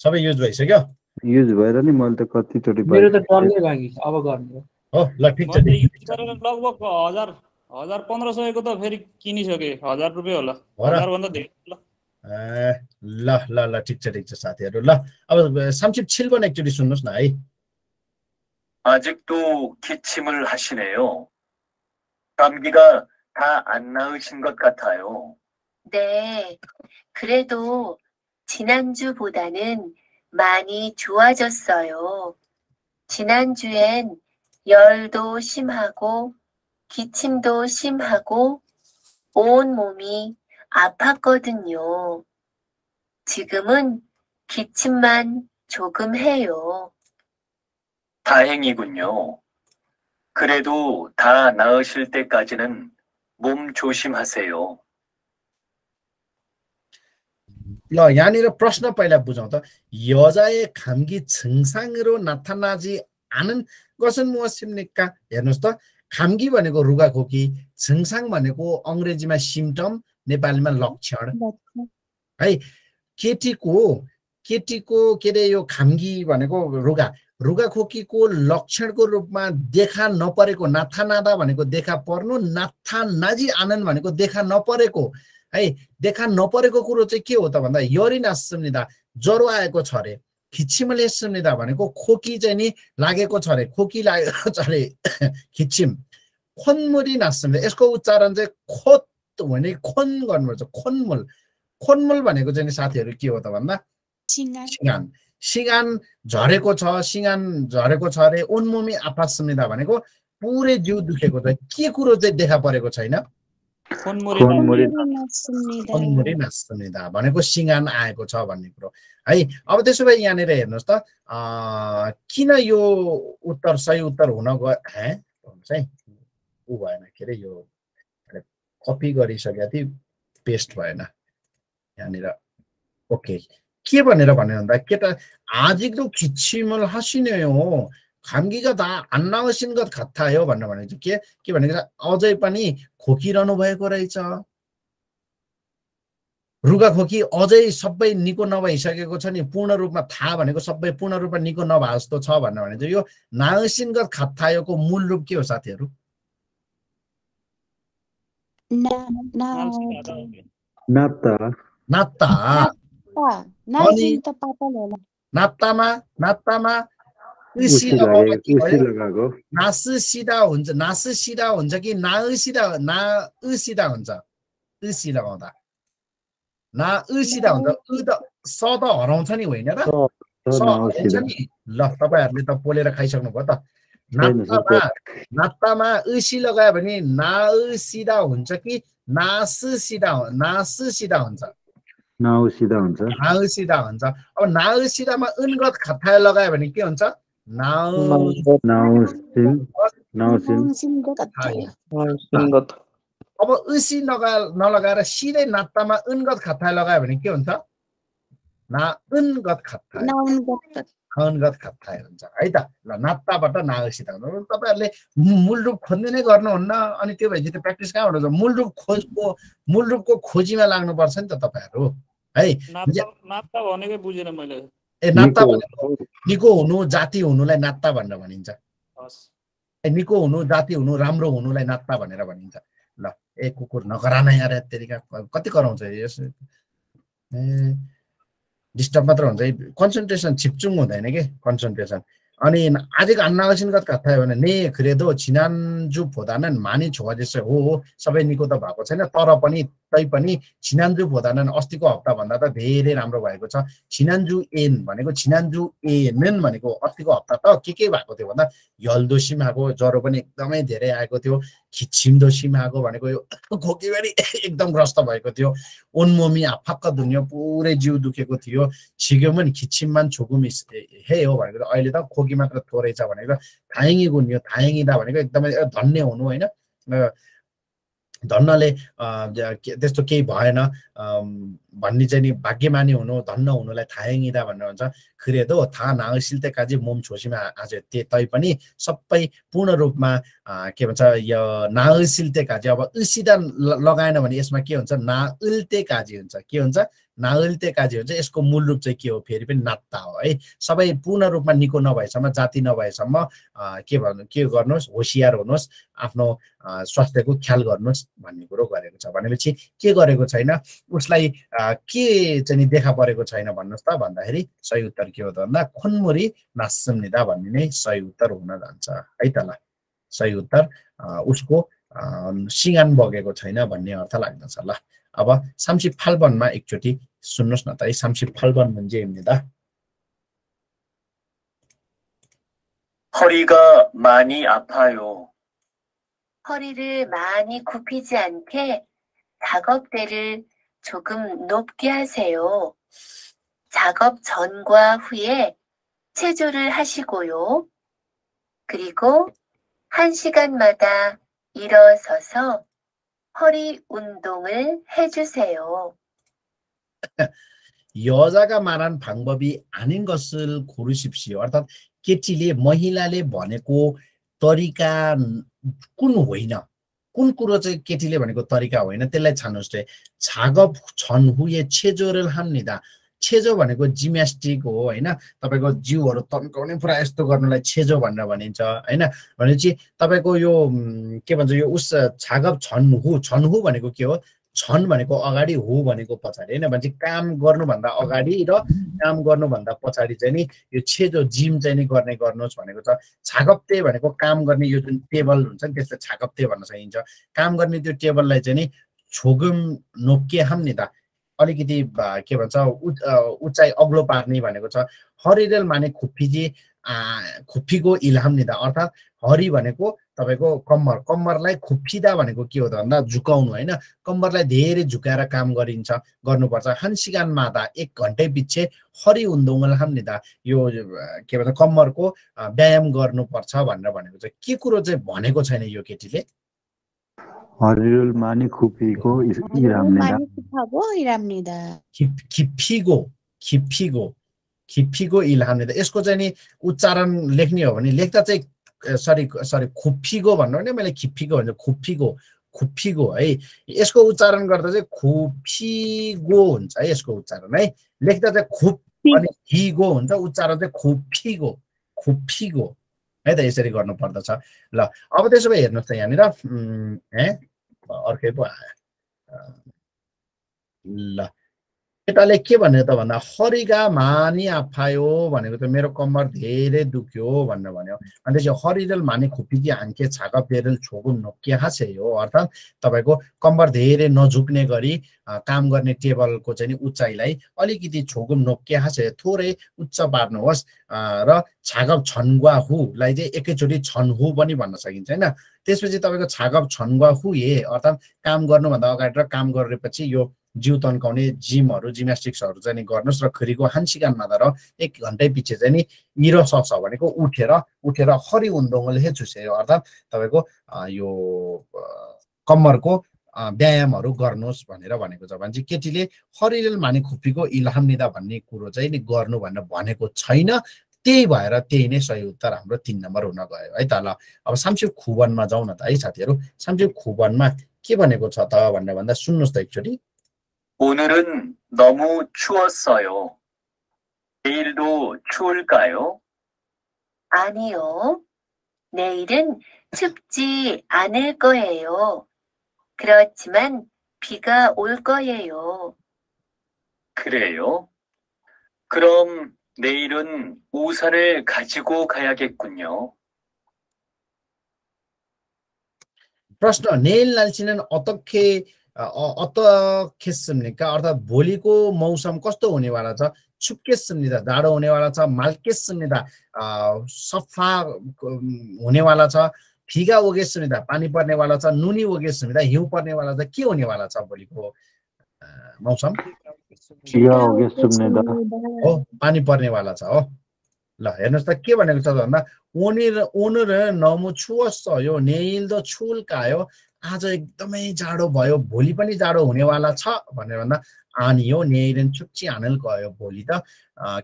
अझै मेरो भयो सर पऱ्यो। युज भइसक्यो सर सबै युज भइसक्यो युज भएर नि मैले त कतिचोटि मेरो त पाएँ। डल्लै बाँकी छ अब गर्नु हो। हो ल ठिक छ मैले ठिक युज गरेर लगभग हजार हजार पन्ध्र सयको त फेरि किनिसकेँ हजार रुपियाँ होला हो र हजारभन्दा धेरै होला ए, ल ल ल ठिक छ ठिक छ साथीहरू ल अब संक्षिप्त छिल्कोन एकचोटि सुन्नुहोस् न है 아직도 기침을 하시네요. 감기가 다 안 나으신 것 같아요. 네, 그래도 지난주보다는 많이 좋아졌어요. 지난주엔 열도 심하고 기침도 심하고 온 몸이 아팠거든요. 지금은 기침만 조금 해요. 다행이군요. 그래도 다 나으실 때까지는 몸 조심하세요. ल यहाँनिर प्रश्न पहिला बुझाउँ त यजय खाम्गी र नाथानाजी आनन्द गसन मुसिम्नेका हेर्नुहोस् त खाम्गी भनेको रुगाखोकी छिङसाङ भनेको अङ्ग्रेजीमा सिम्टम नेपालीमा लक्षण। है केटीको केटीको के अरे यो खाम्गी भनेको रुगा। रुगाखोकीको लक्षणको रूपमा देखा नपरेको नाथानादा भनेको देखा पर्नु नाथा नाजी आनन्द भनेको देखा नपरेको। है देखा नपरेको कुरो चाहिँ के हो त भन्दा यरिन आसम्निदा ज्वरो आएको छ अरे खिच्चिमले सुन्निदा भनेको खोकी चाहिँ नि लागेको छ अरे खोकी लागेको छ अरे खिच्चिम। खोनमुरी नास्सम्दा यसको उच्चारण चाहिँ खोत भने खोन गर्नुपर्छ खोनमुल। खोनमुल भनेको चाहिँ नि साथीहरू के हो त भन्दा? सिँगान। सिँगान। झरेको छ सिँगान झरेको छ अरे उन्मुमी आफा सुनिदा भनेको पुरै जिउ दुखेको छ। के कुरो चाहिँ देखा परेको छैन? नाच्निदा भनेको सिँगान आएको छ भन्ने कुरो। है अब त्यसो भए यहाँनिर हेर्नुहोस् त अँ, किन यो उत्तर सही उत्तर हुन गयो हे भन्नुहोस् है। ऊ भएन के अरे यो कपी गरिसकेको थिएँ पेस्ट भएन। यहाँनिर ओके। के भनेर भन्यो भन्दा केटा आजिको खिच्चिमल हँसिने हो। 감기가 다 안 나으신 것 같아요 भनेर भनेको के के भनेको अझै पनि खोकिरहनु भएको रहेछ रुगाखोकी अझै सबै निको नभइसकेको छ नि पूर्ण रूपमा थाहा भनेको सबै पूर्ण रूपमा निको नभए जस्तो छ भनेर भने चाहिँ यो नासिनगत खातायोको मूल रूप के हो साथीहरू ना ना नाता नात्ता पा नाइसिन त पातल होला नात्तामा नात्तामा उसी सिधा लगाएको उसी भयो। लगाएको नासु सिधा हुन्छ नासु सिधा हुन्छ कि ना सिधा ना उ सिधा हुन्छ सी लगाउँदा ना सिधा हुन्छ उ त स त हराउँछ नि होइन र त स ल तपाईँहरूले त पोलेर खाइसक्नु भयो त नात्तामा नात्तामा उसी लगायो भने ना सिधा हुन्छ कि नासु सिधा नासु सिधा हुन्छ नआउँसिदा हुन्छ नाउ सिधा हुन्छ अब नाउ सिधामा उनगत खथाय लगायो भने के हुन्छ सिङ्गत अब उसी नगा नलगाएर सिधै नात्तामा उनगत खथाय लगायो भने के हुन्छ ना उनगत खथाय नाउन गत उनगत खथाय हुन्छ है त ल नात्ताबाट नाउसित हुन्छ तपाईँहरूले मूल रूप खोज्ने नै गर्नुहुन्न अनि त्यो भएपछि त प्र्याक्टिस कहाँबाट हुन्छ मूल रूप खोजको मूल रूपको खोजीमा लाग्नुपर्छ नि त तपाईँहरू है भनेकै बुझेन मैले ए नात्ता निको भनेको निको हुनु जाति हुनुलाई नात्ता भनेर भनिन्छ। हस्। ए, निको हुनु जाति हुनु राम्रो हुनुलाई नात्ता भनेर भनिन्छ। ल ए कुकुर नकरा नै यार तेरिका। कति कराउँछ यस। ए डिस्टर्ब मात्र हुन्छ। है कन्सन्ट्रेसन छिप्चुङ हुँदैन कि? कन्सन्ट्रेसन। अनि आजको अन्नावसिनगत कथा भने ने credo 지난주 보다는 많이 좋아졌어요. हो सबै निको त भएको छैन तर पनि तैपनि छिनान्जुभन्दा अस्तिको हप्ताभन्दा त धेरै राम्रो भएको छ छिनान्जु एन भनेको छिनान्जु एनएन भनेको अस्तिको हप्ता त के के भएको थियो भन्दा यल्दोसिम आएको ज्वरो पनि एकदमै धेरै आएको थियो खिचिमदोसिम आएको भनेको यो खोकीबारी एकदम ग्रस्त भएको थियो। ओनमोमी आफक्क दुनियाँ पुरै जिउ दुखेको थियो। छिग्यो नि खिचिममान छोकुम हे हो भनेको अहिले त खोकी मात्र थोरै छ भनेको थायङ्गी गुन्यो थायङ्गिँदा भनेको एकदमै धन्य हुनु होइन धन्नले त्यस्तो केही भएन। भन्ने चाहिँ नि भाग्यमानी हुनु धन्न हुनुलाई थायङ्गिँदा भनेर भन्छ। खिरेदो थाहा नासिल्तेकाजी मोम छोसीमा आज ते तै पनि सबै पूर्ण रूपमा के भन्छ यो नासिल्तेकाजी अब उसिदा ल- लगाएन भने यसमा के हुन्छ? नाउल्तेकाजी हुन्छ। के हुन्छ? नाउल्तेकाजी हुन्छ यसको मूल रूप चाहिँ के हो? फेरि पनि नात्ता हो है? सबै पूर्ण रूपमा निको नभएसम्म जाति नभएसम्म के भन्नु के गर्नुहोस्? होसियार हुनुहोस् आफ्नो स्वास्थ्यको ख्याल गर्नुहोस् भन्ने कुरो गरेको छ। भनेपछि के गरेको छैन? उसलाई के चाहिँ देखा परेको छैन भन्नुहोस् त? भन्दाखेरि सही उत्तर के हो त भन्दा खुनमुरी नासुम्निदा भन्ने नै सही उत्तर हुन जान्छ है त ल। सही उत्तर उसको सिँगान बगेको छैन भन्ने अर्थ लाग्दछ ल। अब साम्सी फाल्बनमा एकचोटि सुन्नुहोस् न त है साम्सी फाल्बन म्हणजे 입니다. 허리가 많이 아파요. 허리를 많이 굽히지 않게 작업대를 조금 높게 하세요. 작업 전과 후에 체조를 하시고요. 그리고 한 시간마다 일어서서 허리 운동을 해주세요. 여자가 말한 방법이 아닌 것을 고르십시오. अर्थात् केटीले महिलाले भनेको तरिका कुन होइन कुन कुरो चाहिँ केटीले भनेको तरिका होइन त्यसलाई छान्नुहोस् रे छागप छन् हुए छेजोरेल हान्निदा छेजो भनेको जिम्यास्टिक हो होइन? तपाईँको जिउहरू तन्काउने पुरा यस्तो गर्नुलाई छेजो भनेर भनिन्छ होइन? भनेपछि तपाईँको यो के भन्छ यो उस छागप छन् हु छन् हु भनेको के हो? छन् भनेको अगाडि हु भनेको पछाडि होइन? भनेपछि काम गर्नुभन्दा अगाडि र काम गर्नुभन्दा पछाडि चाहिँ नि यो छेजो जिम चाहिँ नि गर्ने गर्नुहोस् भनेको छ। छाकप्ते भनेको काम गर्ने यो जुन टेबल हुन्छ नि त्यसलाई छाकप्ते भन्न सकिन्छ। काम गर्ने त्यो टेबललाई चाहिँ नि छोगुम नोके हाम्ने त। अलिकति के भन्छ उचाइ अग्लो पार्ने भनेको छ। हरिरेल माने आ, खुप्पीको इल्हाम निदा अर्थात् हरि भनेको तपाईँको कम्मर। कम्मरलाई खुप्पिदा भनेको के हो त भन्दा झुकाउनु होइन। कम्मरलाई धेरै झुकाएर काम गरिन्छ गर्नुपर्छ। हानसिगान मादा एक घन्टै पछि हरि उन्दोङ्गल हाम्निदा यो अ, के भन्छ कम्मरको व्यायाम गर्नुपर्छ भनेर भनेको छ। के कुरो चाहिँ भनेको छैन यो केटीले? हरिरुल मानि खुपीको इरामनेदा 많이 급하고 이랍니다. खिप खिप्फिगो खिप्फिगो खिप्फीको इल्हामनिदा यसको चाहिँ नि उच्चारण लेख्ने हो भने लेख्दा चाहिँ सरी सरी खुप्फीको भन्नु भने मैले खिप्फीको भन्छ खुप्फीको खुप्फीको है यसको उच्चारण गर्दा चाहिँ खुप्फीगो हुन्छ है यसको उच्चारण है लेख्दा चाहिँ खुप अनि हिगो हुन्छ उच्चारण चाहिँ खुप्फीगो खुप्फीगो है त यसरी गर्नु पर्दछ ल अब त्यसो भए हेर्नुहोस् त यहाँनिर उम्, ए अर्कै पो आयो ल केटाले के भन्यो त भन्दा हरिगा मानी आफायो भनेको त मेरो कम्मर धेरै दुख्यो भनेर भन्यो अनि त्यसपछि हरिरल माने खुप्पी हान्के छाका पेरेल छोगु नोकिया हासे हो अर्थात् तपाईँको कम्बर धेरै नझुक्ने गरी काम गर्ने टेबलको चाहिँ उचाइलाई अलिकति छोगुम नोकिया हासे थोरै उच्च पार्नुहोस् र छागप छन्गुवा हुलाई चाहिँ एकैचोटि छन्हु पनि भन्न सकिन्छ होइन त्यसपछि तपाईँको छागप छन्गुवा हु हे अर्थात् काम गर्नुभन्दा अगाडि र काम गरेपछि यो जिउ तन्काउने जिमहरू जिम्नास्टिक्सहरू चाहिँ गर्नुहोस् र खरिको हान्सिकान मात्र एक घन्टै पछि चाहिँ नि इरो सक्छ भनेको उठेर उठेर हरि उन्दोङले चुसे अर्थात् तपाईँको यो कम्मरको व्यायामहरू गर्नुहोस् भनेर भनेको छ। भने चाहिँ केटीले हरिरेल माने खुप्पीको इल्हाम निदा भन्ने कुरो चाहिँ नि गर्नु भनेर भनेको छैन। त्यही भएर त्यही नै सही उत्तर हाम्रो तिन नम्बर हुन गयो। है त ल अब साम्चु खुबनमा जाउँ न त है साथीहरू। साम्चु खुबनमा के भनेको छ त भनेर भन्दा सुन्नुहोस् त एकचोटि। 오늘은 너무 추웠어요. 내일도 추울까요? 아니요. 내일은 춥지 않을 거예요. 그렇지만 비가 올 거예요. 그래요? 그럼 내일은 우산을 가지고 가야겠군요. 프로스너 내일 날씨는 어떻게 अतखे अतखेसम्निका अर्थात् भोलिको मौसम कस्तो हुनेवाला छ? छुक्केसम्निदा जाडो हुनेवाला छ माल्केसम्निदा सफा अम, हुनेवाला छ फिगा ओगेसम्निदा पानी पर्नेवाला छ नुनी ओगेसम्निदा हिउँ पर्नेवाला छ के हुनेवाला छ भोलिको मौसम? हो पानी पर्नेवाला छ हो। ल हेर्नुहोस् त के भनेको छ त भन्दा ओनिर ओनर नमु छुवस्यो नेइल्दो छुल्कायो आज एकदमै जाडो भयो भोलि पनि जाडो हुनेवाला छ भनेर भन्दा आनियो नेइरन चुच्ची आनल गयो भोलि त।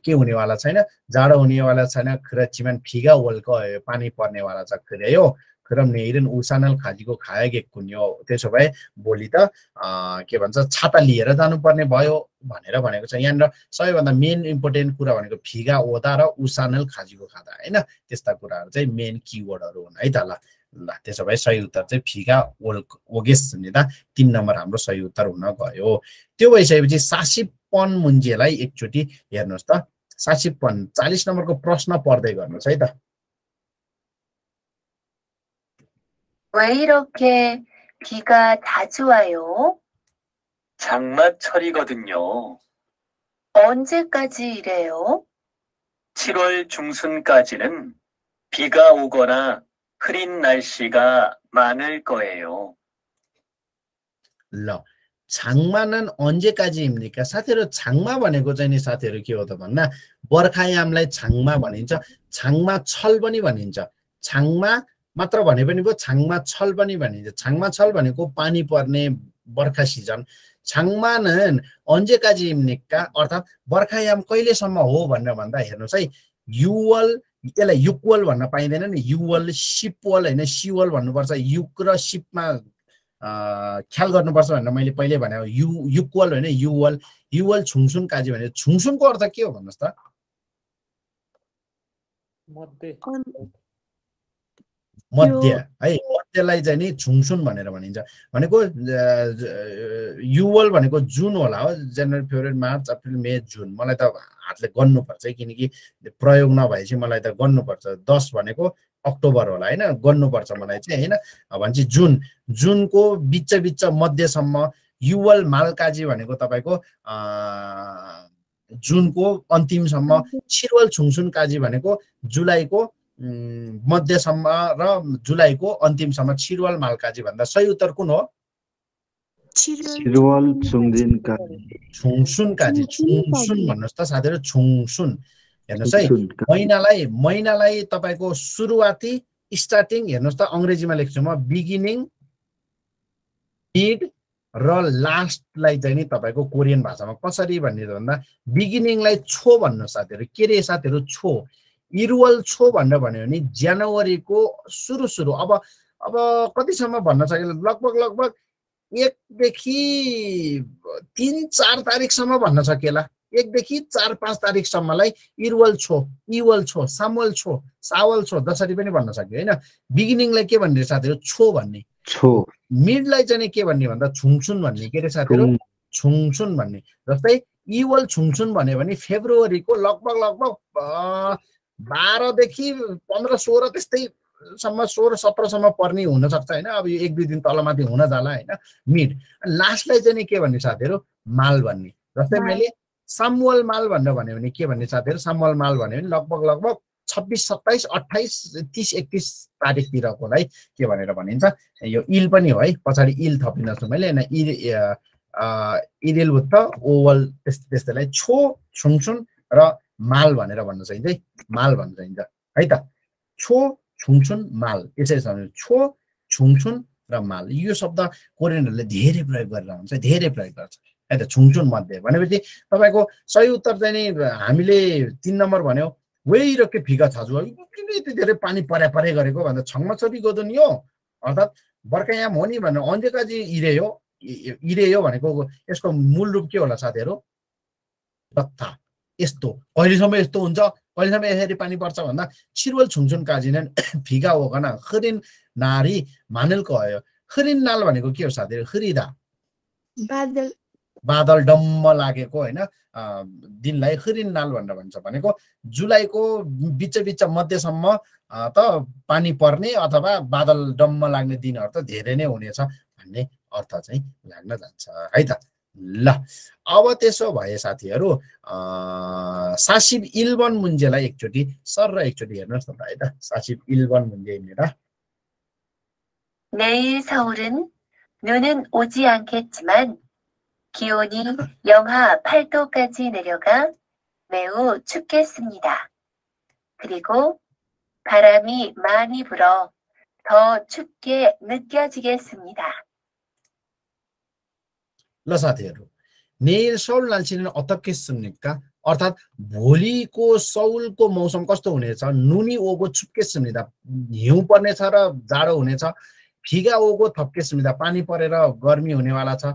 के हुनेवाला छैन? जाडो हुनेवाला छैन खिरचिमान फिगा वल्क पानी पर्नेवाला छ खिरयो खिरम नेइरन उसानल खाजीको खाएगे कुन्यो त्यसो भए भोलि त के भन्छ छाता लिएर जानुपर्ने भयो भनेर भनेको छ। यहाँनिर सबैभन्दा मेन इम्पोर्टेन्ट कुरा भनेको फिगा ओदा र उसानल खाजीको खाँदा होइन? त्यस्ता कुराहरू चाहिँ मेन किवर्डहरू हुन् है त ल। ल त्यसो भए सही उत्तर चाहिँ फिगा ओल ओगेस हुँदा तिन नम्बर हाम्रो सही उत्तर हुन गयो त्यो भइसकेपछि सासिपन मुन्जेलाई एकचोटि हेर्नुहोस् त सासिपन चालिस नम्बरको प्रश्न पढ्दै गर्नुहोस् है त 왜 이렇게 비가 자주 와요? 장마철이거든요. 언제까지 이래요? 7월 중순까지는 비가 오거나 흐린 날씨가 많을 거예요. ल 장마는 언제까지입니까? साथीहरू 장마 भनेको चाहिँ नि साथीहरू के हो त भन्दा बर्खायामलाई छाङमा भनिन्छ छाङमा छल पनि भनिन्छ छाङमा मात्र भने पनि भयो छाङमा छल पनि भनिन्छ छाङमा छल भनेको पानी पर्ने बर्खा सिजन छाङमानन अन्जेकाजिम्निकका अर्थात् बर्खायाम कहिलेसम्म हो भनेर भन्दा हेर्नुहोस् है युवल यसलाई युक्वल भन्न पाइँदैन नि। युवल सिपवल होइन सिवल भन्नुपर्छ। युक र सिपमा अँ, ख्याल गर्नुपर्छ भनेर मैले पहिले भने यु युक्वल होइन युवल युवल छुङसुन काजी भने छुङसुनको अर्थ के हो भन्नुहोस् त? मध्ये है। मध्यलाई चाहिँ नि छुङसुन भनेर भनिन्छ। भनेको युवल भनेको जुन होला हो जनवरी February March April May June. मलाई त हातले गन्नुपर्छ है किनकि प्रयोग नभएपछि मलाई त गर्नुपर्छ। दस भनेको अक्टोबर होला होइन? गर्नुपर्छ मलाई चाहिँ होइन? भनेपछि जुन। जुनको बिच बिच मध्यसम्म युवल मालकाजी भनेको तपाईँको जुनको अन्तिमसम्म छिरवल छुङसुन काजी भनेको जुलाईको मध्यसम्म र जुलाईको अन्तिमसम्म छिरवल मालकाजी भन्दा सही उत्तर कुन हो? छुङसुन काजी छुङसुन भन्नुहोस् त साथीहरू छुङसुन। हेर्नुहोस् है महिनालाई महिनालाई तपाईँको सुरुवाती स्टार्टिङ हेर्नुहोस् त अङ्ग्रेजीमा लेख्छु म बिगिनिङ मिड र लास्टलाई चाहिँ नि तपाईँको कोरियन भाषामा कसरी भन्ने भन्दा बिगिनिङलाई छो भन्नु साथीहरू। के रे साथीहरू? छो। इरुवल छो भनेर भन्यो भने जनवरीको सुरु सुरु। अब अब कतिसम्म भन्न सकिन्छ लगभग लगभग एकदेखि तिन चार तारिकसम्म भन्न सकिएला एकदेखि चार पाँच तारिकसम्मलाई इरुवल छो इवल छो सामुवल छो सावल छो जसरी पनि भन्न सक्यो होइन? बिगिनिङलाई के भन्ने साथीहरू? छो भन्ने। छो। मिडलाई चाहिँ के भन्ने भन्दा छुङछुन भन्ने। के अरे साथीहरू? छुङ, छुङछुन भन्ने। जस्तै इवल छुङछुन भन्यो भने फेब्रुअरीको लगभग लगभग बाह्रदेखि पन्ध्र सोह्र त्यस्तैसम्म सोह्र सत्रसम्म पर्ने हुनसक्छ होइन? अब यो एक दुई दिन तलमाथि हुन जाला होइन? मिड। लास्टलाई चाहिँ नि के भन्ने साथीहरू? माल भन्ने। जस्तै माल। सामुवल माल भनेर भन्यो भने के भन्ने साथीहरू? सामुवल माल भन्यो भने लगभग लगभग छब्बिस सत्ताइस अठाइस तिस एकतिस तारिकतिरकोलाई के भनेर भनिन्छ? यो इल पनि हो है पछाडि इल थपिनुहोस् न मैले होइन? इल इरेल भुत्त ओवल त्यस्तै त्यस्तैलाई छो छुङछुङ र माल भनेर भन्न सकिन्छ है माल भन्न सकिन्छ है त? छो छुङछुन माल यसरी सम्झनु छो छुङछुन र माल यो शब्द कोरियनहरूले धेरै प्रयोग गरेर हुन्छ धेरै प्रयोग गर्छ है त? छुङछुन मध्ये भनेपछि तपाईँको सही उत्तर चाहिँ नि हामीले तिन नम्बर भन्यो वेही र के फिका छाजु किन यति धेरै पानी परे परे गरेको भन्दा छङ्मा छोरी गोदुन यो अर्थात् बर्खायाम हो नि भनेर अन्त्यकाजी इरे हो इरे हो भनेको यसको मूल रूप के होला साथीहरू? तथा। यस्तो कहिलेसम्म यस्तो हुन्छ कहिलेसम्म यसरी पानी पर्छ भन्दा छिरुवल छुङछुङ काजिनेन फिका होकन खरिन नारी मानेलको आयो खरिन नाल भनेको के हो साथीहरू? खरिदा। बादल। बादल डम्म लागेको होइन दिनलाई खरिन नाल भनेर भन्छ भनेको। जुलाईको बिच बिच मध्यसम्म त पानी पर्ने अथवा बादल डम्म लाग्ने दिनहरू त धेरै नै हुनेछ भन्ने अर्थ चाहिँ लाग्न जान्छ है त? अब त्यसो भए साथीहरु अ 41번 문제라 एकचोटि सर एकचोटि हेर्नुस् त भाइ त 41번 문제 입니다 내일 서울은 눈은 오지 않겠지만 기온이 영하 8도까지 내려가 매우 춥겠습니다. 그리고 바람이 많이 불어 더 춥게 느껴지겠습니다. ल साथीहरू नेल सौल लाल्छिन अतक्केसुम्निका अर्थात् भोलिको सौलको मौसम कस्तो हुनेछ नुनी ओगो छुप्केसुम्निदा हिउँ पर्नेछ र जाडो हुनेछ फिगा ओगो थप्केसुम्निदा पानी परेर गर्मी हुनेवाला छ।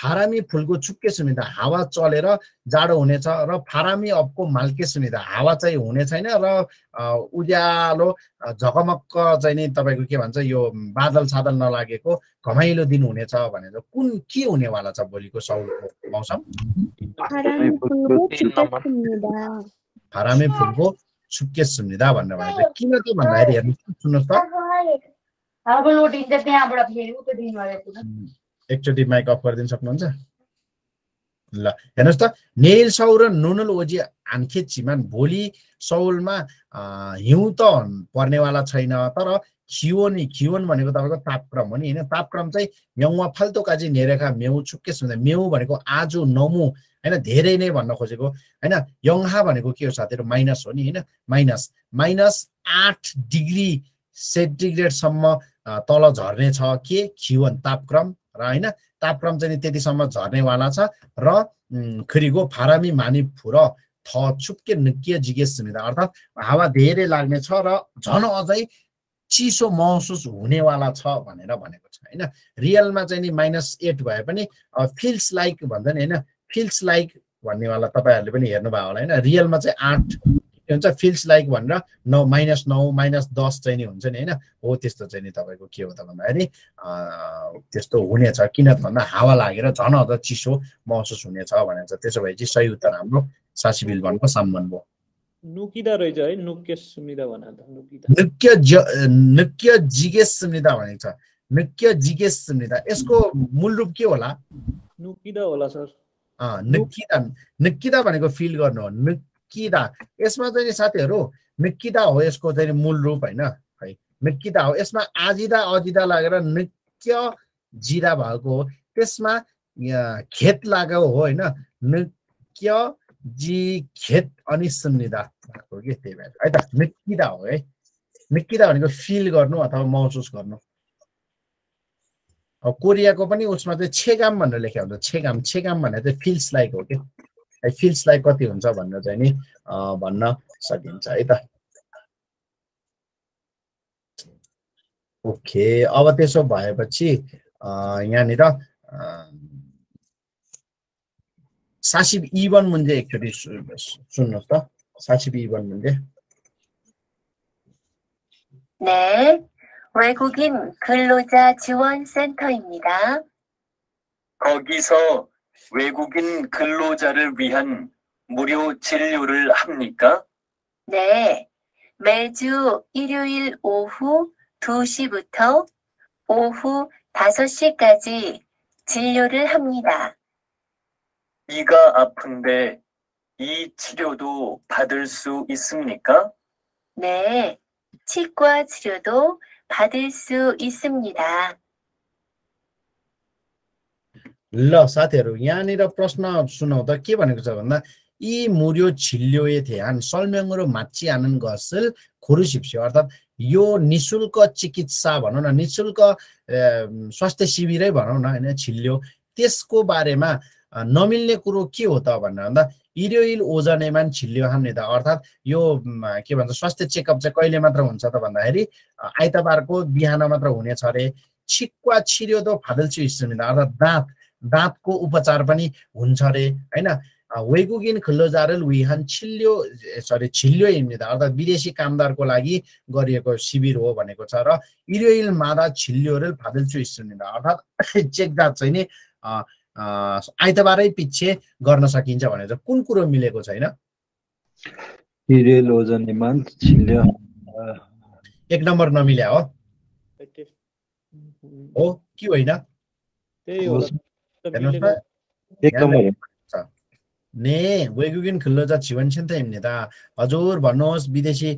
फारामी फुलको चुक्के सुविधा हावा चलेर जाडो हुनेछ र फारामी अबको मालके सुविधा हावा चाहिँ हुने छैन र उज्यालो झकमक्क चाहिँ नि तपाईँको के भन्छ यो बादल सादल नलागेको घमाइलो दिन हुनेछ भनेर कुन के हुनेवाला छ भोलिको सौलको मौसम फारामी फुलको छुक्के सुविधा भनेर भनेको किन त्यो भन्दाखेरि हेर्नुहोस् सुन्नुहोस् त एकचोटि माइक अफ गरिदिनु सक्नुहुन्छ? ल हेर्नुहोस् त नेल सौ र नुनुल ओजी आन्खे चिमान भोलि सौलमा हिउँ त पर्नेवाला छैन तर खियोन खियोन भनेको तपाईँको तापक्रम हो नि होइन? तापक्रम चाहिँ म्याउमा फाल्तु काजी नेरेखा म्याउ छुक्के सुन्दा म्याउ भनेको आज नमु होइन? धेरै नै भन्न खोजेको होइन? यङ्हा भनेको के हो साथीहरू? माइनस हो नि होइन? माइनस माइनस आठ डिग्री सेन्टिग्रेडसम्म तल झर्ने छ के? खिवन तापक्रम। र होइन तापक्रम चाहिँ त्यतिसम्म झर्नेवाला छ र खरिगो फारामी मानि फुर थ छुप्के निक्य जिगे सुनिदा अर्थात् हावा धेरै लाग्ने छ र झन अझै चिसो महसुस हुनेवाला छ भनेर भनेको छ होइन? रियलमा चाहिँ नि माइनस एट भए पनि फिल्स लाइक भन्छ नि होइन? फिल्स लाइक भन्नेवाला तपाईँहरूले पनि हेर्नुभयो होला होइन? रियलमा चाहिँ आठ के हुन्छ फिल्स लाइक भनेर नौ माइनस नौ माइनस दस चाहिँ नि हुन्छ नि होइन? हो त्यस्तो चाहिँ नि तपाईँको के हो त भन्दाखेरि त्यस्तो हुनेछ किन भन्दा हावा लागेर झन अझ चिसो महसुस हुनेछ भनेर छ। त्यसो भए चाहिँ सही उत्तर हाम्रो सासिबिल भनेको साम्बन भयो नुकिदा रहेछ है नुके सुमिदा भन त नुकिदा। नृत्य ज नृत्य जिगेस सुनिदा भनेको छ। नृत्य जिगेस सुनिदा यसको मूल रूप के होला? नुकिदा होला सर। निकिदा निकिदा भनेको फिल गर्नु हो। निकिदा यसमा चाहिँ साथीहरू निकिदा हो यसको चाहिँ मूल रूप होइन। है निकिदा हो। यसमा आजिदा अजिदा लागेर नृत्य जिदा भएको हो। त्यसमा खेत लागेको हो होइन। नृत्य जी खेत अनि सुन्निदा भएको कि त्यही भएर। है त निकिदा हो है। निकिदा भनेको फिल गर्नु अथवा महसुस गर्नु। कोरियाको पनि उसमा चाहिँ छेगाम भनेर लेखेको हुन्छ। छेगाम छेगाम भनेर चाहिँ फिल्स लाइक हो क्या फिल्स लाइक कति हुन्छ भनेर चाहिँ नि अँ, भन्न सकिन्छ है त ओके अब त्यसो भएपछि अँ, यहाँनिर अँ, सासिब इवन मुन्जे एकचोटि सु- सुन्नुहोस् त 사십 이번 문제. 네, 외국인 근로자 지원센터입니다. 거기서 외국인 근로자를 위한 무료 진료를 합니까? 네, 매주 일요일 오후 2시부터 오후 5시까지 진료를 합니다. 이가 아픈데 이 치료도 받을 수 있습니까? 네, 치과 치료도 받을 수 있습니다. ल साथीहरू यहाँनिर प्रश्न सुनौ त के भनेको छ भन्दा यी मुर्यो छिल्यो यथे हान सलम्याङ्रो माची आनन्द घसेल खुरु सिप्स्यो अर्थात् यो निशुल्क चिकित्सा भनौँ न निशुल्क स्वास्थ्य शिविरै भनौँ न होइन छिल्यो। त्यसको बारेमा नमिल्ने कुरो के हो त भनेर भन्दा इरोइल ओजनेमान छिल्यो हान्ने त। अर्थात् यो के भन्छ स्वास्थ्य चेकअप चाहिँ कहिले मात्र हुन्छ त भन्दाखेरि आइतबारको बिहान मात्र हुनेछ अरे छिक्वा छिर्यो त फादल्छु स्ट्रिमिँदा अर्थात् दाँत दाँतको उपचार पनि हुन्छ अरे होइन? वेगुगिन खुल्लोजारल विहान छिल्यो सरी छिल्यो हिँड्दा अर्थात् विदेशी कामदारको लागि गरिएको शिविर हो भनेको छ र इरियोइल मादा छिल्योरेल फादल्छु इस्टमिदा अर्थात् चेक जाँच चाहिँ नि आइतबारै पछि गर्न सकिन्छ भनेर चाहिँ कुन कुरो मिलेको छैन? छिल्य। एक नम्बर नमिल्या हो? हो कि होइन? त्यही होला हेर्नुहोस् मिलेको त एक नम्बर ने वेगुगिन खुल्लो छ छिवन छिन्त हिँड्ने त हजुर भन्नुहोस् विदेशी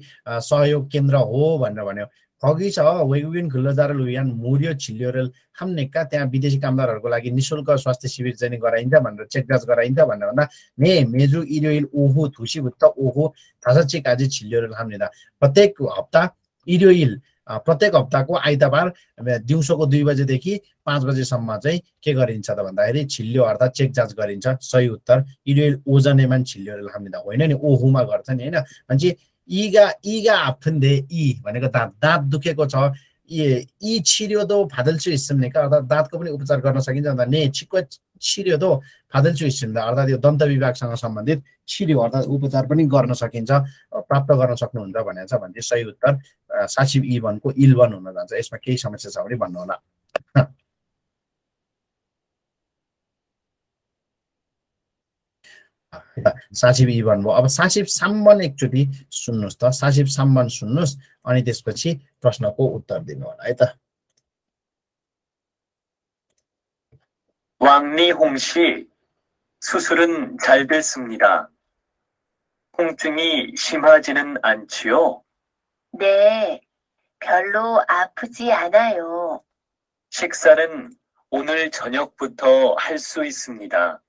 सहयोग केन्द्र हो भनेर भन्यो अघि छ वेगुगिन खुल्लो जारल उयान मुर्यो छिल्योरेल हाम्नेका त्यहाँ विदेशी कामदारहरूको लागि निशुल्क स्वास्थ्य शिविर चाहिँ गराइन्छ भनेर चेक जाँच गराइन्छ भनेर भन्दा ने मेजु इरियोइल ओहो थुसी भुत्त ओहो थासा चिक आजि छिल्योरेल हाम्ने त प्रत्येक हप्ता इरियोइल प्रत्येक हप्ताको आइतबार दिउँसोको दुई बजेदेखि पाँच बजेसम्म चाहिँ के गरिन्छ त भन्दाखेरि छिल्यो अर्थात् चेक जाँच गरिन्छ सही उत्तर। इरियोइल ओजनेमान छिल्यो हामीले त होइन नि ओहुमा गर्छ नि होइन। भनेपछि इगा इगा आफुन्दे इ भनेको दाँत दाँत दुखेको छ। इ इ छिर्यो दो फादल्छु हिस्सम्ने का अर्थात् दाँतको पनि उपचार गर्न सकिन्छ। भन्दा ने छिक्को छिर्यो दो फादल चोइस अर्थात् यो दन्त विभागसँग सम्बन्धित छिरी अर्थात् उपचार पनि गर्न सकिन्छ प्राप्त गर्न सक्नुहुन्छ भनेर छ भने सही उत्तर साक्षी इ वनको इल वन हुन जान्छ। यसमा केही समस्या छ भने भन्नुहोला। सासिब इभन भयो अब सासिब साम्बन एकचोटि सुन्नुहोस् त। सासिब साम्बन सुन्नुहोस् अनि त्यसपछि प्रश्नको उत्तर दिनु होला है त। वाङ नि 수술은 잘 됐습니다. 통증이 심하지는 않지요? 네, 별로 아프지 않아요. 식사는 오늘 저녁부터 할 수 있습니다.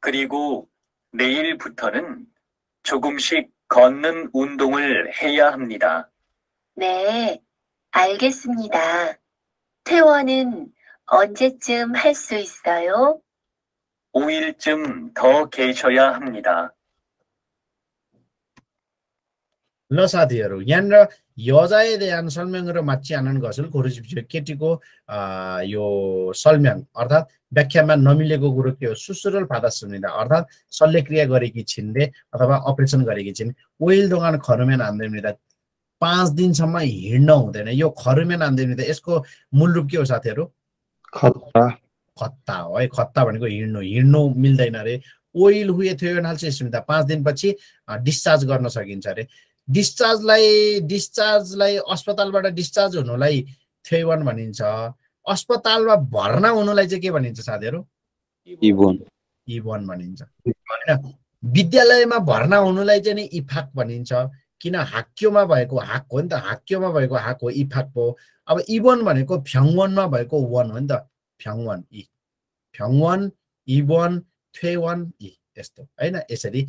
그리고 내일부터는 조금씩 걷는 운동을 해야 합니다. 네, 알겠습니다. 퇴원은 언제쯤 할 수 있어요? 5일쯤 더 계셔야 합니다. ल साथीहरू यहाँनिर 여자에 대한 설명으로 맞지 않은 것을 고르십시오. केटीको अ, यो 설명 अर्थात् व्याख्यामा नमिलेको कुरो के हो सुसुरल 받았습니다. अर्थात् शल्यक्रिया गरेकी छिन् रे अथवा अपरेसन गरेकी छिन् ओइल दोकान खरुमेन हान्दैमिदा पाँच दिनसम्म हिँड्न हुँदैन यो खरुमेन हान्दैमिदा यसको मूल रूप के हो साथीहरू खतरा खत्ता हो है खत्ता भनेको हिँड्नु हिँड्नु मिल्दैन अरे ओइल हुए थियो नाल चाहिँ सुविधा पाँच दिनपछि डिस्चार्ज गर्न सकिन्छ अरे डिस्चार्जलाई डिस्चार्जलाई अस्पतालबाट डिस्चार्ज हुनुलाई थेवन भनिन्छ। अस्पतालमा भर्ना हुनुलाई चाहिँ के भनिन्छ साथीहरू? इवन भनिन्छ। होइन? विद्यालयमा भर्ना हुनुलाई चाहिँ नि इफाक भनिन्छ। किन? हाक्योमा भएको हाक हो नि त। हाक्योमा भएको हाक हो इफाक हो अब इवन भनेको फ्याङवनमा भएको वन हो नि त। फ्याङवन इ। ह्यङवन इवन थ्वेवन इ यस्तो होइन? यसरी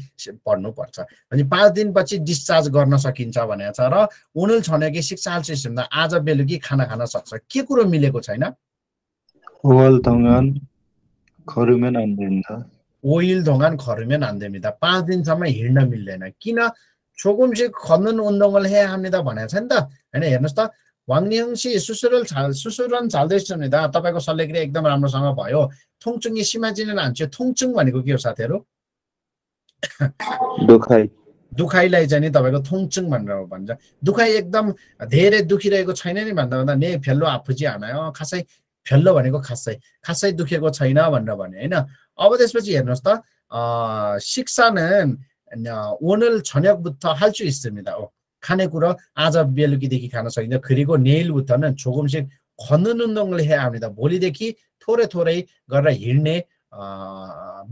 पढ्नुपर्छ। अनि पाँच दिनपछि डिस्चार्ज गर्न सकिन्छ भनेको छ र उनले छनौटी शिक्षा सिस्टममा आज बेलुकी खाना खान सक्छ। के कुरो मिलेको छैन? ओइल धोगान खरुमेन हान्देमिदा पाँच दिनसम्म हिँड्न मिल्दैन। किन? छोकुम्सी खन्दुन उन्दोङले हे हान्ने त भनेको छ नि त। होइन हेर्नुहोस् त। वाङनियङसी सुसुरल छाल सुसुरन छाल्दैछ नि त। तपाईँको सल्लेक्रिया एकदम राम्रोसँग भयो। 통증이 심하지는 않죠. 통증만 이거 기요 사태로. दुखाइ दुखाइलाई चाहिँ नि तपाईँको थोङचुङ भनेर भन्छ दुखाइ एकदम धेरै दुखिरहेको छैन नि भन्दा भन्दा ने फेल्लो आफुजी हामी अँ खासै फेल्लो भनेको खासै खासै दुखेको छैन भनेर भने होइन अब त्यसपछि हेर्नुहोस् त शिक्षान ओनल छन्यक बुद्ध हाल्छु इस्तेमिदा हो खानेकुरो आज बेलुकीदेखि खान सकिन्छ खिरीको नेल बुद्ध न छोकुम्से खन्दनुन्दङले हामीले त भोलिदेखि थोरै थोरै गरेर हिँड्ने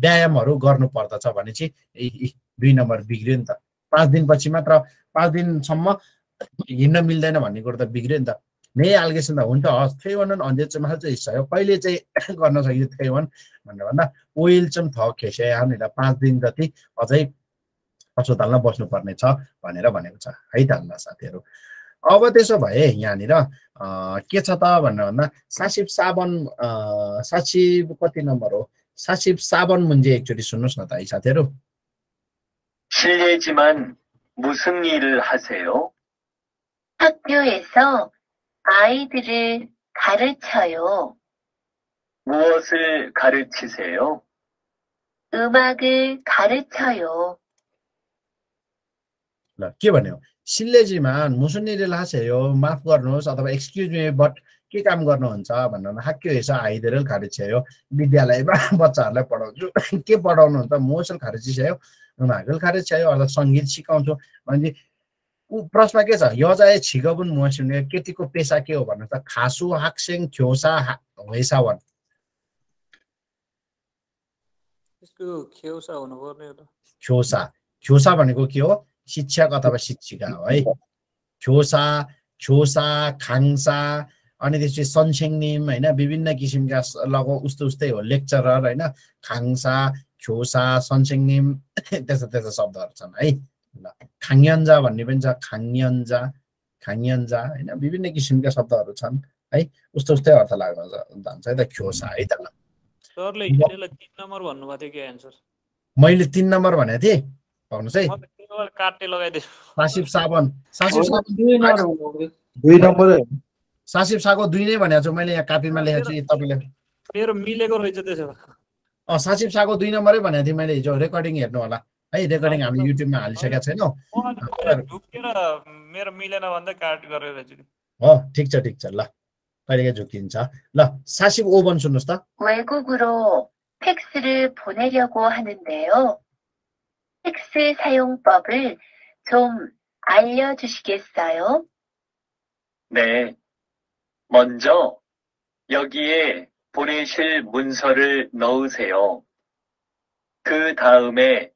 व्यायामहरू गर्नुपर्दछ भने चाहिँ दुई नम्बर बिग्रियो नि त। पाँच दिनपछि मात्र पाँच दिनसम्म हिँड्न मिल्दैन भन्ने कुरो त बिग्रियो नि त। नै आल्गेसन त हुन्छ। हस् थ्रेवन अन्जे चाहिँ चाहिँ हिस्सा हो कहिले चाहिँ गर्न सकिन्छ थ्रेवन भनेर भन्दा ओइल चाहिँ थक खेस्या पाँच दिन जति अझै अस्पतालमा बस्नुपर्ने छ भनेर भनेको छ। है त साथीहरू। अब त्यसो भए यहाँनिर अँ, के छ त भनेर भन्दा सासिब साबन अँ, सासिब कति नम्बर हो सासिब साबन 문제 एकचोटि सुन्नुहोस् न त है साथीहरू 실례지만 무슨 일을 하세요? 학교에서 아이들을 가르쳐요. 무엇을 가르치세요? 음악을 가르쳐요. ल के भन्यो 실례지만 무슨 일을 하세요 माफ गर्नुहोस् अथवा एक्सक्युज मी बट के काम गर्नुहुन्छ भनेर हाक्योएछ आइदेरल खारिछ्यायो विद्यालयमा बच्चाहरूलाई पढाउँछु के पढाउनुहुन्छ मोसल खारिछ्यायो उनीहरू खारिछ्यायो अर्थात् सङ्गीत सिकाउँछु भने ऊ प्रश्न के छ यजाए छिगबुन मोसिने केटीको पेसा के हो भन्नु त खासु हाक्सेङ ख्योसा हा- हैसावन त्यसको खेउसा हुनुपर्ने हो त ख्योसा ख्योसा भनेको के हो शिक्षक अथवा शिक्षिका हो है ख्योसा ख्योसा खाङसा अनि त्यसपछि सनसेङनिम होइन विभिन्न किसिमका स- लगो उस्तो उस्तै हो लेक्चरर होइन खाङसा ख्योसा सनसेङनिम त्यस्ता त्यस्ता शब्दहरू छन् है ल खाङ्यन्जा भन्ने पनि छ खाङ्यन्जा खाङ्यन्जा होइन विभिन्न किसिमका शब्दहरू छन् है उस्तो उस्तै अर्थ लाग्न जान्छ है त ख्योसा है त ल सरले नम्बर भन्नुभएको थियो कि एन्सर मैले तिन नम्बर भनेको थिएँ भन्नुहोस् है काट्ने लगाइदिएँ सासिब साबन सासिब साबन दुई नम्बर सासिब सागो दुई नै भनेको छु मैले यहाँ कापीमा लेखेको छु तपाईँले मेरो मिलेको रहेछ त्यसो भए अँ सासिब सागो दुई नम्बरै भनेको थिएँ मैले हिजो रेकर्डिङ हेर्नु होला है रेकर्डिङ हामीले युट्युबमा हालिसकेका छैनौँ म अन्त ढुकेर मेरो मिलेन भन्दै काट गरेर रहेछु नि हो ठिक छ ठिक छ ल कहिलेकाहीँ झुकिन्छ ल सासिब ओभन सुन्नुहोस् त 외국으로 팩스를 보내려고 하는데요. 팩스 사용법을 좀 알려주시겠어요? 네. 먼저 여기에 보내실 문서를 넣으세요. 그 다음에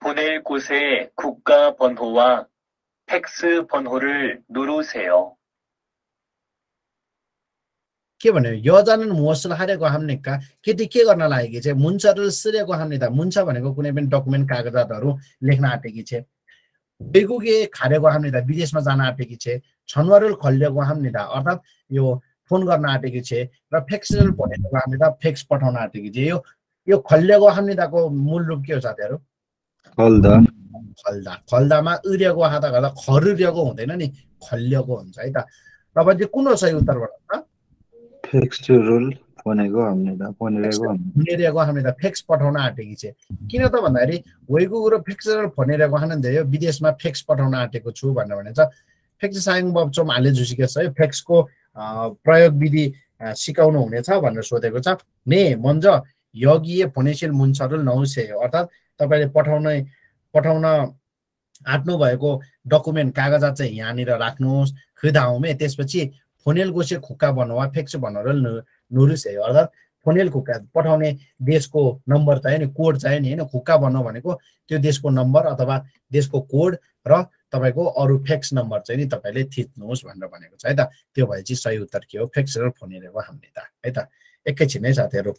보낼 곳의 국가 번호와 팩스 번호를 누르세요. के भन्यो मोसल होस्लाहारेको हामी केटी के गर्न लागेकी छ? मुन्छ र सिरेको हाम्ने त मुन्छ भनेको कुनै पनि डकुमेन्ट कागजातहरू लेख्न आँटेकी छ। बेगुके खारेको हाम्ने त विदेशमा जान आँटेकी छ। छनवरुल खल्लेको हाम्ने त अर्थात् यो फोन गर्न आँटेकी छ र फेक्सनल भनेको हामीले त फेक्स पठाउन आँटेकी छ। यो यो खल्लेको हाम्नेताको मूल रूप के हो साथीहरू? खल्दा। खल्दा। खल्दामा उर्याको हात गर्दा खरुर्याको हुँदैन नि? खल्लेको हुन्छ है त। तपाईँ चाहिँ कुन हो सही उत्तरबाट? फिक्स्ड भनेको हामीले फोनेरेको फोनेरियाको फिक्स पठाउन आँटेकी छ। किन त भन्दाखेरि वैको कुरो फिक्स फोनेरियाको हान यो विदेशमा फिक्स पठाउन आँटेको छु भनेर भनिन्छ फिक्स साङ बब्चोम हाले झुसिक छ यो फिक्सको प्रयोग विधि सिकाउनु हुनेछ भनेर सोधेको छ। ने मन्ज यगिए फोनेसियल मुन्सरुल नौसे अर्थात् तपाईँले पठाउने पठाउन आँट्नु भएको डकुमेन्ट कागजात चाहिँ यहाँनिर राख्नुहोस्। खुदाउमे त्यसपछि फोनेल गोसे खुक्का बनवा फेक्स भनेर नुरुसे अर्थात् फोनेल खुक्का पठाउने देशको नम्बर चाहियो नि कोड चाहियो नि होइन? खुक्का भन्नु भनेको त्यो देशको नम्बर अथवा देशको कोड र तपाईँको अरू फेक्स नम्बर चाहिँ नि तपाईँले थिच्नुहोस् भनेर भनेको छ है त? त्यो भए चाहिँ सही उत्तर के हो? फेक्स र फोनेलेको हामीले त है त? एकैछिन है साथीहरू।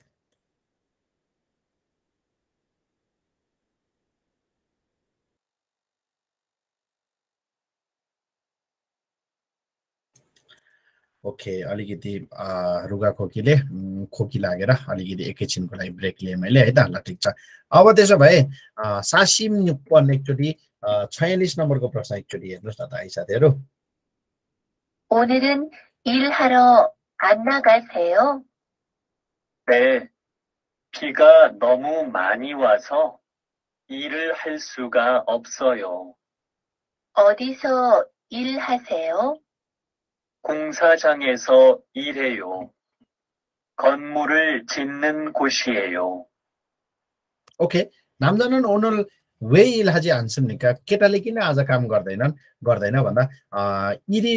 ओके अलिकति अ, रुगा खोकीले उम्, खोकी लागेर अलिकति एकैछिनको लागि ब्रेक लिएँ मैले है त ल ठिक छ अब त्यसो भए अ, सासिम न्युक्पन एकचोटि छयालिस नम्बरको प्रश्न एकचोटि हेर्नुहोस् न त है साथीहरू 오늘은 일하러 안 나가세요? 네. 비가 너무 많이 와서 일을 할 수가 없어요. 어디서 일하세요? 공사장에서 일해요. 건물을 짓는 곳이에요. ओके नामजानन ओनर वे इल्हाजी हान्छन् केटाले किन आज काम गर्दैनन् गर्दैन भन्दा अँ, इरी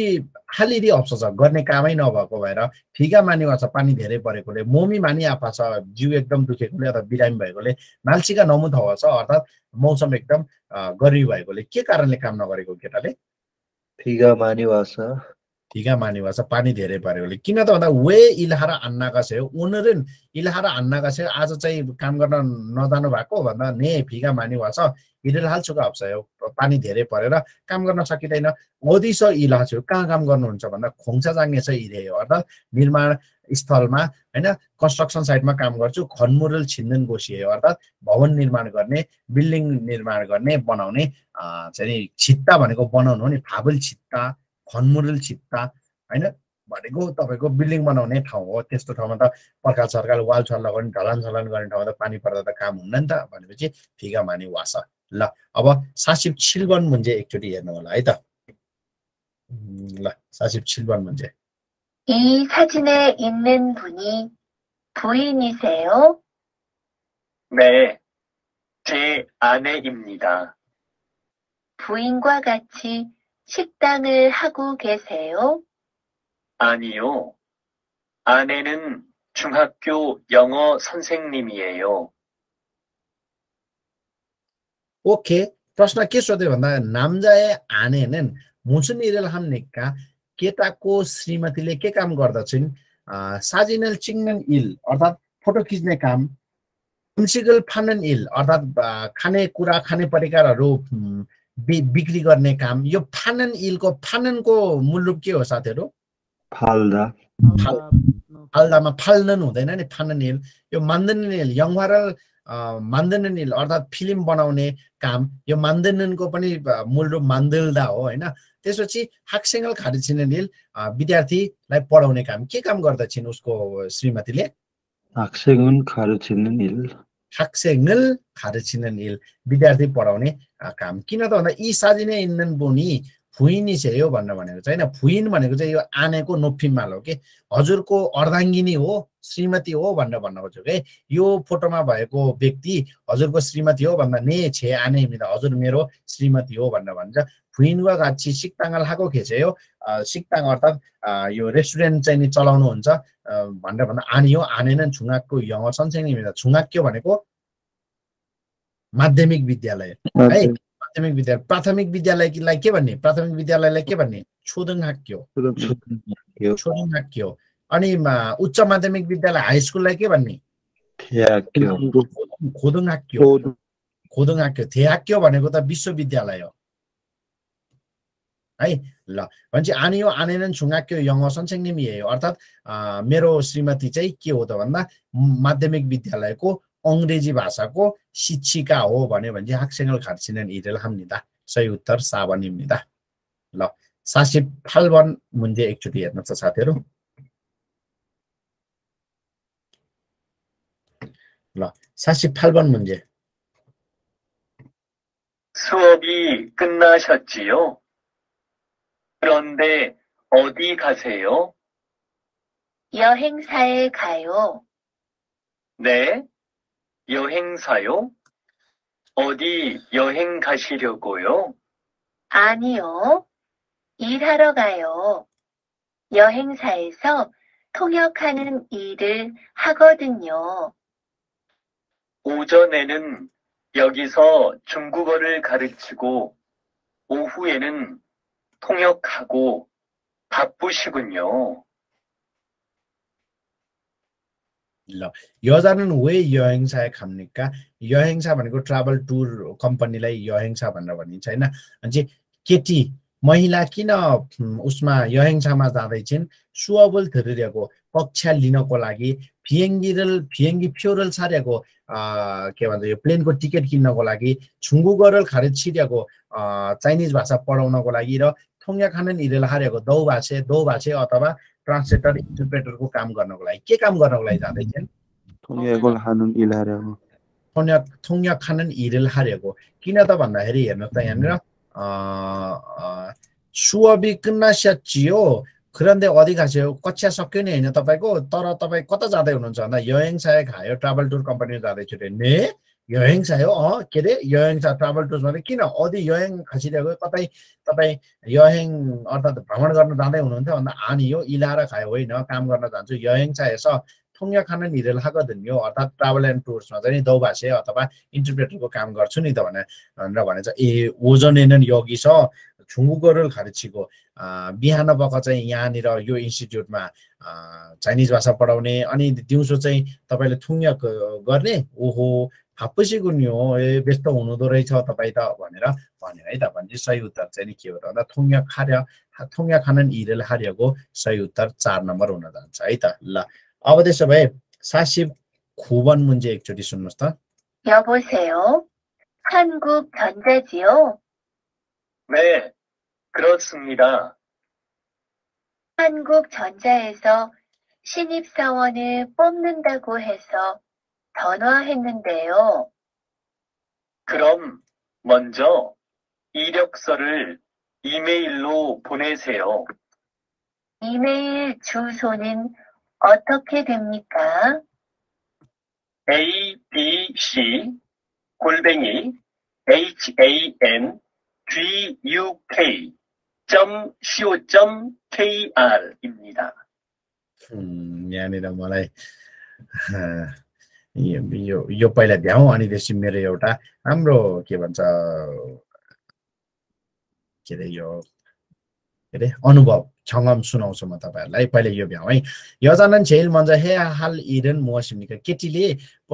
खालि इरी अप्स छ गर्ने कामै नभएको भएर फिका मानिवा छ पानी धेरै परेकोले मोमी मानि आफा छ जिउ एकदम दुखेकोले अथवा बिरामी भएकोले नाल्चिका नमुथ हावा छ अर्थात् मौसम एकदम अँ, गरिब भएकोले के कारणले काम नगरेको केटाले फिगा मानिवास फिका मानिवा छ पानी धेरै परेकोले किन त भन्दा वे इल्हार अन्नाका छ उनीहरू इल्हार अन्नाका छ आज चाहिँ काम गर्न नजानु भएको भन्दा ने फिका मानिवा छ हिरेल हाल्छुका हप्छ पानी धेरै परेर काम गर्न सकिँदैन। इला छु कहाँ काम गर्नुहुन्छ भन्दा खोङ्सा जाङ्गे छ इरे अर्थात् निर्माण स्थलमा होइन कन्स्ट्रक्सन साइटमा काम गर्छु खनमुरल छिन्दन गोसिए अर्थात् भवन निर्माण गर्ने बिल्डिङ निर्माण गर्ने बनाउने चाहिँ छित्ता भनेको बनाउनु हो नि फाबुल छित्ता। खनमुरल छित्ता होइन भनेको तपाईँको बिल्डिङ बनाउने ठाउँ हो त्यस्तो ठाउँमा त पर्खाल सर्काल वाल छल लगाउने ढलान छलान गर्ने ठाउँमा त पानी पर्दा त काम हुन्न नि त भनेपछि फिगा माने वास ल अब सासिब छिलवन मुन्जे एकचोटि हेर्नु होला है त उम्, ल सासिब छिलवन मुन्जे 이 사진에 있는 분이 부인이세요? 네. 제 아내입니다. 부인과 같이 식당을 하고 계세요? 아니요. 아내는 중학교 영어 선생님이에요. ओके प्रश्न के सोध्यो भन्दा नामजाए आनेनन् मुसुन इरेल हाम्नेका केटाको श्रीमतीले के काम गर्दछिन् अँ, साजिनल चिङ्नन इल अर्थात् फोटो खिच्ने काम मुन्सिगल फानन इल अर्थात् अँ, खानेकुरा खाने परिकारहरू उम्, बि- बिक्री गर्ने काम। यो फानन इलको फाननको मूल रूप के हो साथीहरू? फाल्दा। फाल्दामा फाल्नन हुँदैन नि फाननिल यो मान्दनिल यङवारल मान्दनिल अर्थात् फिल्म बनाउने काम यो मान्दनको पनि मूल रूप मान्दल्दा हो होइन? त्यसपछि हाक्सेङ्गल खारिचिनिल विद्यार्थीलाई पढाउने काम। के काम गर्दछिन् उसको श्रीमतीले? 학생은 가르치는 일 हाक्सेङ्गल खारिचिनिल विद्यार्थी पढाउने अ, काम किन त भन्दा यी साजिने इन्धन बोनी फुइनी चाहिँ हो भनेर भनेको होइन फुइन भनेको चाहिँ यो आनेको नोफिमाल हो कि हजुरको अर्धाङ्गिनी हो श्रीमती हो भनेर भन्न खोज्छु कि यो फोटोमा भएको व्यक्ति हजुरको श्रीमती हो भन्दा ने छे आने मिदा हजुर मेरो श्रीमती हो भनेर भन्छ फुइनवा गाछी सिक्ताङ लाएको खेचेयो अ, सिक्ताङ अर्थात् यो रेस्टुरेन्ट चाहिँ नि चलाउनुहुन्छ भनेर भन्दा आनी हो आनेन छुङ्गाको यङ सन्सेङ मिदा छुङ्गाक्यो भनेको माध्यमिक विद्यालय है प्राथमिक विद्यालय प्राथमिक विद्यालयलाई के भन्ने? प्राथमिक विद्यालयलाई के भन्ने? छोदुङ हाक्यो। छोदुङ हाक्यो। अनि उच्च माध्यमिक विद्यालय हाई स्कुललाई के भन्ने? खोदुङ हाक्यो। खोदुङ। हाक्यो। थेहाक्यो भनेको त विश्वविद्यालय हो। है ल। भनेपछि आने हो आनेन छुङ्गाक्यो यङ सनसेङ निमी हो। अर्थात् मेरो श्रीमती चाहिँ के हो त भन्दा माध्यमिक विद्यालयको अङ्ग्रेजी भाषाको शिक्षिका हो भन्यो भने चाहिँ हाक्सेङ्गल खार्सिनन् हिरेल हाम्निदा सही उत्तर साबनिम्निदा ल सासी फाल्वन मुन्जे एकचोटि हेर्नुहोस् त साथीहरू ल 사실 8번 문제. 수업이 끝나셨지요? 그런데 어디 가세요? 여행사에 가요. 네? 여행사요? 어디 여행 가시려고요? 아니요. 일하러 가요. 여행사에서 통역하는 일을 하거든요. 오전에는 여기서 중국어를 가르치고 오후에는 통역하고 바쁘시군요. ल। यजन वे यहेङसा खाम्नेका यहेङसा भनेको ट्राभल टुर कम्पनीलाई यहेङसा भनेर भनिन्छ होइन? अनि केटी महिला किन उसमा यहेङसामा जाँदैछन् सुअबुल कक्षा लिनको लागि फियङ्गिरल फियङ्गी फ्योरल सारेको के भन्छ यो प्लेनको टिकट किन्नको लागि छुङ्गु गरल खारेज छिरेको चाइनिज भाषा पढाउनको लागि र ठुङ्गाखाना हारेको दौभाषे दौभाषे अथवा ट्रान्सलेटर इन्टरप्रेटरको काम गर्नको लागि। के काम गर्नको लागि जाँदैछन् थुङ्गा खानन हिरेल हारेको। किन त भन्दाखेरि हेर्नु त यहाँनिर सुअबिकन स्याचियो खुरन्दे अधिकास्यो कक्षा सक्यो नि होइन तपाईँको? तर तपाईँ कता जाँदै हुनुहुन्छ भन्दा यङ सायक हायो ट्राभल टुर कम्पनी जाँदैछु ने। यहेङ सायो अँ के अरे यहेङ सा ट्राभल टुर्समा चाहिँ किन अधि यहेङ खसिरहेको कतै तपाईँ यहेङ अर्थात् भ्रमण गर्न जाँदै हुनुहुन्थ्यो भन्दा हानि हो इलाएर खायो होइन काम गर्न जान्छु यहेङ सा हेर्छ थुङ्या खान निरेल हागदन्यो अर्थात् ट्राभल एन्ड टुर्समा चाहिँ दौभाषे अथवा इन्टरप्रेटरको काम गर्छु नि त भने भनेर भनेछ ए ओजन योगी छ छुङ्गु गरुल खारिछीको बिहान बख चाहिँ यहाँनिर यो इन्स्टिच्युटमा चाइनिज भाषा पढाउने अनि दिउँसो चाहिँ तपाईँले थुङ्या गर्ने ओहो फाप्पसी गुन्यो हो ए व्यस्त हुनुहुँदो रहेछ तपाईँ त भनेर भन्यो है त भने चाहिँ सही उत्तर चाहिँ नि के हो त भन्दा थुङ्या खार्य थुङ्या खानन हिरेल हार्यको सही उत्तर चार नम्बर हुन जान्छ है त ल अब त्यसो भए सासिब खुबन मुन्जे एकचोटि सुन्नुहोस् त 여보세요. 한국 전자지요? 네, 그렇습니다. 한국 전자에서 신입사원을 뽑는다고 해서 변화했는데요. 그럼 먼저 이력서를 이메일로 보내세요. 이메일 주소는 어떻게 됩니까? abc 골뱅이 hanguk.co.kr입니다. 음, 미안해라, 뭐라. यो- यो पहिला भ्याउँ अनि त्यसपछि मेरो एउटा राम्रो के भन्छ के अरे यो के अरे अनुभव छङ्गम सुनाउँछु म तपाईँहरूलाई। पहिला यो भ्याउँ है। यजनन छेल मन्छ हे हाल इरन मोसिमनिका केटीले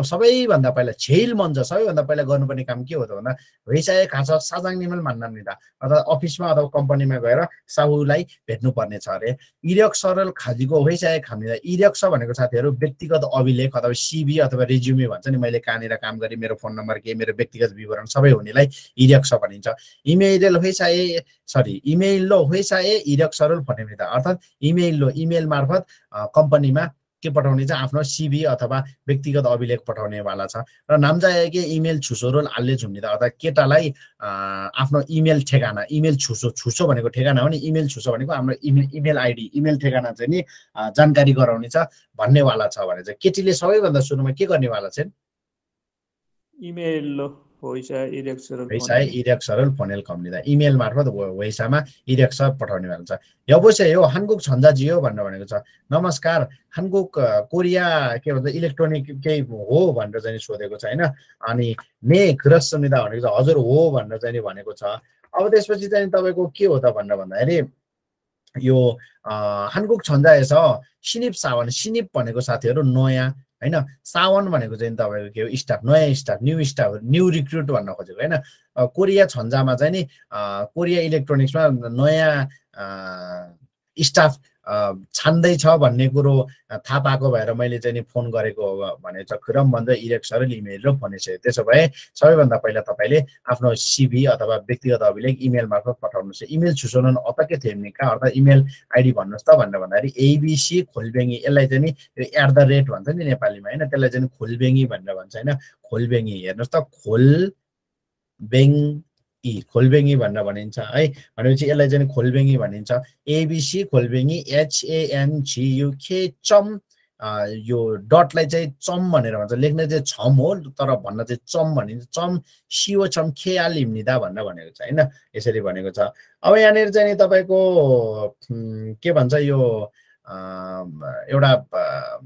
सबैभन्दा पहिला छेल मन्छ सबैभन्दा पहिला गर्नुपर्ने काम के हो त भन्दा वैसाय खाँच साजाङ निमल मान्न निदा अथवा अफिसमा अथवा कम्पनीमा गएर साहुलाई भेट्नुपर्ने छ अरे। इरक सरल खाजीको वैसाय खामिदा इरक छ भनेको साथीहरू व्यक्तिगत अभिलेख अथवा सिबी अथवा रेज्युमे भन्छ नि मैले कहाँनिर काम गरेँ मेरो फोन नम्बर के मेरो व्यक्तिगत विवरण सबै हुनेलाई इरक छ भनिन्छ। इमेल वैसाय सरी इमेल वैसाय इरक सरल फटेमिदा अर्थात् इमेल इमेल मार्फत कम्पनीमा के पठाउने चाहिँ आफ्नो सिबी अथवा व्यक्तिगत अभिलेख पठाउनेवाला छ। र नामजाएके इमेल छुसोरोल आल्ले झुम्निदा अर्थात् केटालाई आफ्नो इमेल ठेगाना इमेल छुसो छुसो भनेको ठेगाना हो नि इमेल छुसो भनेको हाम्रो इमेल इमेल आइडी इमेल ठेगाना चाहिँ नि जानकारी गराउने छ भन्नेवाला छ भने चाहिँ केटीले सबैभन्दा सुरुमा के गर्नेवाला चाहिँ इमेल वैसा इरेक सरल फोनेल कम्निदा इमेल मार्फत वैसामा इरेक सर पठाउने भएको छ। यबोसे हो हानगुक हो भनेर भनेको छ। नमस्कार हानगुक कोरिया के भन्छ इलेक्ट्रोनिक केही हो भनेर चाहिँ सोधेको छ होइन? अनि ने ख्रस समिदा भनेको छ हजुर हो भनेर चाहिँ भनेको छ। अब त्यसपछि चाहिँ तपाईँको के हो त भनेर भन्दाखेरि यो हानगुक छन्जाए छ सिनिप सावन सिनिप भनेको साथीहरू नयाँ होइन? सावन भनेको चाहिँ तपाईँको के हो? स्टाफ नयाँ staff new staff new recruit भन्न खोजेको होइन? कोरिया छन्जामा चाहिँ नि कोरिया इलेक्ट्रोनिक्समा नयाँ स्टाफ छान्दैछ भन्ने कुरो थाहा पाएको भएर मैले चाहिँ नि फोन गरेको हो भने चाहिँ खुरम भन्दा इरेक सरल इमेल र भनेको त्यसो भए सबैभन्दा पहिला तपाईँले आफ्नो सिभी अथवा व्यक्तिगत अभिलेख इमेल मार्फत पठाउनुहोस्। इमेल छुसोन अतके थियो कहाँ? अर्थात् इमेल आइडी भन्नुहोस् त भनेर भन्दाखेरि एबिसी खोलबेङ्गी यसलाई चाहिँ नि एट द रेट भन्छ नि नेपालीमा होइन? त्यसलाई चाहिँ खोलबेङ्गी भनेर भन्छ होइन? खोलबेङ्गी हेर्नुहोस् त खोल बेङ्गी खोलबेङ्गी भनेर भनिन्छ है भनेपछि यसलाई चाहिँ खोलबेङ्गी भनिन्छ एबिसी खोलबेङ्गी एचएएनजियुखे चम यो डटलाई चाहिँ चम भनेर भन्छ लेख्ने चाहिँ छम हो तर भन्न चाहिँ चम भनिन्छ चम सिओ छम खेयाल हिम्निदा भनेर भनेको छ होइन यसरी भनेको छ अब यहाँनिर चाहिँ तपाईँको के भन्छ यो एउटा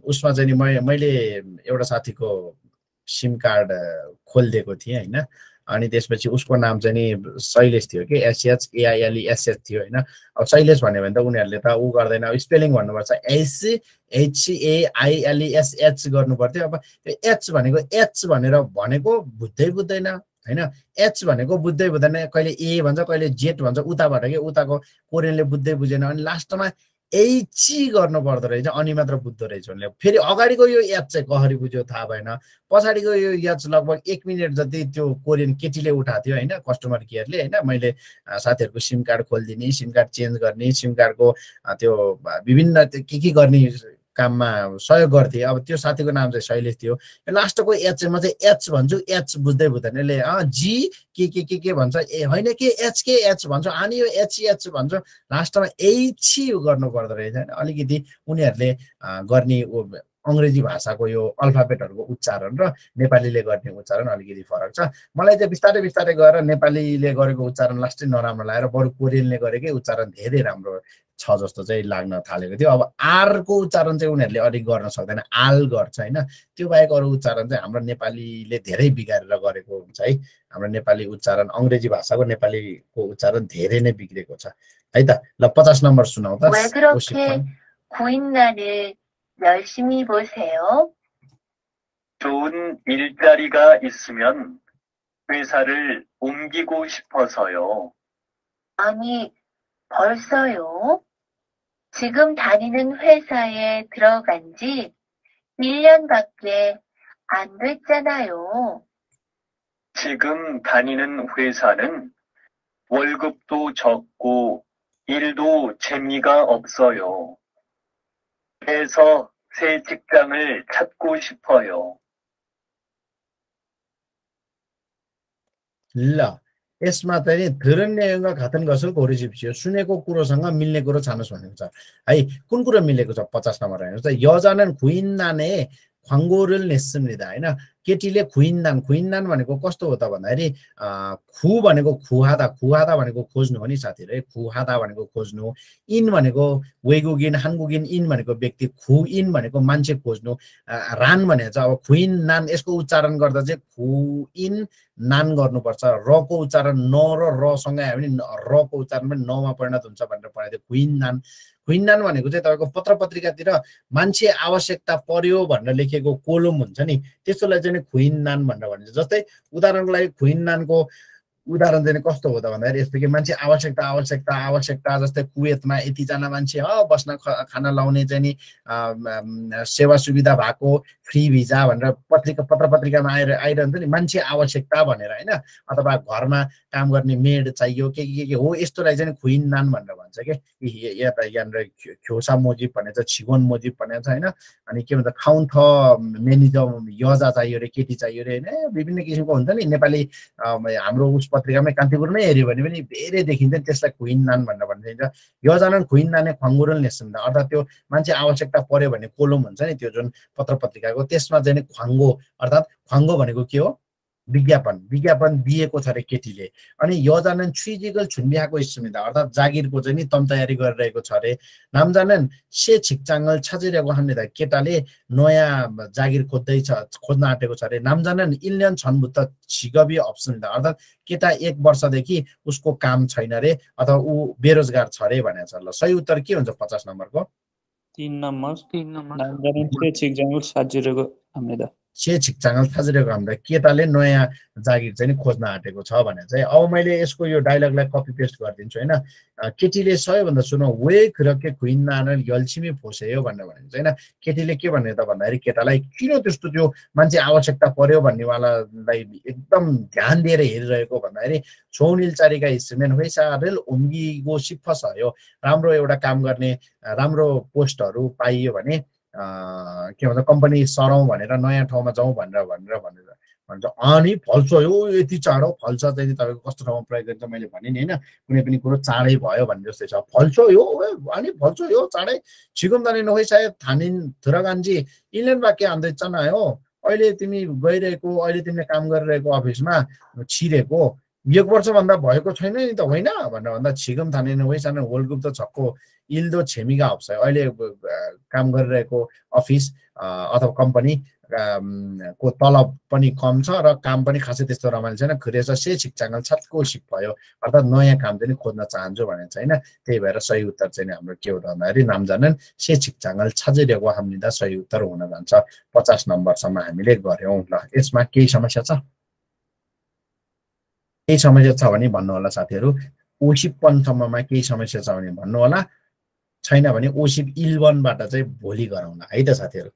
उसमा चाहिँ नि मैले एउटा साथीको सिम कार्ड खोलिदिएको थिएँ होइन अनि त्यसपछि उसको नाम चाहिँ नि शैलेश थियो कि एसएच एआइएलई एसएच थियो होइन? अब शैलेश भन्यो भने त उनीहरूले त ऊ गर्दैन। अब स्पेलिङ भन्नुपर्छ एस एचएआइएलई एसएच गर्नु पर्थ्यो अब त्यो एच भनेको एच भनेर भनेको बुझ्दै बुझ्दैन होइन? एच भनेको बुझ्दै बुझ्दैन। कहिले ए भन्छ कहिले जेट भन्छ उताबाट के? उताको कोरियनले बुझ्दै बुझेन। अनि लास्टमा एची गर्नु पर्दो रहेछ अनि मात्र बुझ्दो रहेछ उनले। फेरि अगाडिको यो एच चाहिँ कसरी बुझ्यो थाहा भएन। पछाडिको यो एच लगभग एक मिनट जति त्यो कोरियन केटीले उठाएको थियो होइन कस्टमर केयरले होइन मैले साथीहरूको सिम कार्ड खोलिदिने सिम कार्ड चेन्ज गर्ने सिम कार्डको त्यो विभिन्न के के गर्ने काममा सहयोग गर्थेँ। अब त्यो साथीको नाम चाहिँ शैलेश थियो। लास्टको एच चाहिँ म चाहिँ एच भन्छु एच बुझ्दै बुझ्दैन। यसले जी के के के के भन्छ। ए होइन के एच के एच भन्छ? अनि यो एच एच भन्छ लास्टमा एची गर्नु पर्दो रहेछ। अलिकति उनीहरूले गर्ने अङ्ग्रेजी भाषाको यो अल्फाबेटहरूको उच्चारण र नेपालीले गर्ने उच्चारण अलिकति फरक छ। मलाई चाहिँ बिस्तारै बिस्तारै गएर नेपालीले गरेको उच्चारण लास्टै नराम्रो लागेर बरु कोरियनले गरेकै उच्चारण धेरै राम्रो छ जस्तो चाहिँ लाग्न थालेको थियो। अब आरको उच्चारण चाहिँ उनीहरूले अलिक गर्न सक्दैन आल गर्छ होइन। त्यो बाहेक अरू उच्चारण चाहिँ हाम्रो नेपालीले धेरै बिगारेर गरेको हुन्छ है। हाम्रो नेपाली उच्चारण अङ्ग्रेजी भाषाको नेपालीको उच्चारण धेरै नै बिग्रेको छ। है त ल पचास नम्बर सुनाउ त 열심히 보세요. 좋은 일자리가 있으면 회사를 옮기고 싶어서요. 아니, 벌써요? 지금 다니는 회사에 들어간 지 1년밖에 안 됐잖아요. 지금 다니는 회사는 월급도 적고 일도 재미가 없어요. 그래서 새 직장을 찾고 싶어요. La es materia 들은 내용과 같은 것을 고르십시오. 순회고 꾸로상과 밀레고로 자는 소년자. 아이 꾼꾸로 밀레고 저 빠짜스 말아요. 여자는 구인 난에 ख्वाङ्गोरुल नेस्मिदा होइन केटीले खुइन्दान खुइन्दान भनेको कस्तो हो त भन्दाखेरि खु भनेको खुहादा खुहादा भनेको खोज्नु हो नि साथीहरू है खुहादा भनेको खोज्नु इन भनेको वेगुगिन हानगुगिन इन भनेको व्यक्ति खु इन भनेको मान्छे खोज्नु रान भनेको चाहिँ अब खुइन नान यसको उच्चारण गर्दा चाहिँ खु इन नान गर्नुपर्छ रको उच्चारण न र रसँगै आयो भने रको उच्चारण पनि नमा परिणत हुन्छ भनेर थियो क्विन नान क्विन नान भनेको चाहिँ तपाईँको पत्र पत्रिकातिर मान्छे आवश्यकता पर्यो भनेर लेखेको कोलम हुन्छ नि। त्यस्तोलाई चाहिँ नि खुइन नान भनेर भनिन्छ। जस्तै उदाहरणको लागि खुइन नानको उदाहरण चाहिँ नि कस्तो हो त भन्दाखेरि यस्तो कि मान्छे आवश्यकता आवश्यकता आवश्यकता जस्तै कुवेतमा यतिजना मान्छे ह बस्न खाना लाउने चाहिँ नि सेवा सुविधा भएको फ्री भिजा भनेर पत्रिका पत्र पत्रिकामा आएर आइरहन्छ नि मान्छे आवश्यकता भनेर होइन? अथवा घरमा काम गर्ने मेड चाहियो के के के हो यस्तोलाई चाहिँ खुइन नान भनेर भन्छ कि? य- त यहाँनिर ख्योसा मोजिब भन्ने छ छिगोन मोजिब भन्ने छ होइन? अनि के भन्छ खाउन थ मेनिजम यजा चाहियो अरे केटी चाहियो अरे होइन? विभिन्न किसिमको हुन्छ नि नेपाली हाम्रो उस पत्रिकामै कान्तिपुरमै हेऱ्यो भने पनि धेरै देखिन्छ त्यसलाई खुइन नान भनेर भनिन्छ यजनन खुइन नाने खङ्गुरल नेसन अर्थात् त्यो मान्छे आवश्यकता पर्यो भने कोलम हुन्छ नि त्यो जुन पत्र पत्रिकाको त्यसमा चाहिँ ख्वाङ्गो अर्थात् ख्वाङ्गो भनेको के हो विज्ञापन विज्ञापन दिएको छ अरे केटीले। अनि यजनन छुइजिगल छुन्बिहाको इस्मिदा अर्थात् जागिरको चाहिँ नि तम तयारी गरिरहेको छ अरे। नामजानन से छिकचाङ्गल छाचिरहेको हान्ने केटाले नयाँ जागिर खोज्दैछ खोज्न आँटेको छ अरे। नामजानन इन्डियन छन्भुत छिगबी अप्सन अर्थात् केटा एक वर्षदेखि उसको काम छैन अरे अथवा ऊ बेरोजगार छ अरे भनेको छ। ल सही उत्तर के हुन्छ पचास नम्बरको? तिन नम्बर। तिन नम्बर नामजाने से छिकजाङ्गल साजिरहेको हामीले त से छिकचाङ्गल थाजिरहेको हामीलाई केटाले नयाँ जागिर चाहिँ खोज्न आँटेको छ भने चाहिँ अब मैले यसको यो डायलगलाई कपी पेस्ट गरिदिन्छु होइन। केटीले सबैभन्दा सुनौ वे खुरके खुइन नानल यल्छिमी फोसेयो भनेर भनिन्छ होइन। केटीले के भन्ने त भन्दाखेरि केटालाई किन त्यस्तो त्यो मान्छे आवश्यकता पर्यो भन्नेवालालाई एकदम ध्यान दिएर हेरिरहेको भन्दाखेरि छौनिल चारिका हिस्सेमेन होइसा रेल ओम्गिगो सिफस हो राम्रो एउटा काम गर्ने राम्रो पोस्टहरू पाइयो भने के भन्छ कम्पनी सरौँ भनेर नयाँ ठाउँमा जाउँ भनेर भनेर भनेर। भन्छ अनि फल्छ यो यति चाँडो फल्छ चाहिँ तपाईँको कस्तो ठाउँमा प्रयोग गरिन्छ मैले भने नि होइन? कुनै पनि कुरो चाँडै भयो भन्ने जस्तै छ। फल्छ यो अनि फल्छ यो चाँडै। छिकुम्दानी नहोइ सायद थानिन थुरागान्जी इन्ल्यान्ड वाक्य हान्दैछ न हो अहिले तिमी गइरहेको अहिले तिमीले काम गरिरहेको अफिसमा छिरेको एक वर्षभन्दा भएको छैन नि त होइन? भनेर भन्दा छिगम थानिन होइ सानो वर्ल्ड ग्रुप त छक्को। इल्दो छेमिगा हप्छ अहिले काम गरिरहेको अफिस अथवा कम्पनी को तलब पनि कम छ र काम पनि खासै त्यस्तो रमाइलो छैन। खुरेछ से छिकचाङ्गल छटको सिप भयो। अर्थात् नयाँ काम चाहिँ खोज्न चाहन्छु भनेको छ होइन? त्यही भएर सही उत्तर चाहिँ हाम्रो के हो त भन्दाखेरि नाम जानन से छिकचाङ्गल छाजिरहेको हामीदा सही उत्तर हुन जान्छ। पचास नम्बरसम्म हामीले गऱ्यौँ। ल यसमा केही समस्या छ? केही समस्या छ भने भन्नु होला साथीहरू। ओसिप पनसम्ममा केही समस्या छ भने भन्नु होला छैन भने ओसिप इलेभनबाट चाहिँ भोलि गरौँला है त साथीहरू?